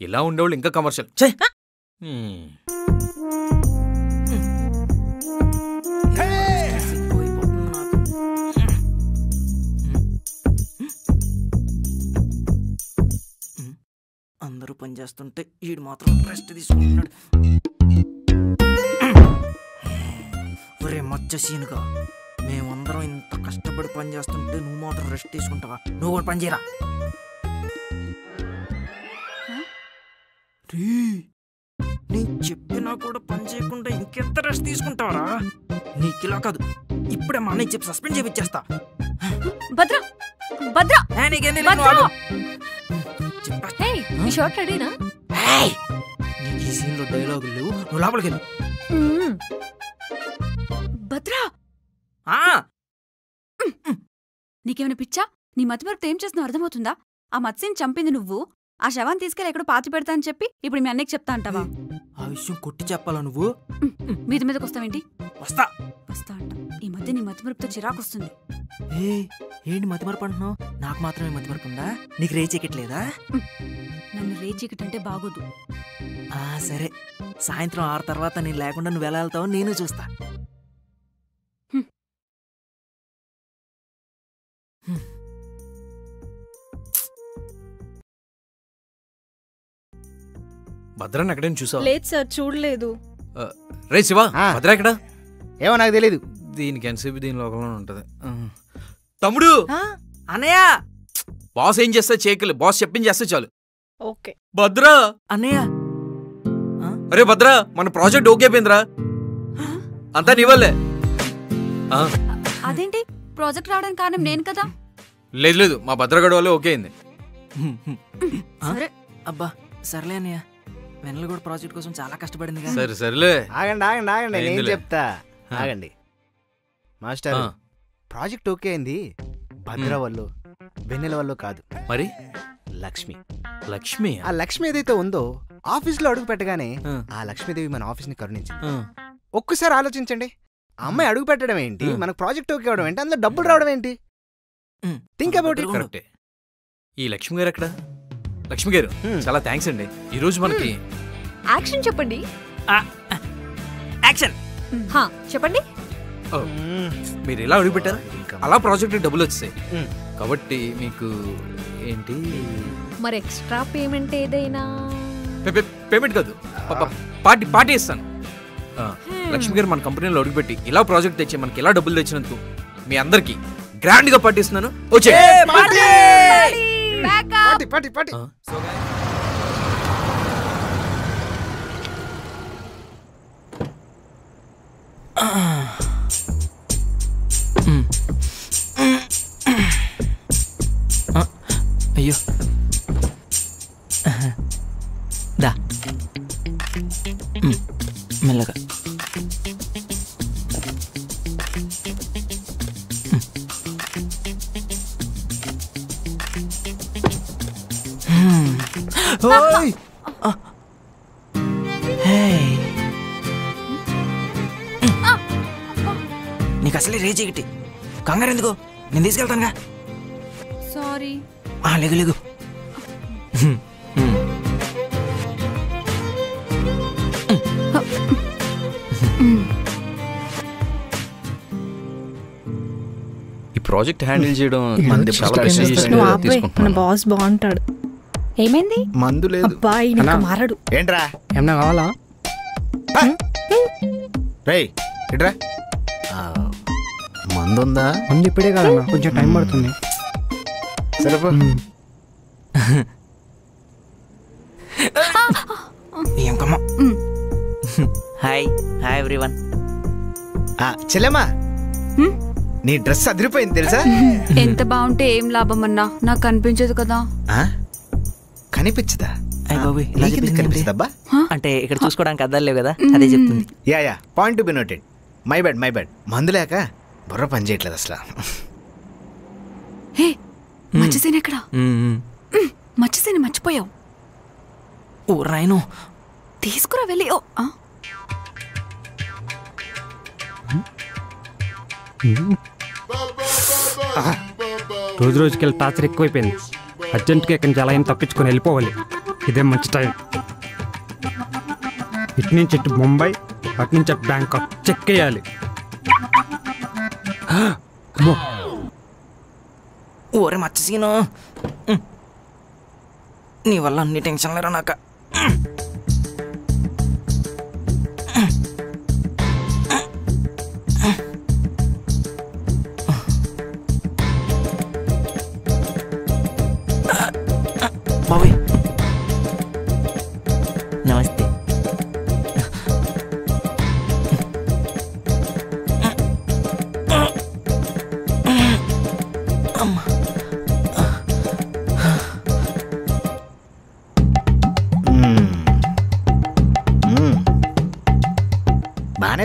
ఇలా ఉండేవాళ్ళు ఇంకా కమర్షియల్ ఛే! అందరూ పని చేస్తుంటే వీడు మాత్రం రెస్ట్ తీసుకుంటున్నాడు. ఒరే మచ్చ సీనుగా మేమందరం ఇంత కష్టపడి పని చేస్తుంటే నువ్వు మాత్రం రెస్ట్ తీసుకుంటావా? నువ్వు కూడా పని చేయరా? నేను చెప్పినా కూడా పని చేయకుండా ఇంకెంత రెస్ట్ తీసుకుంటావరా? నీకు ఇలా కాదు ఇప్పుడే మా అన్నయ్య చెప్పి సస్పెండ్ చేపిచ్చేస్తా. భద్ర భద్ర షార్ట్ రెడీనా ఏయ్! నీకు ఈ సీన్లో డైలాగులు లేవు. నువ్వు లోపలికి వెళ్ళు. భద్రా! ఆ, నీకేమైనా పిచ్చా? నీ మతిమరుపు ఏం చేస్తున్నావు అర్థమవుతుందా? ఆ మత్స్యని చంపింది నువ్వు. ఆ శవాన్ని తీసుకెళ్ళి ఎక్కడో పాతి పెడతా అని చెప్పి ఇప్పుడు మీ అన్నయ్యకి చెప్తా అంటావా? ఆ విషయం కొట్టి చెప్పాలా నువ్వు? మీద మీదకి వస్తావేంటి? వస్తా. వస్తా అంట. ఈ మధ్య నీ మతిమరుపుతో చిరాకు వస్తుంది ఏ ఏంటి మతిమరపు అంటున్నావు? నాకు మాత్రమే మతిమరపు ఉందా? నీకు రేచి ఎక్కట్లేదా నన్ను రేచీకటి అంటే బాగోదు. ఆ సరే. సాయంత్రం ఆరు తర్వాత నేను లేకుండా నువ్వు ఎలా వెళ్తావో నేను చూస్తా. భద్రాన్ని ఎక్కడైనా చూసావా? లేదు సార్ చూడలేదు. ఆ, రే శివ భద్ర ఎక్కడ? ఏమో నాకు తెలీదు. దీనికి ఎంతసేపు దీని లోకంలో ఉంటది. ఆ. తమ్ముడు! అన్నయ్య బాస్ ఏం చేస్తే చేయకలే బాస్ చెప్పింది చేస్తే చాలు. ఓకే. భద్ర! అన్నయ్య అరే భద్ర మన ప్రాజెక్ట్ ఓకే అయిపోయిందిరా. అంతా నీ వల్లే. ఆ, అదేంటి? ప్రాజెక్ట్ రావడానికి కారణం నేను కదా? లేదు లేదు. మా భద్రగడ వల్లే ఓకే అయింది. సరే. అబ్బా సర్లే అన్నయ్య వెన్నెల కూడా ప్రాజెక్ట్ కోసం చాలా కష్టపడింది కదా. సరే సర్లే. ఆగండి ఆగండి ఆగండి. నేను. చెప్తా. ఆగండి. మాస్టర్ ఆ. ప్రాజెక్ట్ ఓకే అయింది. భద్ర వాళ్ళు వెన్నెల వాళ్ళు కాదు. మరి? లక్ష్మి. లక్ష్మి? ఆ లక్ష్మి ఏదైతే ఉందో ఆఫీస్లో అడుగు పెట్టగానే ఆ. లక్ష్మీదేవి మన ఆఫీస్ని కరుణించింది. ఒక్కసారి ఆలోచించండి. ఆ అమ్మాయి అడుగు పెట్టడం ఏంటి? మనకు ప్రాజెక్ట్ ఓకే అవడం ఏంటి? అందులో డబ్బులు రావడం ఏంటి? థింక్ అబౌట్ ఇట్ కరెక్టే. ఈ లక్ష్మి గారు ఎక్కడ? లక్ష్మి గారు చాలా థ్యాంక్స్ అండి. ఈ రోజు మనకి యాక్షన్ చెప్పండి. యాక్షన్. హా, చెప్పండి. ఓ, మీరు ఇలా అడుగు పెట్టారా అలా ప్రాజెక్ట్ డబ్బులు వచ్చాయి కాబట్టి మీకు ఏంటి? మరి ఎక్స్ట్రా పేమెంట్ ఏదైనా? పే- పే- పేమెంట్ కాదు. ప- ప- పార్టీ పార్టీ ఇస్తాను. ఆ, లక్ష్మి గారు మన కంపెనీలో అడుగుపెట్టి ఇలా ప్రాజెక్ట్ తెచ్చి మనకి ఇలా డబ్బులు తెచ్చినందుకు మీ అందరికి గ్రాండ్గా పార్టీ ఇస్తున్నాను. వచ్చే పార్టీ! పార్టీ పార్టీ అయ్యో దా మ్, మెల్లగా ఓయ్! ఆ. హేయ్. నీకు అసలే రేజ్ ఒకటి కంగారు ఎందుకు? నేను తీసుకెళ్తానుగా. సారీ ఆ, లేగు లేగు. ఈ ప్రాజెక్ట్ హ్యాండిల్ చేయడం బాస్ బాగుంటాడు. ఏమైంది? మందు లేదు. అబ్బాయి ఇంకా మారడు. ఏంట్రా? ఏమన్నా కావాలా? రేయ్ ఇట్రా. మందు ఉందా మంది ఇప్పుడే కాదన్నా కొంచెం టైం పడుతుంది. సరేపో. ఏంకమ్మా హాయ్ హాయ్ ఎవ్రీవన్. ఆ, చెల్లెమ్మా. నీ డ్రెస్ అదిరిపోయింది తెలుసా? ఎంత బాగుంటే ఏం లాభం అన్నా? నాకు కనిపించదు కదా. ఆ? కనిపించదా? కనిపిస్తుందబ్బా అంటే ఇక్కడ చూసుకోవడానికి అద్దాలు లేవు కదా అదే చెప్తుంది. Yeah yeah point to be noted my bad my bad మందు లేక బుర్ర పని చేయట్లేదు అసలు. హే మచ్చసేన ఎక్కడ? మచ్చసేన మర్చిపోయావు. ఓ రాయను. తీసుకురా వెళ్ళి ఓ రోజు రోజుకి వెళ్ళి టార్చర్ ఎక్కువైపోయింది. అర్జెంటుగా ఇక్కడి నుంచి ఎలా అయినా తప్పించుకొని వెళ్ళిపోవాలి. ఇదే మంచి టైం. ఇటు నుంచి ఇటు ముంబై అటు నుంచి అటు బ్యాంకాక్ చెక్ వేయాలి ఓరే మచ్చసీను నీ వల్ల అన్ని టెన్షన్ లేరా నాక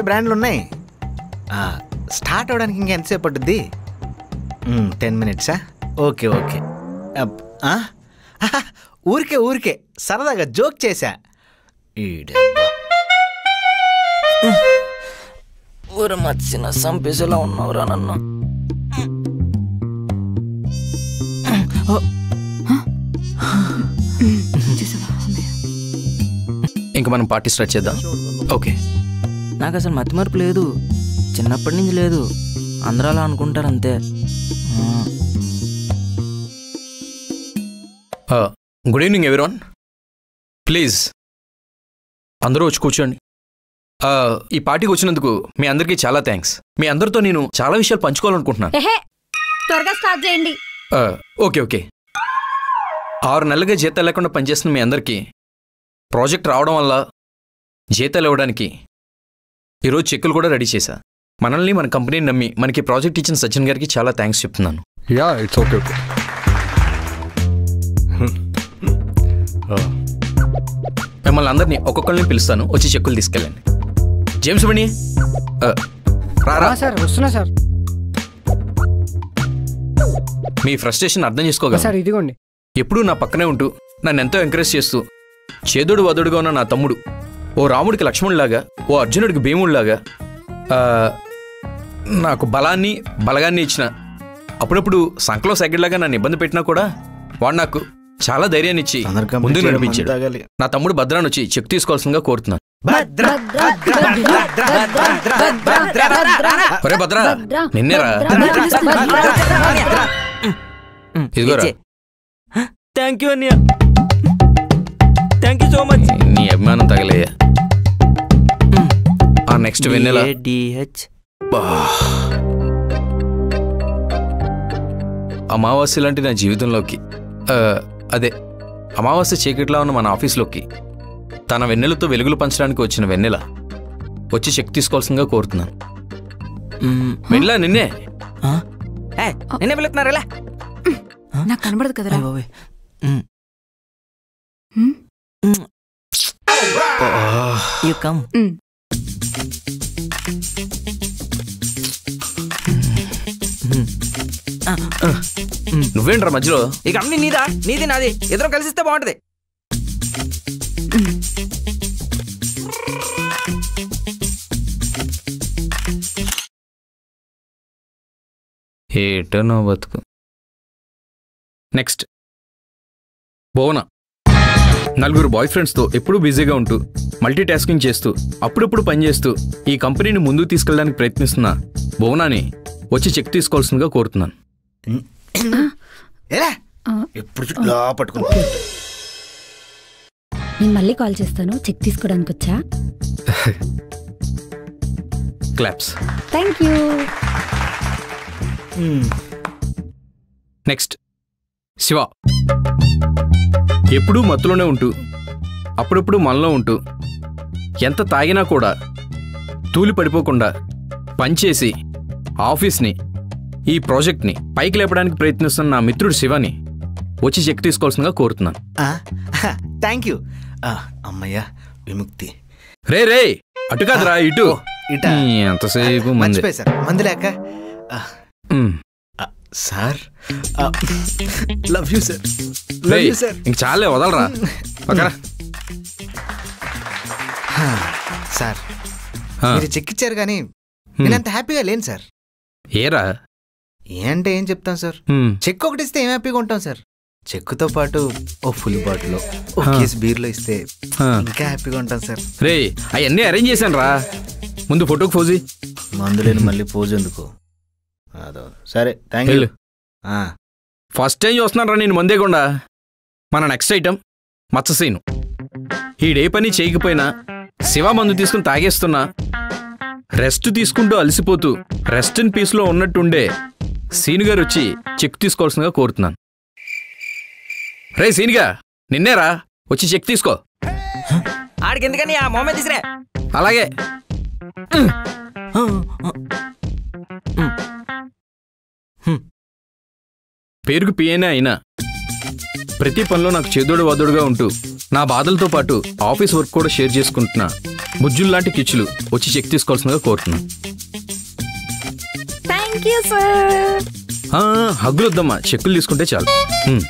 బ్రాండ్లు ఉన్నాయి. ఆ, స్టార్ట్ అవడానికి ఇంకా ఎంతసేపు పట్టుద్ది? టెన్ మినిట్సా? Okay okay. ఊరికే ఊరికే. సరదాగా జోక్ చేశా. ఊరు మచ్చిన సంపేసేలా ఉన్నావురా నన్ను. ఇంకా మనం పార్టీ స్టార్ట్ చేద్దాం. ఓకే. నాకు అసలు మతి మార్పు లేదు. చిన్నప్పటి నుంచి లేదు. అందరూ అలా అనుకుంటారు అంతే. Good evening everyone. ప్లీజ్ అందరూ వచ్చి కూర్చోండి. ఈ పార్టీకి వచ్చినందుకు మీ అందరికీ చాలా థ్యాంక్స్. మీ అందరితో నేను చాలా విషయాలు పంచుకోవాలనుకుంటున్నాను. త్వరగా స్టార్ట్ చేయండి. ఆ, ఓకే ఓకే. ఆరు నెలలుగా జీతాలు లేకుండా పనిచేస్తున్న మీ అందరికీ ప్రాజెక్ట్ రావడం వల్ల జీతాలు ఇవ్వడానికి ఈరోజు చెక్కులు కూడా రెడీ చేశా. మనల్ని మన కంపెనీని నమ్మి మనకి ప్రాజెక్ట్ ఇచ్చిన సచిన్ గారికి చాలా థ్యాంక్స్ చెప్తున్నాను. Yeah it's okay okay. మిమ్మల్ని అందరినీ ఒక్కొక్కరిని పిలుస్తాను. వచ్చి చెక్కులు తీసుకెళ్ళండి. జేమ్స్ మణి ఆ, రారా సార్ వస్తున్నా సార్. మీ ఫ్రస్ట్రేషన్ అర్థం సార్ చేసుకోగలను ఇదిగోండి. ఎప్పుడూ నా పక్కనే ఉంటూ నన్ను ఎంతో ఎంకరేజ్ చేస్తూ చేదుడు వదుడుగా ఉన్న నా తమ్ముడు ఓ రాముడికి లక్ష్మణుడిలాగా ఓ అర్జునుడికి భీముడిలాగా నాకు బలాన్ని బలగాన్ని ఇచ్చిన అప్పుడప్పుడు సంకలో సెకండ్లాగా నన్ను ఇబ్బంది పెట్టినా కూడా వాడు నాకు చాలా ధైర్యాన్ని ఇచ్చి ముందు నడిపించాడు. నా తమ్ముడు భద్రాన్ని వచ్చి చెక్ తీసుకోవాల్సిందిగా కోరుతున్నాను ఒరే భద్రా నిన్నేరా ఇదిగోరా థ్యాంక్ యూ అన్నయ్య థ్యాంక్ యూ సో మచ్ నీ అభిమానం తగలేయా ఆ నెక్స్ట్ వెన్నెల డిహెచ్ అమావాస్య లాంటి నా జీవితంలోకి అదే అమావాస్య చీకట్లా ఉన్న మన ఆఫీస్లోకి తన వెన్నెలతో వెలుగులు పంచడానికి వచ్చిన వెన్నెల వచ్చి చెక్ తీసుకోవాల్సిందిగా కోరుతున్నాను. వెన్నెల నిన్నే? నిన్నే పిలుస్తున్నారు ఎలా నాకు కనబడదు కదరా. యూ కమ్ నువ్వేంట్రా మధ్యలో? ఇక అన్ని నీదా? నీది నాది. ఇద్దరం కలిసిస్తే బాగుంటది. ఏటో నో బతుకు నెక్స్ట్ భువన నలుగురు బాయ్ ఫ్రెండ్స్తో ఎప్పుడూ బిజీగా ఉంటూ మల్టీ టాస్కింగ్ చేస్తూ అప్పుడప్పుడు పనిచేస్తూ ఈ కంపెనీని ముందుకు తీసుకెళ్ళడానికి ప్రయత్నిస్తున్న భువనాని వచ్చి చెక్ తీసుకోవాల్సిందిగా కోరుతున్నాను. ఎలా ఎప్పుడు పట్టుకుని నేను మళ్ళీ కాల్ చేస్తాను. చెక్ తీసుకోవడానికి వచ్చా? Claps thank you next Shiva. ఎప్పుడూ మత్తులోనే ఉంటూ అప్పుడప్పుడు మనలో ఉంటూ ఎంత తాగినా కూడా తూలి పడిపోకుండా పనిచేసి ఆఫీస్ని ఈ ప్రాజెక్ట్ని పైకి లేపడానికి ప్రయత్నిస్తున్న నా మిత్రుడు శివని వచ్చి చెక్ తీసుకోవాల్సిందిగా కోరుతున్నాను. Thank you. అమ్మయ్యా విముక్తి. రే రే అటు కాదురా ఇటు. ఎంతసేపు మంది మర్చిపోయి sir love you sir love you sir. ఇంక చాలే వదలరా. పక్కరా. సార్. మీరు చెక్ ఇచ్చారు కానీ నేను అంత హ్యాపీగా లేను సార్. ఏరా? ఏంటే ఏం చెప్తాం సార్. చెక్ ఒకటి ఇస్తే ఏం హ్యాపీగా ఉంటాం సార్? చెక్తో పాటు ఓ ఫుల్ బాటిల్ ఓ. కేసు బీర్లో ఇస్తే. ఇంకా హ్యాపీగా ఉంటాం సార్. రే అవన్నీ అరేంజ్ చేశాను రా ముందు ఫోటోకి ఫోజీ మందులేని మళ్ళీ పోజు ఎందుకు? అదో. సరే థ్యాంక్ యూ. ఫస్ట్ టైం చూస్తున్నాను రా నేను మందేకుండా మన నెక్స్ట్ ఐటమ్ మత్స్యసీను ఈ డే పని చేయకపోయినా శివ మందు తీసుకుని తాగేస్తున్నా. రెస్ట్ తీసుకుంటూ అలసిపోతూ రెస్ట్ ఇన్ పీస్లో ఉన్నట్టుండే సీను గారు వచ్చి చెక్ తీసుకోవాల్సిందిగా కోరుతున్నాను. రే సీనుగా నిన్నేరా? వచ్చి చెక్ తీసుకో. ఆడికి ఎందుకని ఆ మొహమ్మద్ తీసురే? అలాగే. పేరుకు పియేనే అయినా. ప్రతి పనిలో నాకు చేదోడు వాదోడుగా ఉంటూ నా బాధలతో పాటు ఆఫీస్ వర్క్ కూడా షేర్ చేసుకుంటున్నా. బుజ్జుల్లాంటి కిచ్చులు వచ్చి చెక్ తీసుకోవాల్సిందిగా కోరుతున్నా. థ్యాంక్ యూ సార్ ఆ, హగ్గులు వద్దమ్మా చెక్కులు తీసుకుంటే చాలు. హ్మ్.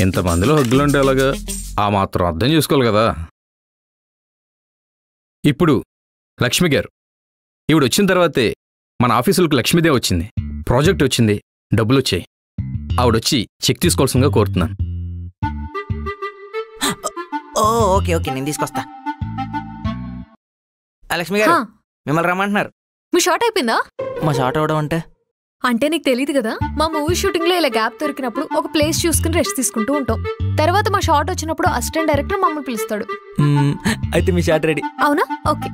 ఇంతమందిలో హగ్గులు అంటే అలాగా? ఆ మాత్రం అర్థం చేసుకోవాలి కదా. ఇప్పుడు లక్ష్మి గారు. ఈవిడ వచ్చిన తర్వాతే మన ఆఫీసులకు లక్ష్మీదే వచ్చింది. ప్రాజెక్ట్ వచ్చింది. డబ్బులు వచ్చాయి ఆవిడొచ్చి చెక్ తీసుకోవాల్సిందిగా కోరుతున్నాను. ఓ ఓకే ఓకే నేను తీసుకొస్తా. ఆ, లక్ష్మి గారు హా. మిమ్మల్ని రమ్మంటున్నారు. మీ షార్ట్ అయిపోయిందా? మా షార్ట్ అవడం అంటే? అంటే నీకు తెలియదు కదా మా మూవీ షూటింగ్లో ఇలా గ్యాప్ దొరికినప్పుడు ఒక ప్లేస్ చూసుకుని రెస్ట్ తీసుకుంటూ ఉంటాం. తర్వాత మా షార్ట్ వచ్చినప్పుడు అసిస్టెంట్ డైరెక్టర్ మమ్మల్ని పిలుస్తాడు. మ్మ్, అయితే మీ షార్ట్ రెడీ. అవునా? ఓకే.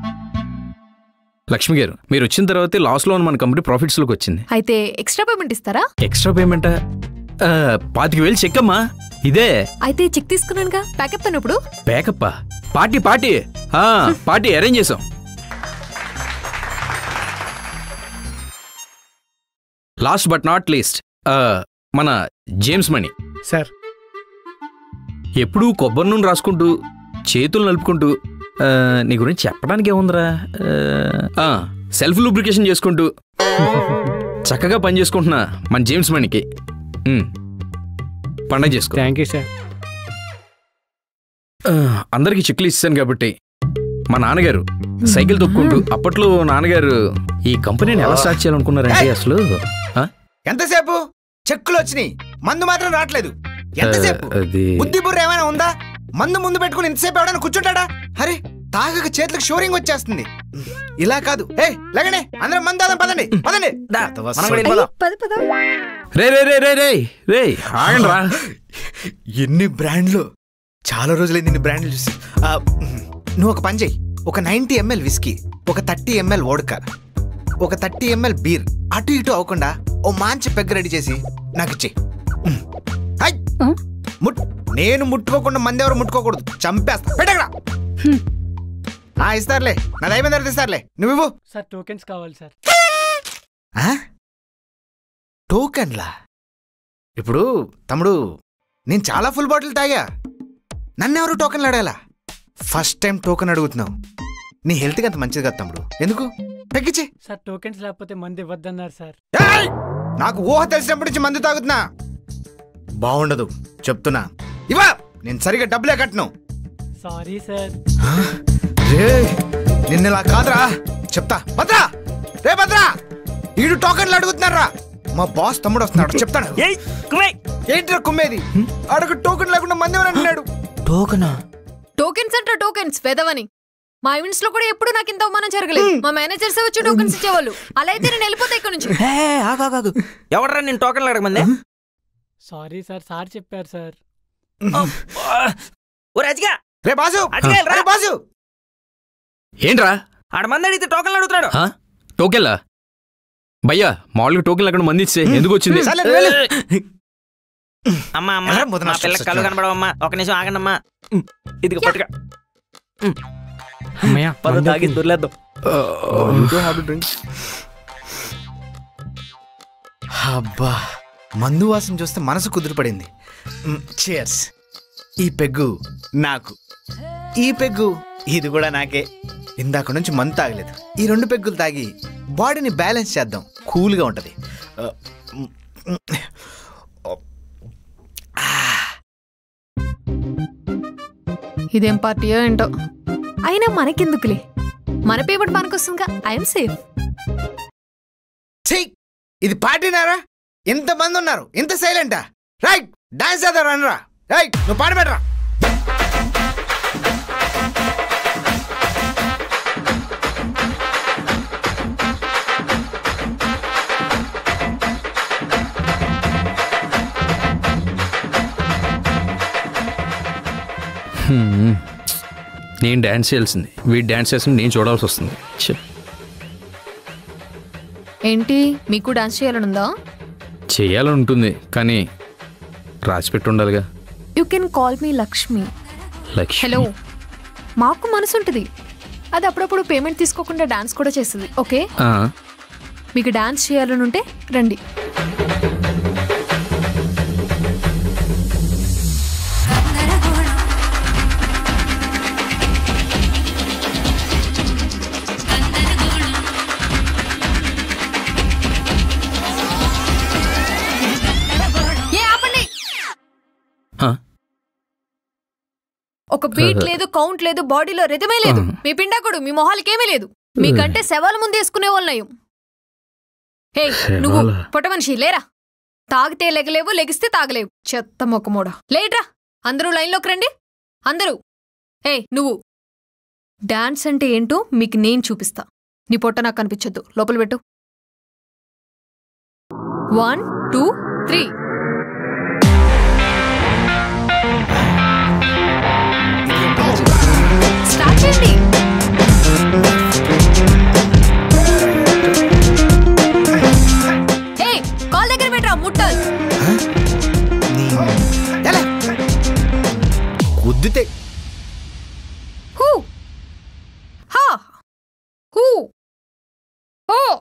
లక్ష్మి గారు మీరు వచ్చిన తర్వాతే లాస్ట్లో ఉన్న మన కంపెనీ ప్రాఫిట్స్లోకి వచ్చింది. అయితే ఎక్స్ట్రా పేమెంట్ ఇస్తారా? ఎక్స్ట్రా పేమెంటా? పాతిక వేలు చెక్ అమ్మా. ఇదే. అయితే చెక్ తీసుకున్నానుగా. ప్యాకప్ ఇప్పుడు. బ్యాకప్పా పార్టీ పార్టీ. ఆ, పార్టీ అరేంజ్ చేసాం. లాస్ట్ బట్ నాట్ లీస్ట్ మన జేమ్స్ మణి సార్ ఎప్పుడూ కొబ్బరి నూనె రాసుకుంటూ చేతులు నలుపుకుంటూ నీ గురించి చెప్పడానికి ఏముందిరా? సెల్ఫ్ లూబ్రికేషన్ చేసుకుంటూ చక్కగా పని చేసుకుంటున్నా మన జేమ్స్ మణికి. పండగ చేసుకో. థ్యాంక్ యూ సార్ అందరికీ చెక్లు ఇస్తాను కాబట్టి మా నాన్నగారు సైకిల్ తొక్కుంటూ అప్పట్లో నాన్నగారు ఈ కంపెనీని ఎలా స్టార్ట్ చేయాలనుకున్నారంటే అసలు? ఎంతసేపు? చెక్కులు వచ్చినాయి. మందు మాత్రం రావట్లేదు. ఎంతసేపు? బుద్ధి బుర్ర ఏమైనా ఉందా? మందు ముందు పెట్టుకుని ఇంతసేపు ఎవడైనా కూర్చుంటాడా? అరే తాగక చేతులకు షోరింగ్ వచ్చేస్తుంది. ఇలా కాదు. ఏ లగనే అందరం మందు దాదాం పదండి. పదండి రే రే రే రే రే రే ఆగండి రా ఎన్ని బ్రాండ్లు? చాలా రోజులైంది ఇన్ని బ్రాండ్లు చూసి. నువ్వు ఒక పని చెయ్యి. ఒక నైంటీ ఎంఎల్ విస్కీ ఒక థర్టీ ఎంఎల్ వోడ్కా ఒక థర్టీ ఎంఎల్ బీర్ అటు ఇటు అవ్వకుండా ఓ మంచి పెగ్ రెడీ చేసి నాకు ఇచ్చేయి. నేను ముట్టుకోకుండా మంది ఎవరు ముట్టుకోకూడదు. చంపేస్తా. పెట్టగడా ఆ ఇస్తారులే. నాది అయిపోయిన తర్వాత ఇస్తారులే. నువ్వు ఇవ్వు. సార్ టోకెన్స్ కావాలి సార్. ఆ? టోకెన్లా? ఇప్పుడు తమ్ముడు నేను చాలా ఫుల్ బాటిల్ తాగా. నన్నెవరు టోకెన్లు అడగాల? ఫస్ట్ టైం టోకెన్ అడుగుతున్నావు. నీ హెల్త్కి అంత మంచిది కదా తమ్ముడు. ఎందుకు? తగ్గించి. సార్ టోకెన్స్ లేకపోతే మంది ఇవ్వద్దన్నారు సార్. నాకు ఊహ తెలిసినప్పటి నుంచి మందు తాగుతున్నా. బాగుండదు చెప్తున్నా. ఇవా నేను సరిగా డబ్బులే కట్టను. సారీ సార్ రే నిన్నలా కాదురా. చెప్తా. భద్రా! రే భద్రా! ఈడు టోకెన్లు అడుగుతున్నారా మా బాస్ తమ్ముడు వస్తున్నాడు. చెప్తాడు ఏంట్రా కుమ్మేది? అడుగు టోకెన్ లేకుండా మంది ఎవరు అంటున్నాడు టోకనా? టోకెన్స్ అంటారు టోకెన్స్ వెదవని మా ఈవెంట్స్లో కూడా ఎప్పుడు నాకు ఇంత అవమానం జరగలేదు. మా మేనేజర్స్ వచ్చి టోకెన్స్ ఇచ్చేవాళ్ళు? అలా అయితే నేను వెళ్ళిపోతా ఇక్కడ నుంచి. ఆగాగాగు ఎవడరా నేను టోకన్లు అడగమందే? సారీ సార్ సార్ చెప్పారు సార్ ఓ రాజుగా రే బాసు! రా. రే బాసు! ఏంట్రా? ఆడ మంది అడిగితే టోకన్లు అడుగుతున్నాడు. ఆ? టోకెన్లా? భయ్యా మామూలుగా టోకెన్ లేకుండా మంది ఇచ్చే ఎందుకు వచ్చింది. అమ్మా మా పిల్లకి కళ్ళు? కనబడవమ్మా. ఒక నిమిషం ఆగండమ్మా. ఇదిగో పట్టుగా అమ్మయ్య పద తాగి దొర్లేద్దాం. అబ్బా మందు వాసన చూస్తే మనసు కుదిరిపడింది. చేర్స్ ఈ పెగ్గు నాకు. ఈ పెగ్గు ఇది కూడా నాకే. ఇందాక నుంచి మందు తాగలేదు ఈ రెండు పెగ్గులు తాగి బాడీని బ్యాలెన్స్ చేద్దాం. కూల్గా ఉంటుంది. ఇదేం పార్టీయో ఏంటో? అయినా మనకెందుకులే? మన పేమెంట్ మనకొస్తుందిగా. ఐఎమ్ సేఫ్ ఇది పార్టీనారా ఇంతమంది ఉన్నారు. ఇంత సైలెంటా రైట్! డాన్స్ చేద్దాం రండిరా. రైట్! నువ్వు పాట నేను డ్యాన్స్ చేయాల్సింది. వీడు డ్యాన్స్ చేస్తుంది నేను చూడాల్సి వస్తుంది. ఏంటి? మీకు డాన్స్ చేయాలనుందా చేయాలని ఉంటుంది కానీ రాసి పెట్టి ఉండాలిగా. You can call me Lakshmi. Hello మాకు మనసు ఉంటుంది అది అప్పుడప్పుడు పేమెంట్ తీసుకోకుండా డాన్స్ కూడా చేస్తుంది ఓకే మీకు డాన్స్ చేయాలని ఉంటే రండి. ఒక బీట్ లేదు కౌంట్ లేదు బాడీలో రిధమే లేదు. మీ పిండాకుడు మీ మొహాలకేమీ లేదు. మీకంటే శవాల ముందు వేసుకునే వాళ్ళయం హే నువ్వు? పొట్ట మనిషి లేరా? తాగితే లెగలేవు లెగిస్తే తాగలేవు. చెత్త మొక్కమూడ లేట్రా? అందరూ లైన్లోకి రండి. అందరూ. హే నువ్వు. డాన్స్ అంటే ఏంటో మీకు నేను చూపిస్తా. నీ పొట్ట నాకు కనిపించొద్దు. లోపల పెట్టు. One two three. గుద్దితే. హూ. హా. హూ. ఓ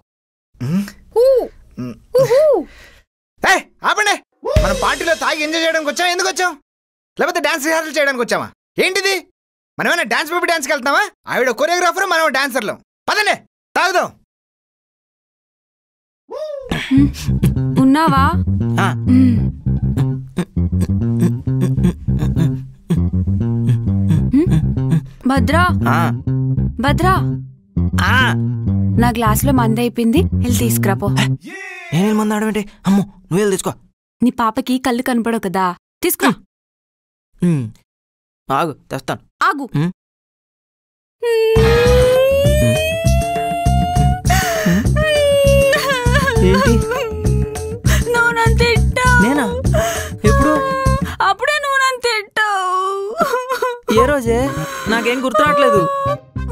హూ. హూ ఏ ఆపండి. మనం పార్టీలో తాగి ఎంజాయ్ చేయడానికి వచ్చాం ఎందుకు వచ్చాం? లేకపోతే డాన్స్ రిహార్సల్ చేయడానికి వచ్చామా? ఏంటిది? మనం ఏమైనా డాన్స్ బేబీ డాన్స్కి వెళ్తామా ఆవిడ కొరియోగ్రాఫర్ మనం డాన్సర్లం పదండి తాగుదాం. ఉన్నావా. భద్రా? భద్రా? నా గ్లాసులో మంది అయిపోయింది. వెళ్ళి తీసుకురాపో నేను మంది ఆడమేంటి అమ్మో నువ్వు వెళ్ళి తెచ్చుకో నీ పాపకి కళ్ళు కనపడవు కదా. తీసుకురా. ఆగు తెస్తాను. ఆగు. ఉమ్. ఏంటి? నువ్వు నన్ను తిట్టావు. నేనా? ఎప్పుడు? అప్పుడే నువ్వు నన్ను తిట్టావు. ఏ రోజే? నాకేం గుర్తురావట్లేదు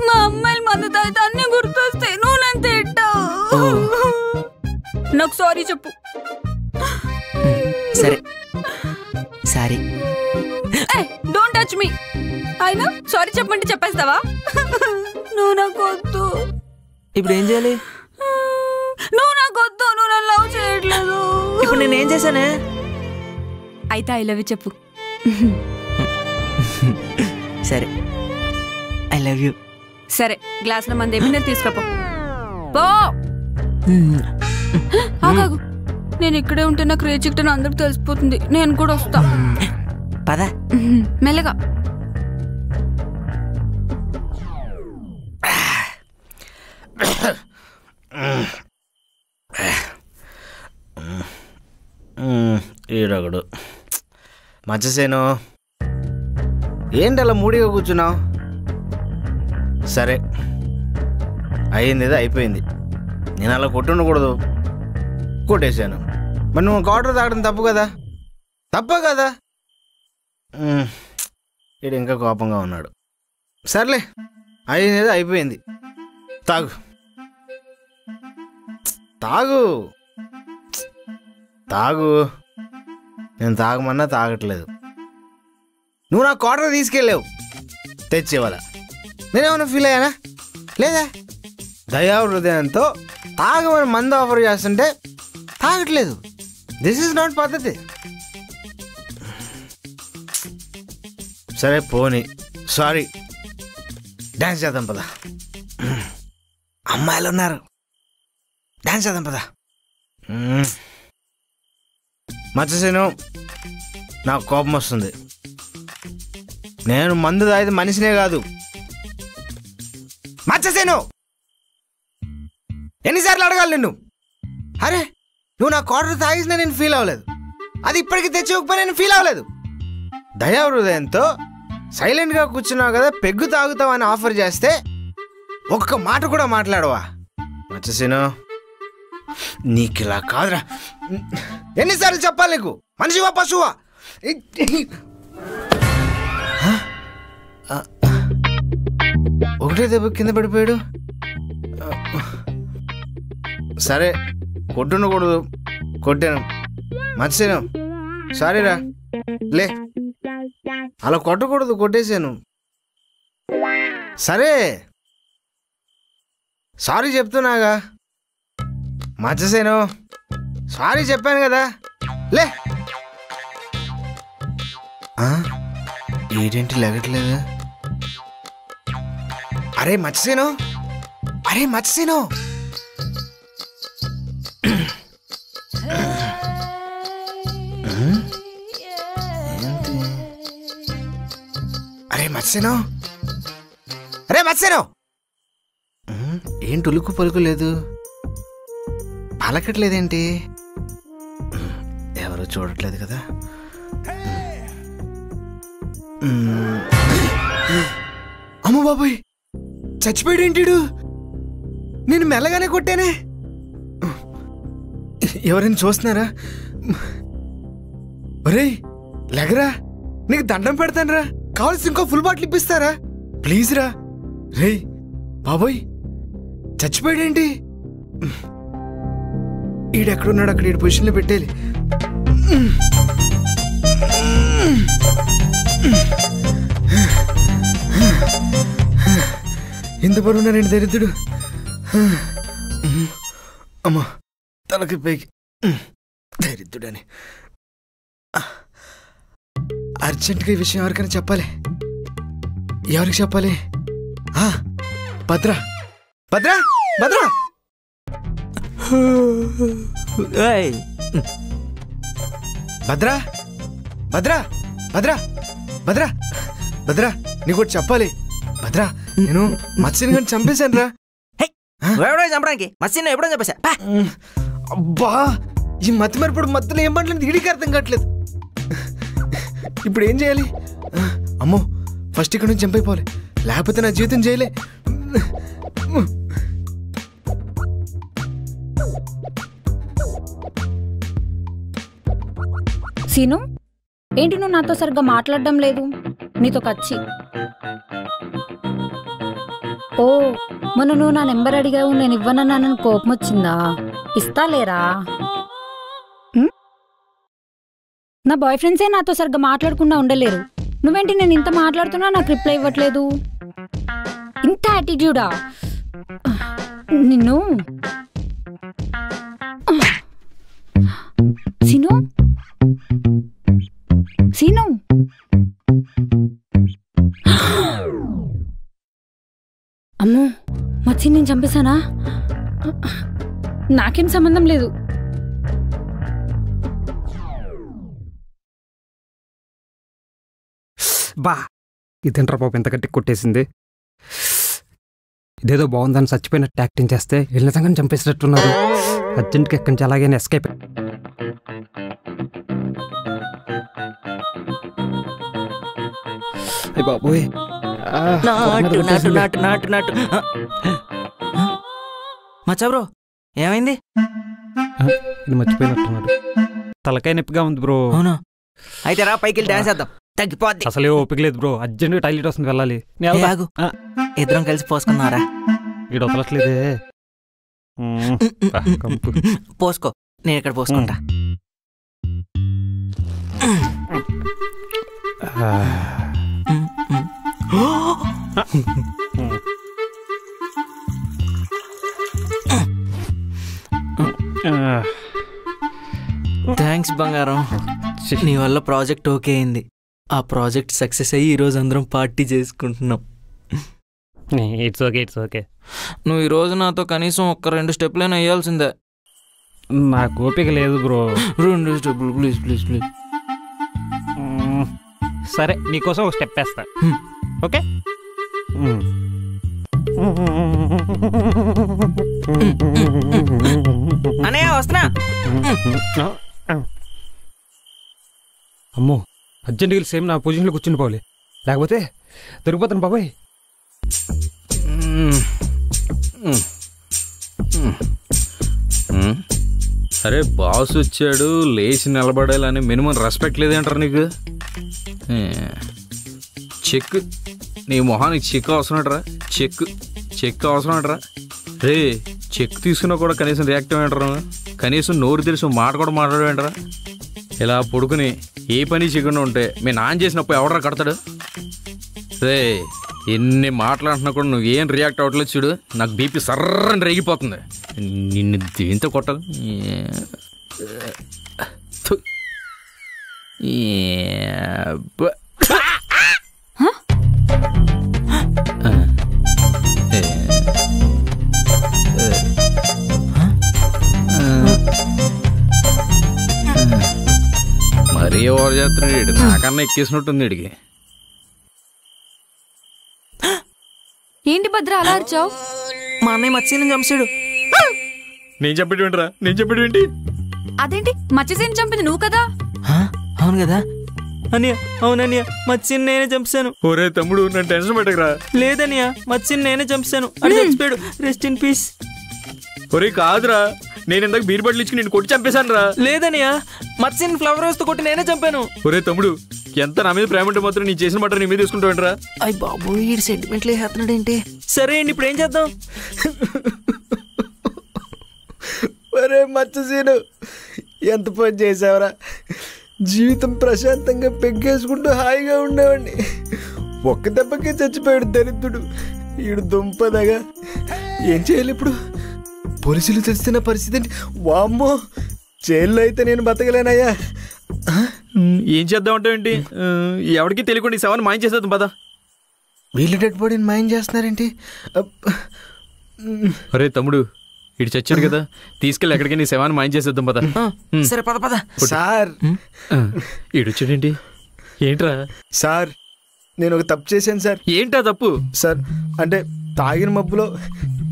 మా అమ్మాయిలు మందు తాగితే అన్ని గుర్తొస్తాయి. నువ్వు నన్ను తిట్టావు. నాకు సారీ చెప్పు. సరే. సారీ డోంట్ టచ్ మీ అయినా సారీ చెప్పమంటే చెప్పేస్తావా? నువ్వు నాకు వద్దు. ఇప్పుడు ఏం చేయాలి? నువ్వు నాకు వద్దు నువ్వు నన్ను లవ్ చేయట్లేదు. ఇప్పుడు నేను ఏం చేశానే? అయితే ఐ లవ్ చెప్పు. సరే. ఐ లవ్ యూ సరే గ్లాసులో మంది ఏమి నేను తీసుకురాపో పో. ఆగాగు. నేను ఇక్కడే ఉంటే నాకు రేచిక్టన్ అందరికి తెలిసిపోతుంది. నేను కూడా వస్తా. పద. మెల్లగా. ఈడొకడు. మచ్చసేను ఏంటి అలా మూడిగా కూర్చున్నావు? సరే. అయింది ఏదో అయిపోయింది. నేను అలా కొట్టుండకూడదు. కొట్టేశాను. మరి నువ్వు క్వార్టర్ తాగడం తప్పు కదా? తప్ప కదా? ఇడు ఇంకా కోపంగా ఉన్నాడు. సర్లే అయినది అయిపోయింది. తాగు. తాగు. తాగు. నేను తాగమన్నా తాగట్లేదు. నువ్వు నా క్వార్టర్ తీసుకెళ్ళావు. తెచ్చేవాళ్ళ. నేనేమన్నా ఫీల్ అయ్యానా? లేదా? దయా హృదయంతో తాగమని మందు ఆఫర్ చేస్తుంటే తాగట్లేదు. దిస్ ఈస్ నాట్ పద్ధతి. సరే పోని. సారీ డాన్స్ చేద్దాం పదా. అమ్మాయిలు ఉన్నారు. డాన్స్ చేద్దాం పదా. మచ్చసేను నాకు కోపం వస్తుంది. నేను మందు తాగితే మనిషినే కాదు. మచ్చసేను ఎన్నిసార్లు అడగాలి నిన్ను? అరే! నువ్వు నా క్వార్టర్ తాగిసినా నేను ఫీల్ అవ్వలేదు. అది ఇప్పటికి తెచ్చిపోకపోయి నేను ఫీల్ అవ్వలేదు. దయా హృదయంతో సైలెంట్గా కూర్చున్నావు కదా పెగ్గు తాగుతావని ఆఫర్ చేస్తే ఒక్క మాట కూడా మాట్లాడవా? మచ్చసేను నీకు ఇలా కాదురా. ఎన్నిసార్లు చెప్పాలి నీకు? మనిషివా పశువా? ఒకటే దెబ్బ కింద పడిపోయాడు. సరే కొట్టుండకూడదు కొట్టాను. మర్చిపోయాను. సారీరా. లే. అలా కొట్టకూడదు కొట్టేశాను సరే. సారీ చెప్తున్నాగా. మర్చేసాను సారీ చెప్పాను కదా. లే. ఆ? ఏంటి లెగట్లేదు? అరే మర్చేసాను అరే మర్చేసాను మత్స్యను అరే మత్స్యను ఏంటి ఉలుకు పలుకు లేదు? పలకట్లేదేంటి ఎవరు చూడట్లేదు కదా. అమ్మ బాబాయ్! చచ్చిపోయాడు ఏంటిడు నేను మెల్లగానే కొట్టానే? ఎవరైనా చూస్తున్నారా? ఒరేయ్ లెగరా? నీకు దండం పెడతానురా. కావాల్సి ఇంకో ఫుల్ బాటిల్ ఇప్పిస్తారా? ప్లీజ్ రా. రే బాబోయ్ చచ్చిపోయాడేంటి? ఈడెక్కడున్నాడు అక్కడ ఈడు పొజిషన్లో పెట్టేయాలి. ఎంత బరువున్నారండి దరిద్రుడు. అమ్మా తలకి పైకి. దరిద్రుడని. అర్జెంటుగా ఈ విషయం ఎవరికైనా చెప్పాలి? ఎవరికి చెప్పాలి? భద్ర. భద్ర? భద్ర! భద్రా? భద్రా? భద్రా? భద్రా? భద్రా నీకు ఒకటి చెప్పాలి. భద్రా నేను మత్స్యని కానీ చంపేశాను రా. ఎవడో చంపడానికి? మత్స్యని ఎప్పుడో చెప్పేసా అబ్బా ఈ మతి మరిపడు మత్తులో ఏం మాట్లాడింది? ఇడికి అర్థం కావట్లేదు. ఇప్పుడు ఏం చేయాలి? అమ్మో ఫస్ట్ ఇక్కడ నుంచి చంపైపోవాలి లేకపోతే నా జీవితం చేయలే సీను ఏంటి నువ్వు నాతో సరిగ్గా మాట్లాడడం లేదు? నీతో కచ్చి ఓ మొన్న నువ్వు నా నెంబర్ అడిగావు నేను ఇవ్వనన్నానని కోపం వచ్చిందా ఇస్తా లేరా నా బాయ్ ఫ్రెండ్సే నాతో సరిగ్గా మాట్లాడకుండా ఉండలేరు. నువ్వేంటి నేను ఇంత మాట్లాడుతున్నా నాకు రిప్లై ఇవ్వట్లేదు? ఇంత యాటిట్యూడా నిన్ను? సీను? సీను? అమ్మో మచ్చి నేను చంపేశానా? నాకేం సంబంధం లేదు. బా ఇదేంట్రా పాప ఎంత గట్టి కొట్టేసింది. ఇదేదో బాగుందని చచ్చిపోయినట్టు యాక్టింగ్ చేస్తే వెళ్ళిన సంగతి చంపేసినట్టున్నారు అర్జెంట్కి ఎక్కడి నుంచి అలాగైనా ఎస్కేప్ బాబోయ్. నాటు నాటు. నాటు నాటు నాటు. మచ్చా బ్రో ఏమైంది? ఇది మర్చిపోయినట్టున్నాడు తలకాయ నొప్పిగా ఉంది బ్రో. అవునా. అయితే రా పైకి వెళ్ళి డాన్స్ చేద్దాం తగ్గిపోద్ది. అసలే ఓపిక లేదు బ్రో. అర్జెంట్ టాయిలెట్ వస్తుంది వెళ్ళాలి. ఇద్దరం కలిసి పోసుకున్నారా ఈడు వదలట్లేదే. పోసుకో. నేను ఇక్కడ పోసుకుంటా. థ్యాంక్స్ బంగారం. నీ వల్ల ప్రాజెక్ట్ ఓకే అయింది. ఆ ప్రాజెక్ట్ సక్సెస్ అయ్యి ఈరోజు అందరం పార్టీ చేసుకుంటున్నాం. ఇట్స్ ఓకే ఇట్స్ ఓకే నువ్వు ఈ రోజు నాతో కనీసం ఒక్క రెండు స్టెప్లైనా వేయాల్సిందే. నాకు ఓపిక లేదు బ్రో. రెండు స్టెప్లు ప్లీజ్ ప్లీజ్ ప్లీజ్. సరే నీకోసం ఒక స్టెప్ వేస్తా. ఓకే. అనయ్య వస్తున్నా. అమ్మో అర్జెంట్ వెళ్ళి సేమ్ నా పొజిషన్లో కూర్చుని పోవాలి. లేకపోతే దొరికిపోతాను బాబాయ్. అరే బాస్ వచ్చాడు లేచి నిలబడాలని మినిమం రెస్పెక్ట్ లేదంటారు నీకు? చెక్. నీ మొహానికి చెక్ అవసరం చెక్. చెక్ అవసరం రే చెక్ తీసుకున్నా కూడా కనీసం రియాక్ట్ అయ్యంటారా కనీసం నోరు తెలిసి మాట కూడా మాట్లాడేంటరా ఇలా పడుకుని ఏ పని చేయకుండా ఉంటే మీ నాన్న చేసినప్పుడు ఎవడరా కడతాడు? రే ఎన్ని మాట్లాడుతున్నా కూడా నువ్వు ఏం రియాక్ట్ అవ్వట్లేదు చూడు. నాకు బీపీ సర్రని రేగిపోతుంది. నిన్ను దీంతో కొట్టాలి ఏ. మరీ ఓవర్ చేస్తున్నాడు. నాకన్నా ఎక్కేసినట్టుంది వీడికి ఏంటి భద్ర అలా అరిచావు? మా అన్నయ్య మత్స్యని చంపాడు నేను చెప్పేటి ఏంట్రా? నేను చెప్పేటి ఏంటి? అదేంటి? మత్స్యసేని చంపింది నువ్వు కదా? అవును కదా? అనియ అవునన్నయ్య మత్స్యని నేనే చంపాను ఒరే తమ్ముడు నన్ను టెన్షన్ పెట్టకరా. లేదన్నయ్య మత్స్యని నేనే చంపాను అది చచ్చిపోయాడు. రెస్ట్ ఇన్ పీస్ ఒరే కాదురా. నేను ఇందాక బీర్ బట్టలు ఇచ్చి నేను కొట్టి చంపేశాను రా. లేదన్నయ్య మత్స్యని ఫ్లవర్ వేస్తూ కొట్టి నేనే చంపాను. ఒరే తమ్ముడు ఎంత నా మీద ప్రేమ ఉంటే మాత్రం నీ చేసిన మాట నీ మీద తీసుకుంటావేంట్రా అయ్య బాబు ఈ సెంటిమెంట్లు వేస్తున్నాడు ఏంటి సరే అండి ఇప్పుడు ఏం చేద్దాం? ఒరే మచ్చసీను ఎంత పని చేసావురా? జీవితం ప్రశాంతంగా పెగ్గేసుకుంటూ హాయిగా ఉండేవాడిని. ఒక్క దెబ్బకే చచ్చిపోయాడు దరిద్రుడు. ఈడు దుంపదగా. ఏం చేయాలి ఇప్పుడు? పోలీసులు తెలిసిన పరిస్థితి ఏంటి? వామ్మో జైల్లో అయితే నేను బతకలేనయ్యా. ఏం చేద్దాం ఏంటి? ఎవరికి తెలియకుండా ఈ శవాన్ని మాయం చేసేద్దాం పద. వీళ్ళు డెడ్ బాడీని మాయం చేస్తున్నారేంటి. అరే తమ్ముడు ఇటు చచ్చాడు కదా. తీసుకెళ్ళి ఎక్కడికి నీ శవాన్ని మాయం చేసేద్దాం పద. సరే పద పద. సార్. ఇడు వచ్చాడేంటి? ఏంట్రా? సార్ నేను ఒక తప్పు చేశాను సార్. ఏంటా తప్పు? సార్ అంటే తాగిన మబ్బులో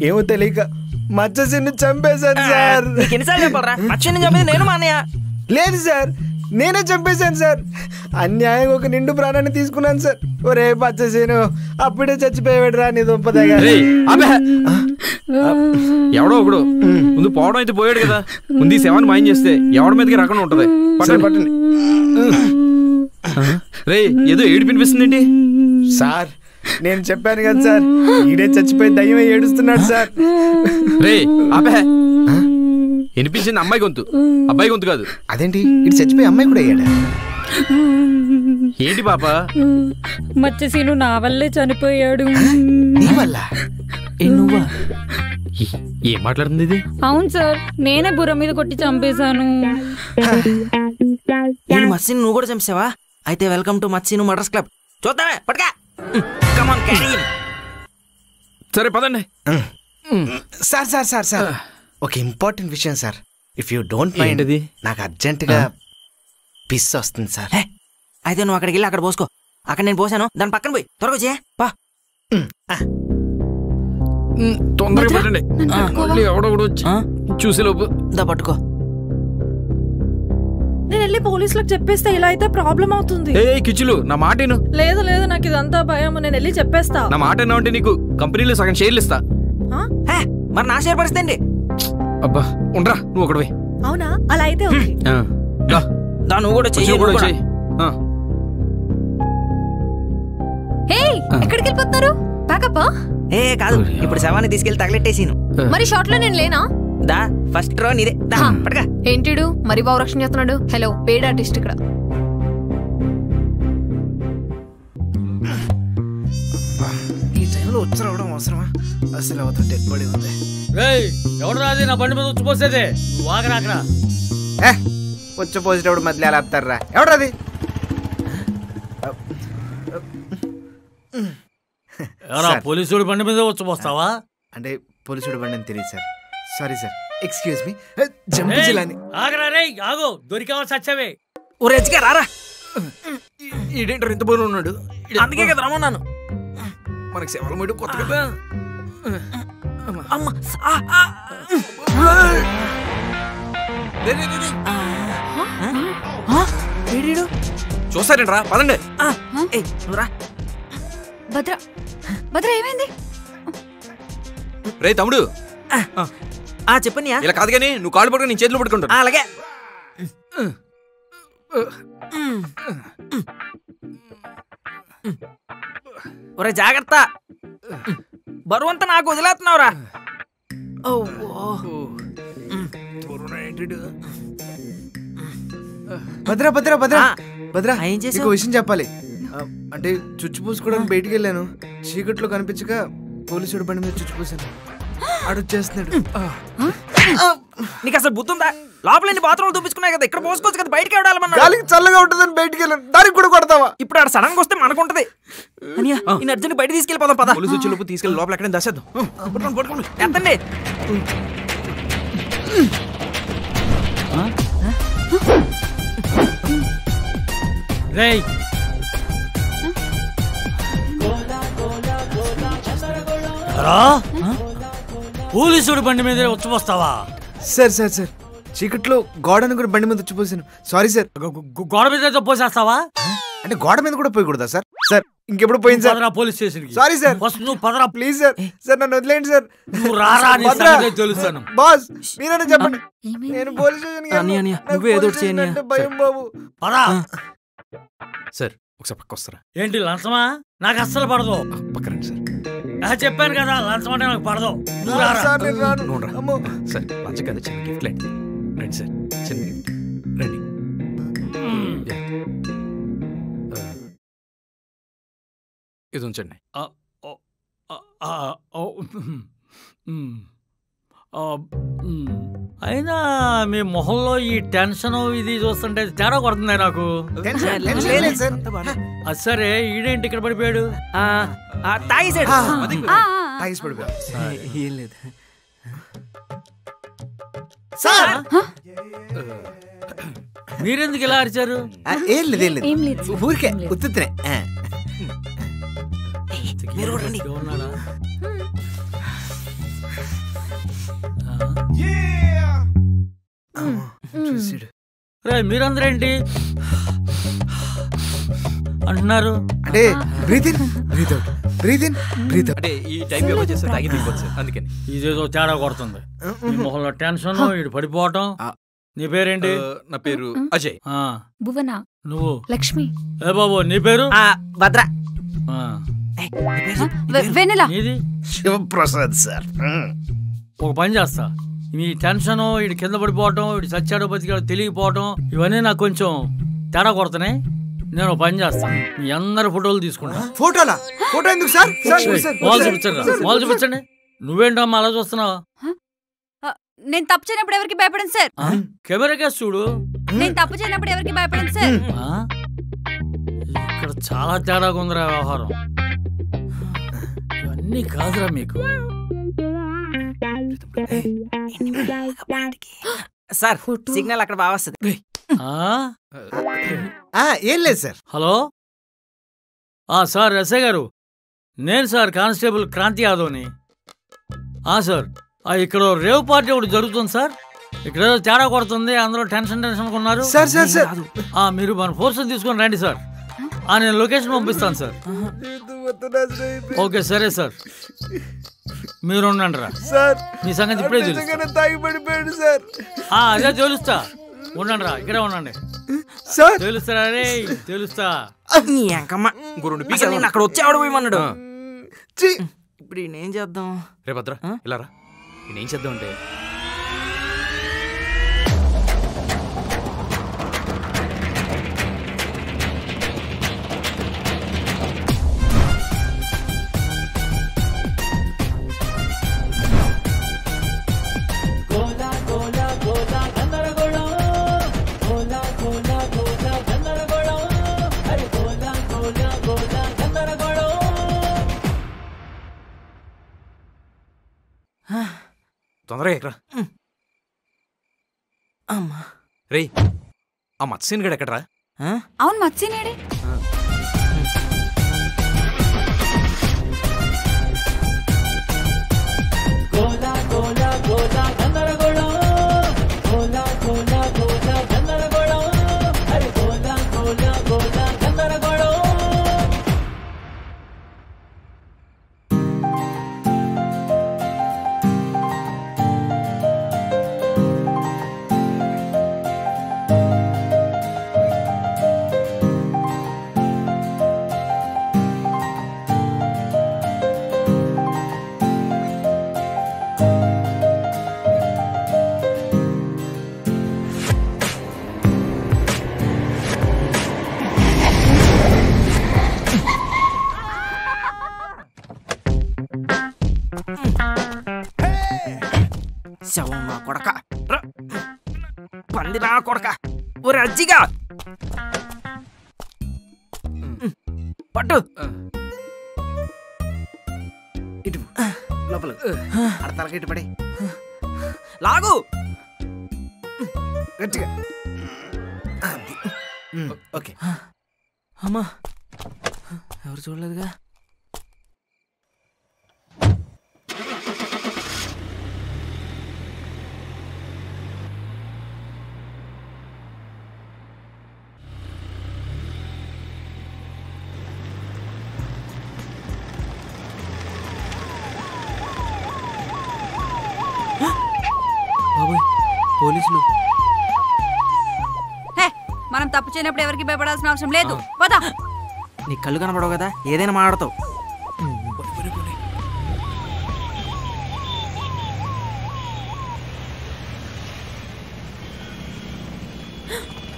ఏమో తెలియక మచ్చసిని చంపేశాను సార్. ఎన్నిసార్లు చెప్పాలరా? మచ్చని చంపేది నేను మా అన్నయ్య. లేదు సార్. నేనే చంపేశాను సార్. అన్యాయం ఒక నిండు ప్రాణాన్ని తీసుకున్నాను సార్. ఒరే పచ్చసేను అప్పుడే చచ్చిపోయాడు రా నీ దుంపదగా! ఎవడో ఒకడు. ముందు పోవడం అయితే పోయాడు కదా. ముందు ఈ శవాన్ని మాయం చేస్తే ఎవడి మీదకి రకం ఉంటది. పట్టండి. పట్టండి. రే ఏదో ఏడు వినిపిస్తుందేంటి సార్ నేను చెప్పాను కదా సార్ ఈడే చచ్చిపోయి దయ్యం ఏడుస్తున్నాడు సార్. రే అబ్బే వినిపించింది అమ్మాయి గొంతు. అబ్బాయి గొంతు కాదు. అదేంటి? ఇటు చచ్చిపోయి అమ్మాయి కూడా అయ్యాడా? ఏంటి పాప? మత్స్యసీను నా వల్లే చనిపోయాడు. నీ వల్ల? నువ్వా? ఏం మాట్లాడుతుంది ఇది? అవును సార్ నేనే బుర్ర మీద కొట్టి చంపేశాను. మత్స్యని నువ్వు కూడా చంపావా అయితే వెల్కమ్ టు మత్స్యను మర్డర్స్ క్లబ్. చూద్దామే పట్టుకా. సరే పదండి. Sir sir sir sir. ఒక ఇంపార్టెంట్ విషయం sir. If you don't mind ఏంటది? నాకు అర్జెంటుగా పిస్ వస్తుంది సార్. అయితే నువ్వు అక్కడికి వెళ్ళి అక్కడ పోసుకో. అక్కడ నేను పోసాను. దాని పక్కన పోయి. త్వరగా చేయ పా. తొందరగా పట్టండి వచ్చి చూసేలోపు దా పట్టుకో. నేను వెళ్ళి పోలీసులకు చెప్పేస్తే ఇలా అయితే ప్రాబ్లం అవుతుంది. ఏ కిచ్చులు నా మాట విను. లేదు లేదు నాకు ఇదంతా భయం. నేను వెళ్ళి చెప్పేస్తా. నా మాట అంటే నీకు కంపెనీలో సగం షేర్లు ఇస్తా. హే, మరి నా షేర్ పరిస్థితి అబ్బా ఉండరా నువ్వు ఒకటి అవునా? అలా అయితే నువ్వు కూడా చెయ్యి కూడా. చెయ్యి. హే ఎక్కడికి వెళ్ళిపోతున్నారు? ప్యాకప్ ఏ కాదు. ఇప్పుడు శవాన్ని తీసుకెళ్ళి తగలెట్టేసిను. మరి షార్ట్లో నేను లేనా? దా ఫస్ట్ రో నీదే. దా పట్టుగా ఏంటిడు? మరి బావు రక్షణ చేస్తున్నాడు. హలో పేడ్ ఆర్టిస్ట్ ఇక్కడ. ఈ టైంలో వచ్చి అవసరమా? అసలు అవతల డెడ్ బాడీ ఉంది. ఎవడు రాది? నా బండి మీద వచ్చిపోసేదే నువ్వు ఆగరాకరా వచ్చి పోసేటప్పుడు మధ్యలో ఎలా ఆపుతారా ఎవడది ఎవరా. పోలీసుడు బండి మీద వచ్చిపోస్తావా అంటే పోలీసుడు బండి అని తెలియదు sir. Sorry. Sir excuse me jump జిల్లాని ఆగరా రే ఆగో. దొరికావా సచ్చవే ఓ రెచ్చిగా రారా. ఈడేంటారు ఇంత బరువు ఉన్నాడు? అందుకే కదా రమ్మన్నాను. మనకి సేవల మీడు కొత్త కదా. అమ్మ ఆ. రే, పదండి. భద్ర. భద్ర ఏమైంది? రే తమ్ముడు. ఆ చెప్పనియా ఇలా కాదు కానీ నువ్వు కాళ్ళు పట్టుకుని నేను చేతిలో పట్టుకుంటాను ఆ, అలాగే. ఒరే జాగ్రత్త. బరువంతా నాకు వదిలేస్తున్నావురా. భద్ర భద్ర భద్ర. భద్ర ఏం? నీకు విషయం చెప్పాలి. అంటే చుచ్చు పూసుకోవడానికి బయటికి వెళ్ళాను చీకట్లో కనిపించక పోలీసుడు బండి మీద చుచ్చు పూసాను అడుగుచేస్తున్నాడు నీకు అసలు బుద్ధుందా? లోపల ఎన్ని బాత్రూమ్లు చూపించుకున్నాయి కదా ఇక్కడ పోసుకోవచ్చు కదా బయటికి వెళ్ళాలి గాలికి చల్లగా ఉంటుందని బయటికి వెళ్ళాను దానికి కూడా కొడతావా? ఇప్పుడు ఆడ సడన్గా వస్తే మనకుంటది. అనియా ఈ అర్జున్ బయట తీసుకెళ్ళిపోదాం పద. పోలీసు వచ్చే లోపు తీసుకెళ్ళి లోపల ఎక్కడ దశద్దాం పట్టుకోండి పట్టుకోండి. ఎత్తండి. రేయ్ పోలీసుడు బండి మీద వచ్చిపోస్తావా? Sir sir sir. చీకట్లో గోడను కూడా బండి మీద వచ్చిపోసాను. సారీ. సార్ గోడ మీద పోసేస్తావా? అంటే గోడ మీద కూడా పోయకూడదా సార్? సార్ ఇంకెప్పుడు పోయింది సార్? పదరా పోలీస్ స్టేషన్కి. Sorry sir. ఫస్ట్ నువ్వు పదరా ప్లీజ్ సార్. సార్ నన్ను వదిలేండి సార్. నువ్వు రారా తెలుస్తాను. బాస్ మీరైనా చెప్పండి. నేను పోలీస్ నాకు నువ్వే ఏదో పోలీస్ ఒకటి చేయి, స్టేషన్ అన్నయ్య. అంటే భయం బాబు. పదా. సార్ ఒకసారి పక్క వస్తారా? ఏంటి లంచమా? నాకు అస్సలు పడదు. పక్కరండి సార్. చెప్పాను కదా లంచం అంటే నాకు పడదు. సార్ లంచం కదా చిన్న గిఫ్ట్ రండి రండి సార్. చిన్న గిఫ్ట్ రండి. ఇది ఉంచండి. అయినా మీ మొహంలో ఈ టెన్షన్ ఇది చూస్తుంటే తేడా కొడుతుంది నాకు? సార్. అది సరే ఈడేంటి ఇక్కడ పడిపోయాడు? ఏం లేదు. సార్! మీరెందుకు ఇలా అరిచారు? ఏం లేదు ఏం లేదు. ఊరికే. మీరు కూడా చూసాడు. రే మీరందరేంటి? అంటున్నారు. అంటే breathe in breathe out breathe in breathe out అంటే ఈ టైప్ యోగా చేస్తే తాగి దిగిపోతుంది సార్ అందుకని. ఇదేదో తేడా కొడుతుంది. ఈ మొహంలో టెన్షన్ ఇటు పడిపోవటం. నీ పేరేంటి? నా పేరు అజయ్. ఆ, భువన. నువ్వు? లక్ష్మి. ఏ బాబు నీ పేరు? భద్ర. ఆ, వెన్నెలా. నీది? శివప్రసాద్ సార్. ఒక పని చేస్తా. ఈ టెన్షన్ ఇటు కింద పడిపోవటం ఇటు చచ్చాడో బతికాడో తెలియకపోవటం ఇవన్నీ నాకు కొంచెం తేడా కొడుతున్నాయి నేను ఒక పని చేస్తాను మీ అందరి ఫోటోలు తీసుకుంటా. ఫోటోలా? ఫోటో ఎందుకు సార్? సార్, చూపించండి. మాల్ చూపించండి నువ్వేంటమ్మా అలా చూస్తున్నావు? నేను తప్పు చేయనప్పుడు ఎవరికి భయపడను సార్? కెమెరా కేసు చూడు. నేను తప్పు చేయనప్పుడు ఎవరికి భయపడను సార్? ఇక్కడ చాలా తేడాగా ఉందిరా వ్యవహారం. ఇవన్నీ కాదురా మీకు. సార్ సిగ్నల్ అక్కడ బాగా వస్తుంది. ఆ? ఆ, ఏం లేదు సార్. హలో? ఆ సార్ ఎస్ఐ గారు. నేను సార్ కానిస్టేబుల్ క్రాంతి యాదవ్ని. ఆ సార్ ఆ, ఇక్కడ రేవ్ పార్టీ ఒకటి జరుగుతుంది సార్. ఇక్కడ ఏదో తేడా కొడుతుంది అందరూ టెన్షన్ టెన్షన్ ఉన్నారు సార్, సార్, సార్. ఆ, మీరు మన ఫోర్స్ తీసుకొని రండి సార్. ఆ, నేను లొకేషన్ పంపిస్తాను సార్. ఓకే సరే సార్. మీరు ఉండండి రా సార్ మీ సంగతి ఇప్పుడే తెలుసు నిజంగానే తాగి పడిపోయాడు సార్. ఆ, అదే తెలుస్తా. ఉండండి రా ఇక్కడే ఉండండి. సార్. తెలుస్తారా? రే తెలుస్తా. నీ అంకమ్మ గురుడు నేను అక్కడ వచ్చేవాడు పోయమన్నాడు? ఇప్పుడు ఈయన ఏం చేద్దాం? రే భద్ర ఇలా రా నేనేం చేద్దాం అంటే తొందరగా ఎక్కరా అమ్మా. రే ఆ మత్స్యన్ గడు ఎక్కడరా? అవును మచ్చినేడి చేయనప్పుడు ఎవరికి భయపడాల్సిన అవసరం లేదు. పదా నీ కళ్ళు కనబడవు కదా ఏదైనా మాట్లాడతావు.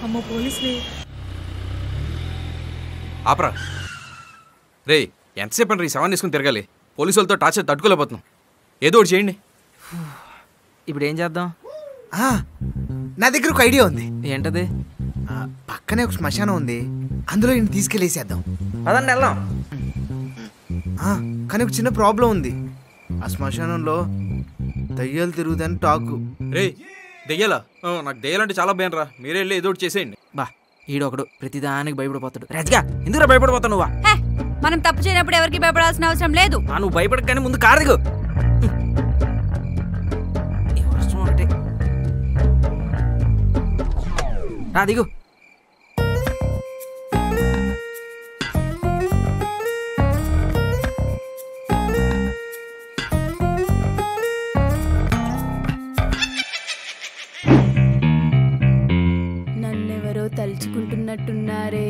అమ్మ పోలీసులే. ఆపరా. రే ఎంతసేపు అండి ఈ శవాన్ని తీసుకుని తిరగాలి? పోలీసు వాళ్ళతో టార్చర్ తట్టుకోలేకపోతున్నాం. ఏదో ఒకటి చేయండి. ఇప్పుడు ఏం చేద్దాం? ఆ, నా దగ్గర ఒక ఐడియా ఉంది. ఏంటది? పక్కనే ఒక శ్మశానం ఉంది. అందులో ఈయన తీసుకెళ్ళేసేద్దాం. పదండి వెళ్దాం. ఆ, కానీ ఒక చిన్న ప్రాబ్లం ఉంది. ఆ శ్మశానంలో దయ్యాలు తిరుగుదని టాకు. రే దెయ్యాలా? ఆ, నాకు దెయ్యాలంటే చాలా భయం రా మీరే వెళ్ళి ఏదో ఒకటి చేసేయండి. బా ఈడొకడు ప్రతిదానికి భయపడిపోతాడు. రాజుగా ఎందుకు భయపడిపోతావు నువ్వా? హే, మనం తప్పు చేయనప్పుడు ఎవరికి భయపడాల్సిన అవసరం లేదు. ఆ, నువ్వు భయపడకని ముందు కారు దిగు. ఈ వర్షం ఒకటి. రా దిగు. తలుచుకుంటున్నట్టున్నారే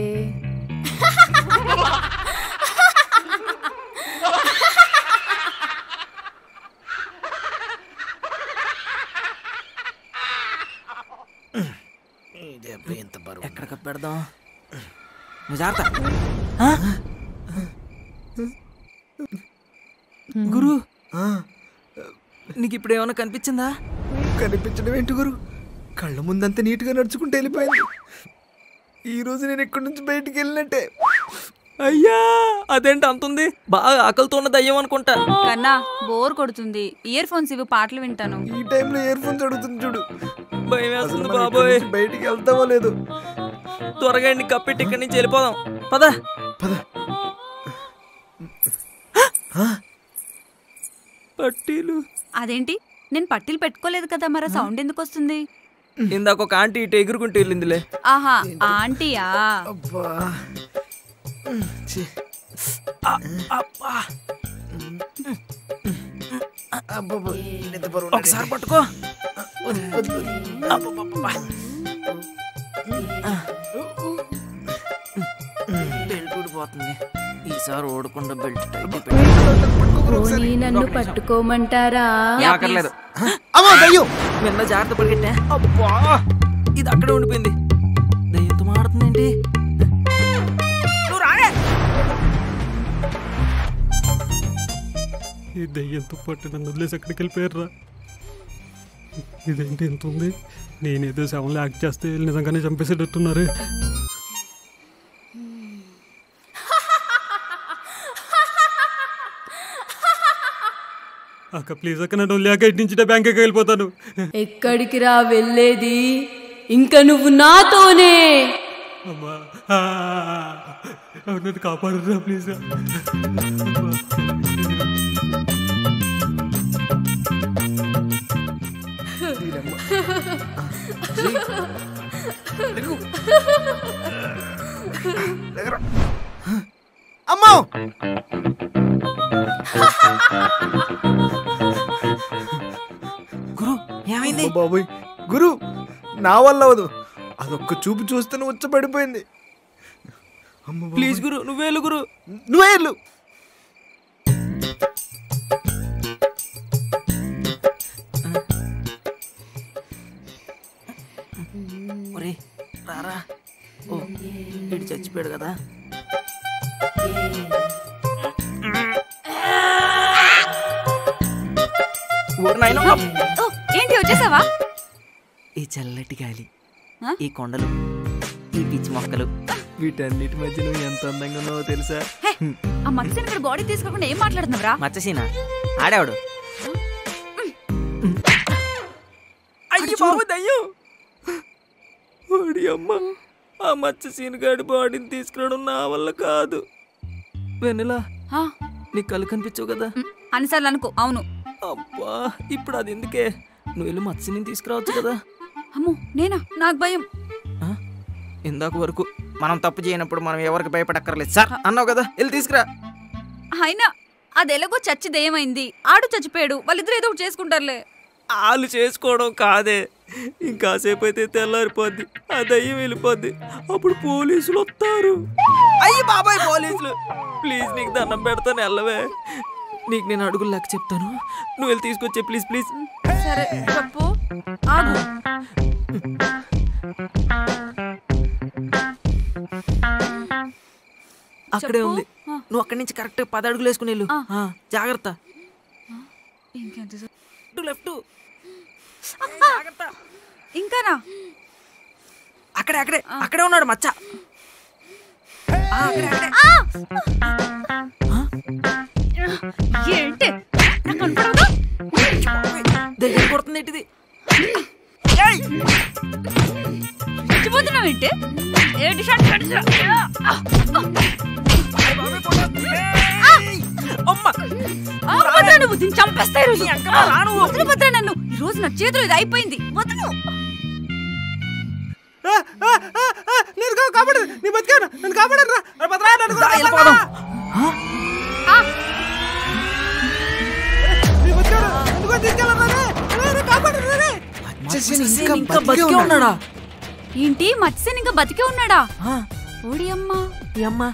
ఎక్కడ పెడదాం నువ్వు జాగ్రత్త. ఆ? గురు నీకు ఇప్పుడు ఏమైనా కనిపించిందా? కనిపించడం ఏంటి గురు? కళ్ళ ముందంత నీట్గా నడుచుకుంటూ వెళ్ళిపోయింది. ఈ రోజు నేను ఎక్కడి నుంచి బయటికి వెళ్ళినట్టే. అయ్యా అదేంటి అంతుంది బాగా ఆకలితో ఉన్న దయ్యం అనుకుంటా. కన్నా బోర్ కొడుతుంది. ఇయర్ ఫోన్స్ ఇవి పాటలు వింటాను. ఈ టైంలో ఇయర్ ఫోన్స్ అడుగుతుంది చూడు. భయం వేస్తుంది ఇక్కడి బాబోయ్. బయటికి వెళ్తామో లేదు. త్వరగా ఇంటికి కప్పెట్టి ఇక్కడి నుంచి వెళ్ళిపోదాం. పద. పద. పట్టీలు. అదేంటి? నేను పట్టీలు పెట్టుకోలేదు కదా మరి సౌండ్ ఎందుకు వస్తుంది? ఇందాక ఒక ఆంటీ ఇటు ఎగురుకుంటూ వెళ్ళిందిలే. ఆహా ఆంటీయా? ఒకసారి పట్టుకో. అబ్బబ్బబ్బబ్బా. ఊడిపోతుంది. ఈసారి ఓడకుండా బెల్ట్ పోనీ నన్ను పట్టుకోమంటారా? ఆకర్లేదు అమ్మో దయ్యం. నిన్న జాగ్రత్త పడిగట్టా? అబ్బా ఇది అక్కడే ఉండిపోయింది. దయ్యంతో మాడుతుందేంటి నువ్వు రానే ఈ దయ్యంతో పట్టు నన్ను వదిలేసి ఎక్కడికి వెళ్ళిపోయారా ఇదేంటి ఎంత ఉంది? నేనేదో సెవెన్లో యాక్ట్ చేస్తే నిజంగానే చంపేసేటట్టున్నారు. అక్క ప్లీజ్ అక్క నన్ను వదిలేక ఇటు నుంచి బ్యాంక్కి వెళ్ళిపోతాను. ఎక్కడికి రా వెళ్ళేది? ఇంకా నువ్వు నాతోనే. అమ్మా కాపాడరా ప్లీజ్ అమ్మో! గురు ఏమైంది? బాబోయ్ గురు నా వల్ల అవదు అదొక్క చూపు చూస్తేనే వచ్చ పడిపోయింది అమ్మ బాబోయ్. ప్లీజ్ గురు నువ్వేళ్ళు గురు. నువ్వే వెళ్ళు. ఒరే రారా. ఓ ఇటు చచ్చిపోయాడు కదా. ఏంటి వచ్చేసావా? ఈ చల్లటి గాలి? ఈ కొండలు ఈ పిచ్చి మొక్కలు. వీటన్నిటి మధ్య నువ్వు ఎంత అందంగా ఉన్నావో తెలుసా? హే, ఆ మత్స్యని ఇక్కడ బాడీ తీసుకోకుండా ఏం మాట్లాడుతున్నావురా? మచ్చసీన ఆడావాడు. అయ్యి బాబు దయ్యం! ఓడి అమ్మ ఆ మచ్చసీన గాడి బాడీని తీసుకురావడం నా వల్ల కాదు. వెన్నెలా? నీ కళ్ళు కనిపించవు కదా? ఉమ్, అన్నిసార్లు అనుకో అవును. అబ్బా ఇప్పుడు అది ఎందుకే? నువ్వు వెళ్ళి మత్స్యని తీసుకురావచ్చు కదా. అమ్మో నేనా? నాకు భయం? ఇందాక వరకు మనం తప్పు చేయనప్పుడు మనం ఎవరికి భయపడక్కర్లేదు. సార్ అన్నావు కదా వెళ్ళి తీసుకురా. అయినా అది ఎలాగో చచ్చి దయ్యమైంది ఆడు చచ్చిపోయాడు వాళ్ళిద్దరు ఏదో ఒకటి చేసుకుంటారులే. వాళ్ళు చేసుకోవడం కాదే. ఇంకాసేపు అయితే తెల్లారిపోద్ది ఆ దయ్యం వెళ్ళిపోద్ది. అప్పుడు పోలీసులు వస్తారు. అయ్యి బాబాయ్ పోలీసులు. ప్లీజ్ నీకు దండం పెడతాను వెళ్ళవే. నీకు నేను అడుగులు లెక్క చెప్తాను. నువ్వు వెళ్ళి తీసుకొచ్చే ప్లీజ్ ప్లీజ్ సరే చెప్పు. ఆగు. అక్కడే. ఉంది. నువ్వు అక్కడి నుంచి కరెక్ట్ పది అడుగులు వేసుకుని వెళ్ళు. జాగ్రత్త. లెఫ్ట్. ఇంకానా? అక్కడే అక్కడే. అక్కడే ఉన్నాడు మచ్చ. అక్కడే, అక్కడే. ఏంటి? కనపడదు దగ్గర కొడుతుంది ఏంటిది? ఏయ్! ఏంటి భద్రా, నువ్వు దీన్ని చంపేస్తా ఈ రోజు. వదిలు భద్రా నన్ను. ఈ రోజు నా చేతులు ఇది అయిపోయింది. వదులు నేను కాపాడు. నీ బతికాను. నేను కాపాడను రా. అరే భద్రా, నన్ను ఇంకా బతికే ఉన్నాడా? ఏంటి? మత్స్యన్ ఇంకా బతికే ఉన్నాడా? ఓడి అమ్మా. అమ్మా